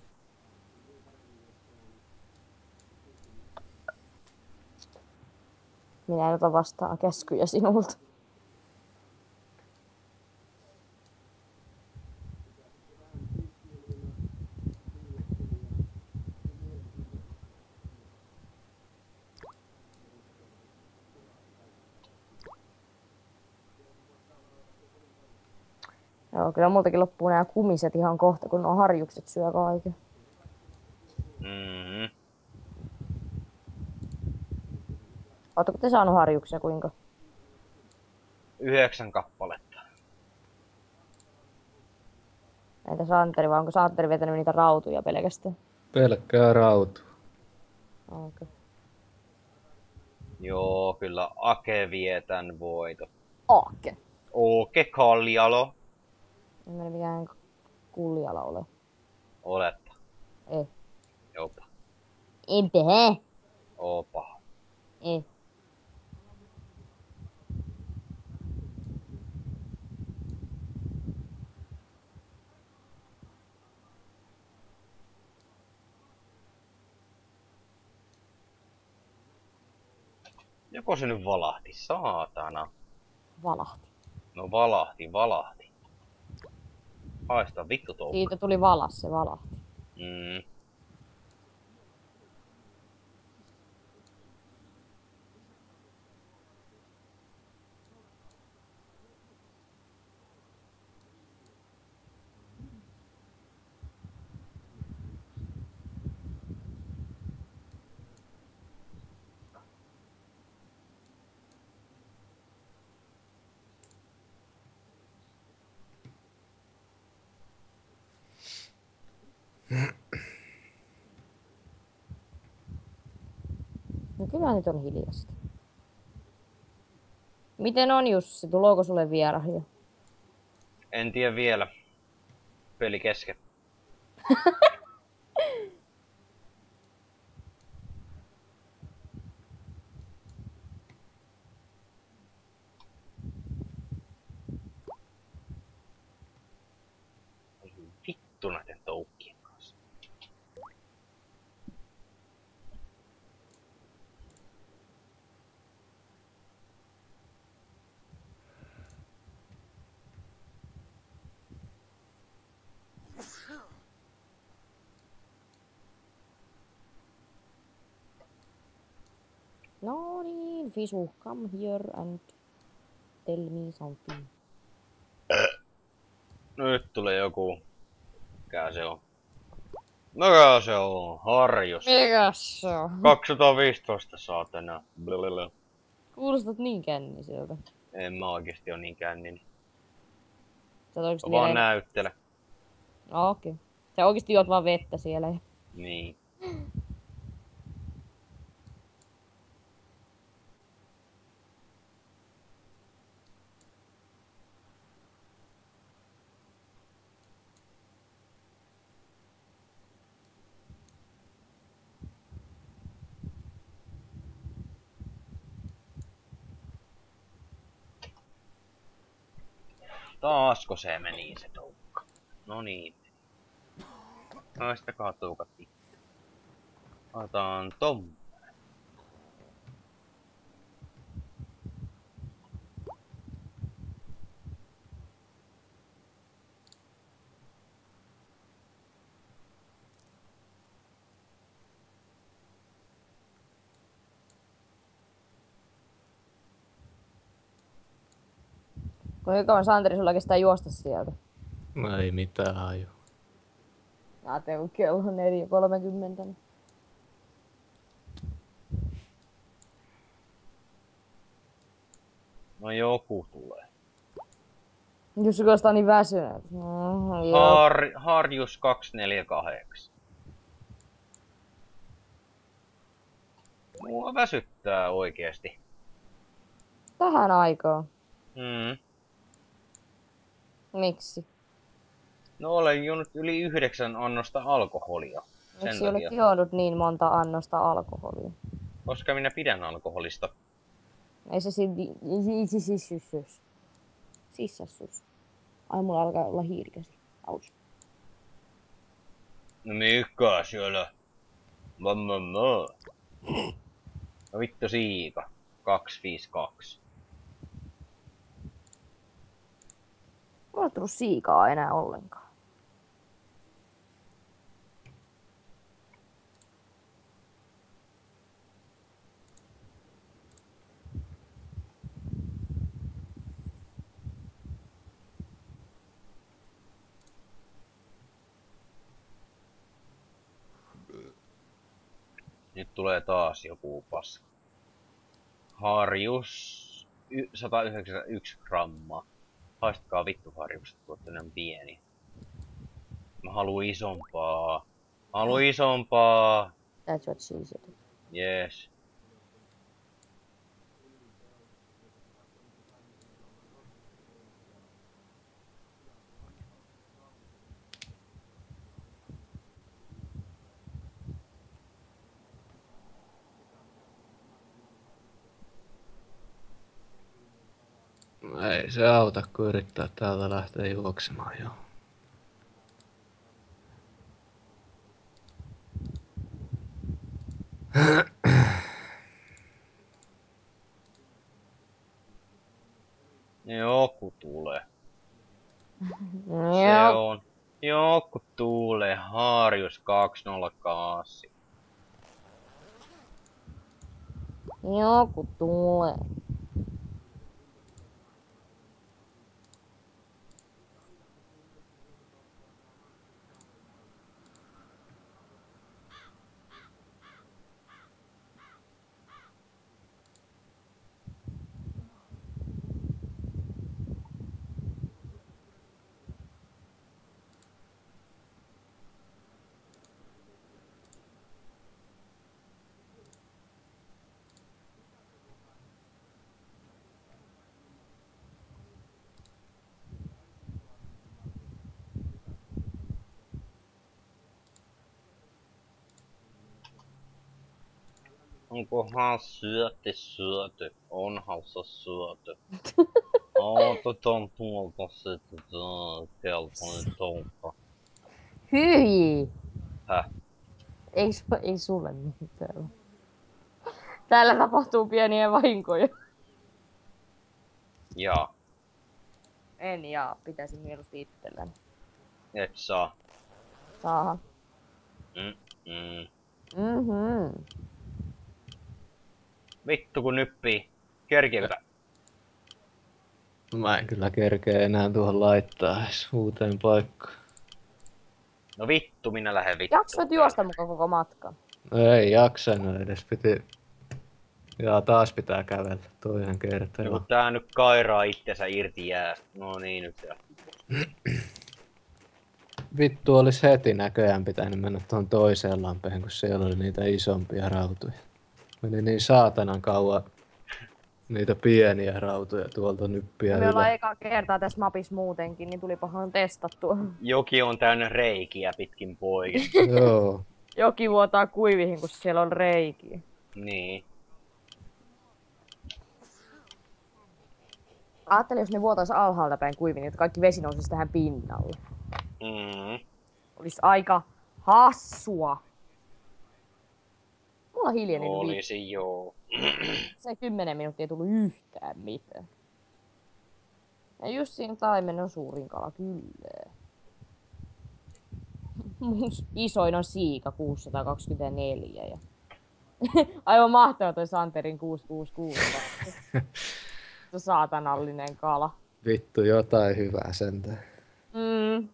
Minä en ota vastaan käskyjä sinulta. Joo, kyllä multakin loppuu nämä kumiset ihan kohta, kun nuo harjukset syö kaiken. Mm. Oletteko te saanut harjuksia kuinka? Yhdeksän kappaletta. Entä Santeri, vai onko Santeri vetänyt niitä rautuja pelkästään? Pelkkää rautu. Okay. Joo, kyllä Ake vie tän voiton. Aakke. Oke Kaljalo. En mene mikään kuljala ole. Oletpa. Ei. Jopa. Enpä. Opa. Ei. Joko se nyt valahti? Saatana. Valahti. No valahti, valahti. Haista vittu touhu. Siitä tuli valas, se valahti. Mm. Kyllä nyt on hiljasta. Miten on Jussi? Tulooko sulle vierahia? En tiedä vielä. peli kesken. Ai Vittu näiden toukkien kanssa. No niin, Fisu, come here and tell me something. Nyt tulee joku... Mikä se on? Mikä se on? Harjus. Mikäs se on? 215 saatana. Blablabla. Kuulostat niin känniseltä. En mä oikeesti oo niin kännin. Sä oot vaan näyttele. No, okei. Okay. Sä oikeesti juot vaan vettä siellä. Niin. Taasko se meni se toukka? No niin. Haistakaa toukat itse. Otetaan Tom. Kuinka kauan Santeri sulla kestää juosta sieltä? No ei mitään aju. Mä ajattelin, kun kello on 4.30. niin- No joku tulee. Jos se kuulostaa niin väsynyt. Mm. Har, Harjus 248. Mua väsyttää oikeesti. Tähän aikaan. Mm. Miksi? No olen juonut yli yhdeksän annosta alkoholia. Sen Miksi olet juonut niin monta annosta alkoholia? Koska minä pidän alkoholista. Ei se silti... Sissassus. Sissassus. Ai mulla alkaa olla hiirikäsi. Aus. No mikä siellä? Mamma ma. No vittu siika. 252. Tullut siikaa enää ollenkaan. Nyt tulee taas joku paska. Harjus. Y- 191 grammaa. Haistakaa vittu harjukset, kun olette näin pieni. Mä haluan isompaa. Mä haluan isompaa. That's what she said. Yes. Ei se auta, kun yrittää täältä lähteä juoksemaan joo. Joku tulee. Se on. Joku tulee. Harjus 208. Joku tulee. Onkohan syötti syöty? Onhan se syöty. Otetaan tuolta sitten keltainen toukka. Hyi! Häh? Ei, ei sulle mitään. Täällä tapahtuu pieniä vahinkoja. Jaa, En jaa, pitäisi mieluusti itselläni. et saa. Saahan. Mm, mm. Mhm. Vittu kun nyppii. Kerkiekö Mä en kyllä kerkeä enää tuohon laittaa edes uuteen paikkaan. No vittu, minä lähden vittuun. Jaksoit juosta mukaan koko matkan. No ei jaksanut edes, piti... Ja taas pitää kävellä toisen kertaa. No tää nyt kairaa itsensä irti jää. No niin nyt ja. Vittu olis heti näköjään pitänyt mennä tuon toiseen lampeen, kun siellä oli niitä isompia rautoja. Meni niin saatanan kauan niitä pieniä rautoja tuolta nyppiä Me ollaan eka kertaa tässä mapissa muutenkin, niin tulipahan testattua. Joki on täynnä reikiä pitkin poikin. Joo. Joki vuotaa kuivihin, kun siellä on reikiä. niin. Ajattelin, jos ne vuotais alhaalta päin kuiviin, niin että kaikki vesi nousisi tähän pinnalle. Mm. Olisi aika hassua. Nyt viik- Olisi joo. se 10 minuuttia ei tullut yhtään mitään. Ja just siinä taimen on suurin kala, kyllä. Mun isoin on siika 624 ja aivan mahtava toi Santerin 666. Se saatanallinen kala. Vittu jotain hyvää sentään. Mm.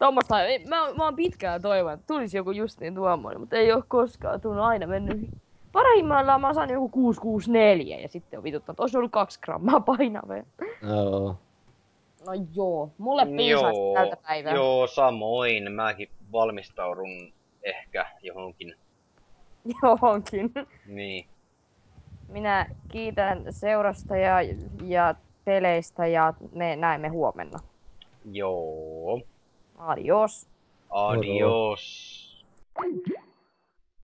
Tuommoista, ei- mä, mä oon pitkään toivonut, että tulisi joku just niin tuommoinen, mutta ei oo koskaan tullut aina mennyt. Parhaimmillaan mä oon saanut joku 664 ja sitten on vituttanut, että olisi ollut kaksi grammaa painavaa. Joo. No joo, mulle piisaisi tältä päivää. joo, samoin. Mäkin valmistaudun ehkä johonkin. Johonkin. Niin. Minä kiitän seurasta ja, ja peleistä ja me näemme huomenna. Joo. Adios. Adios.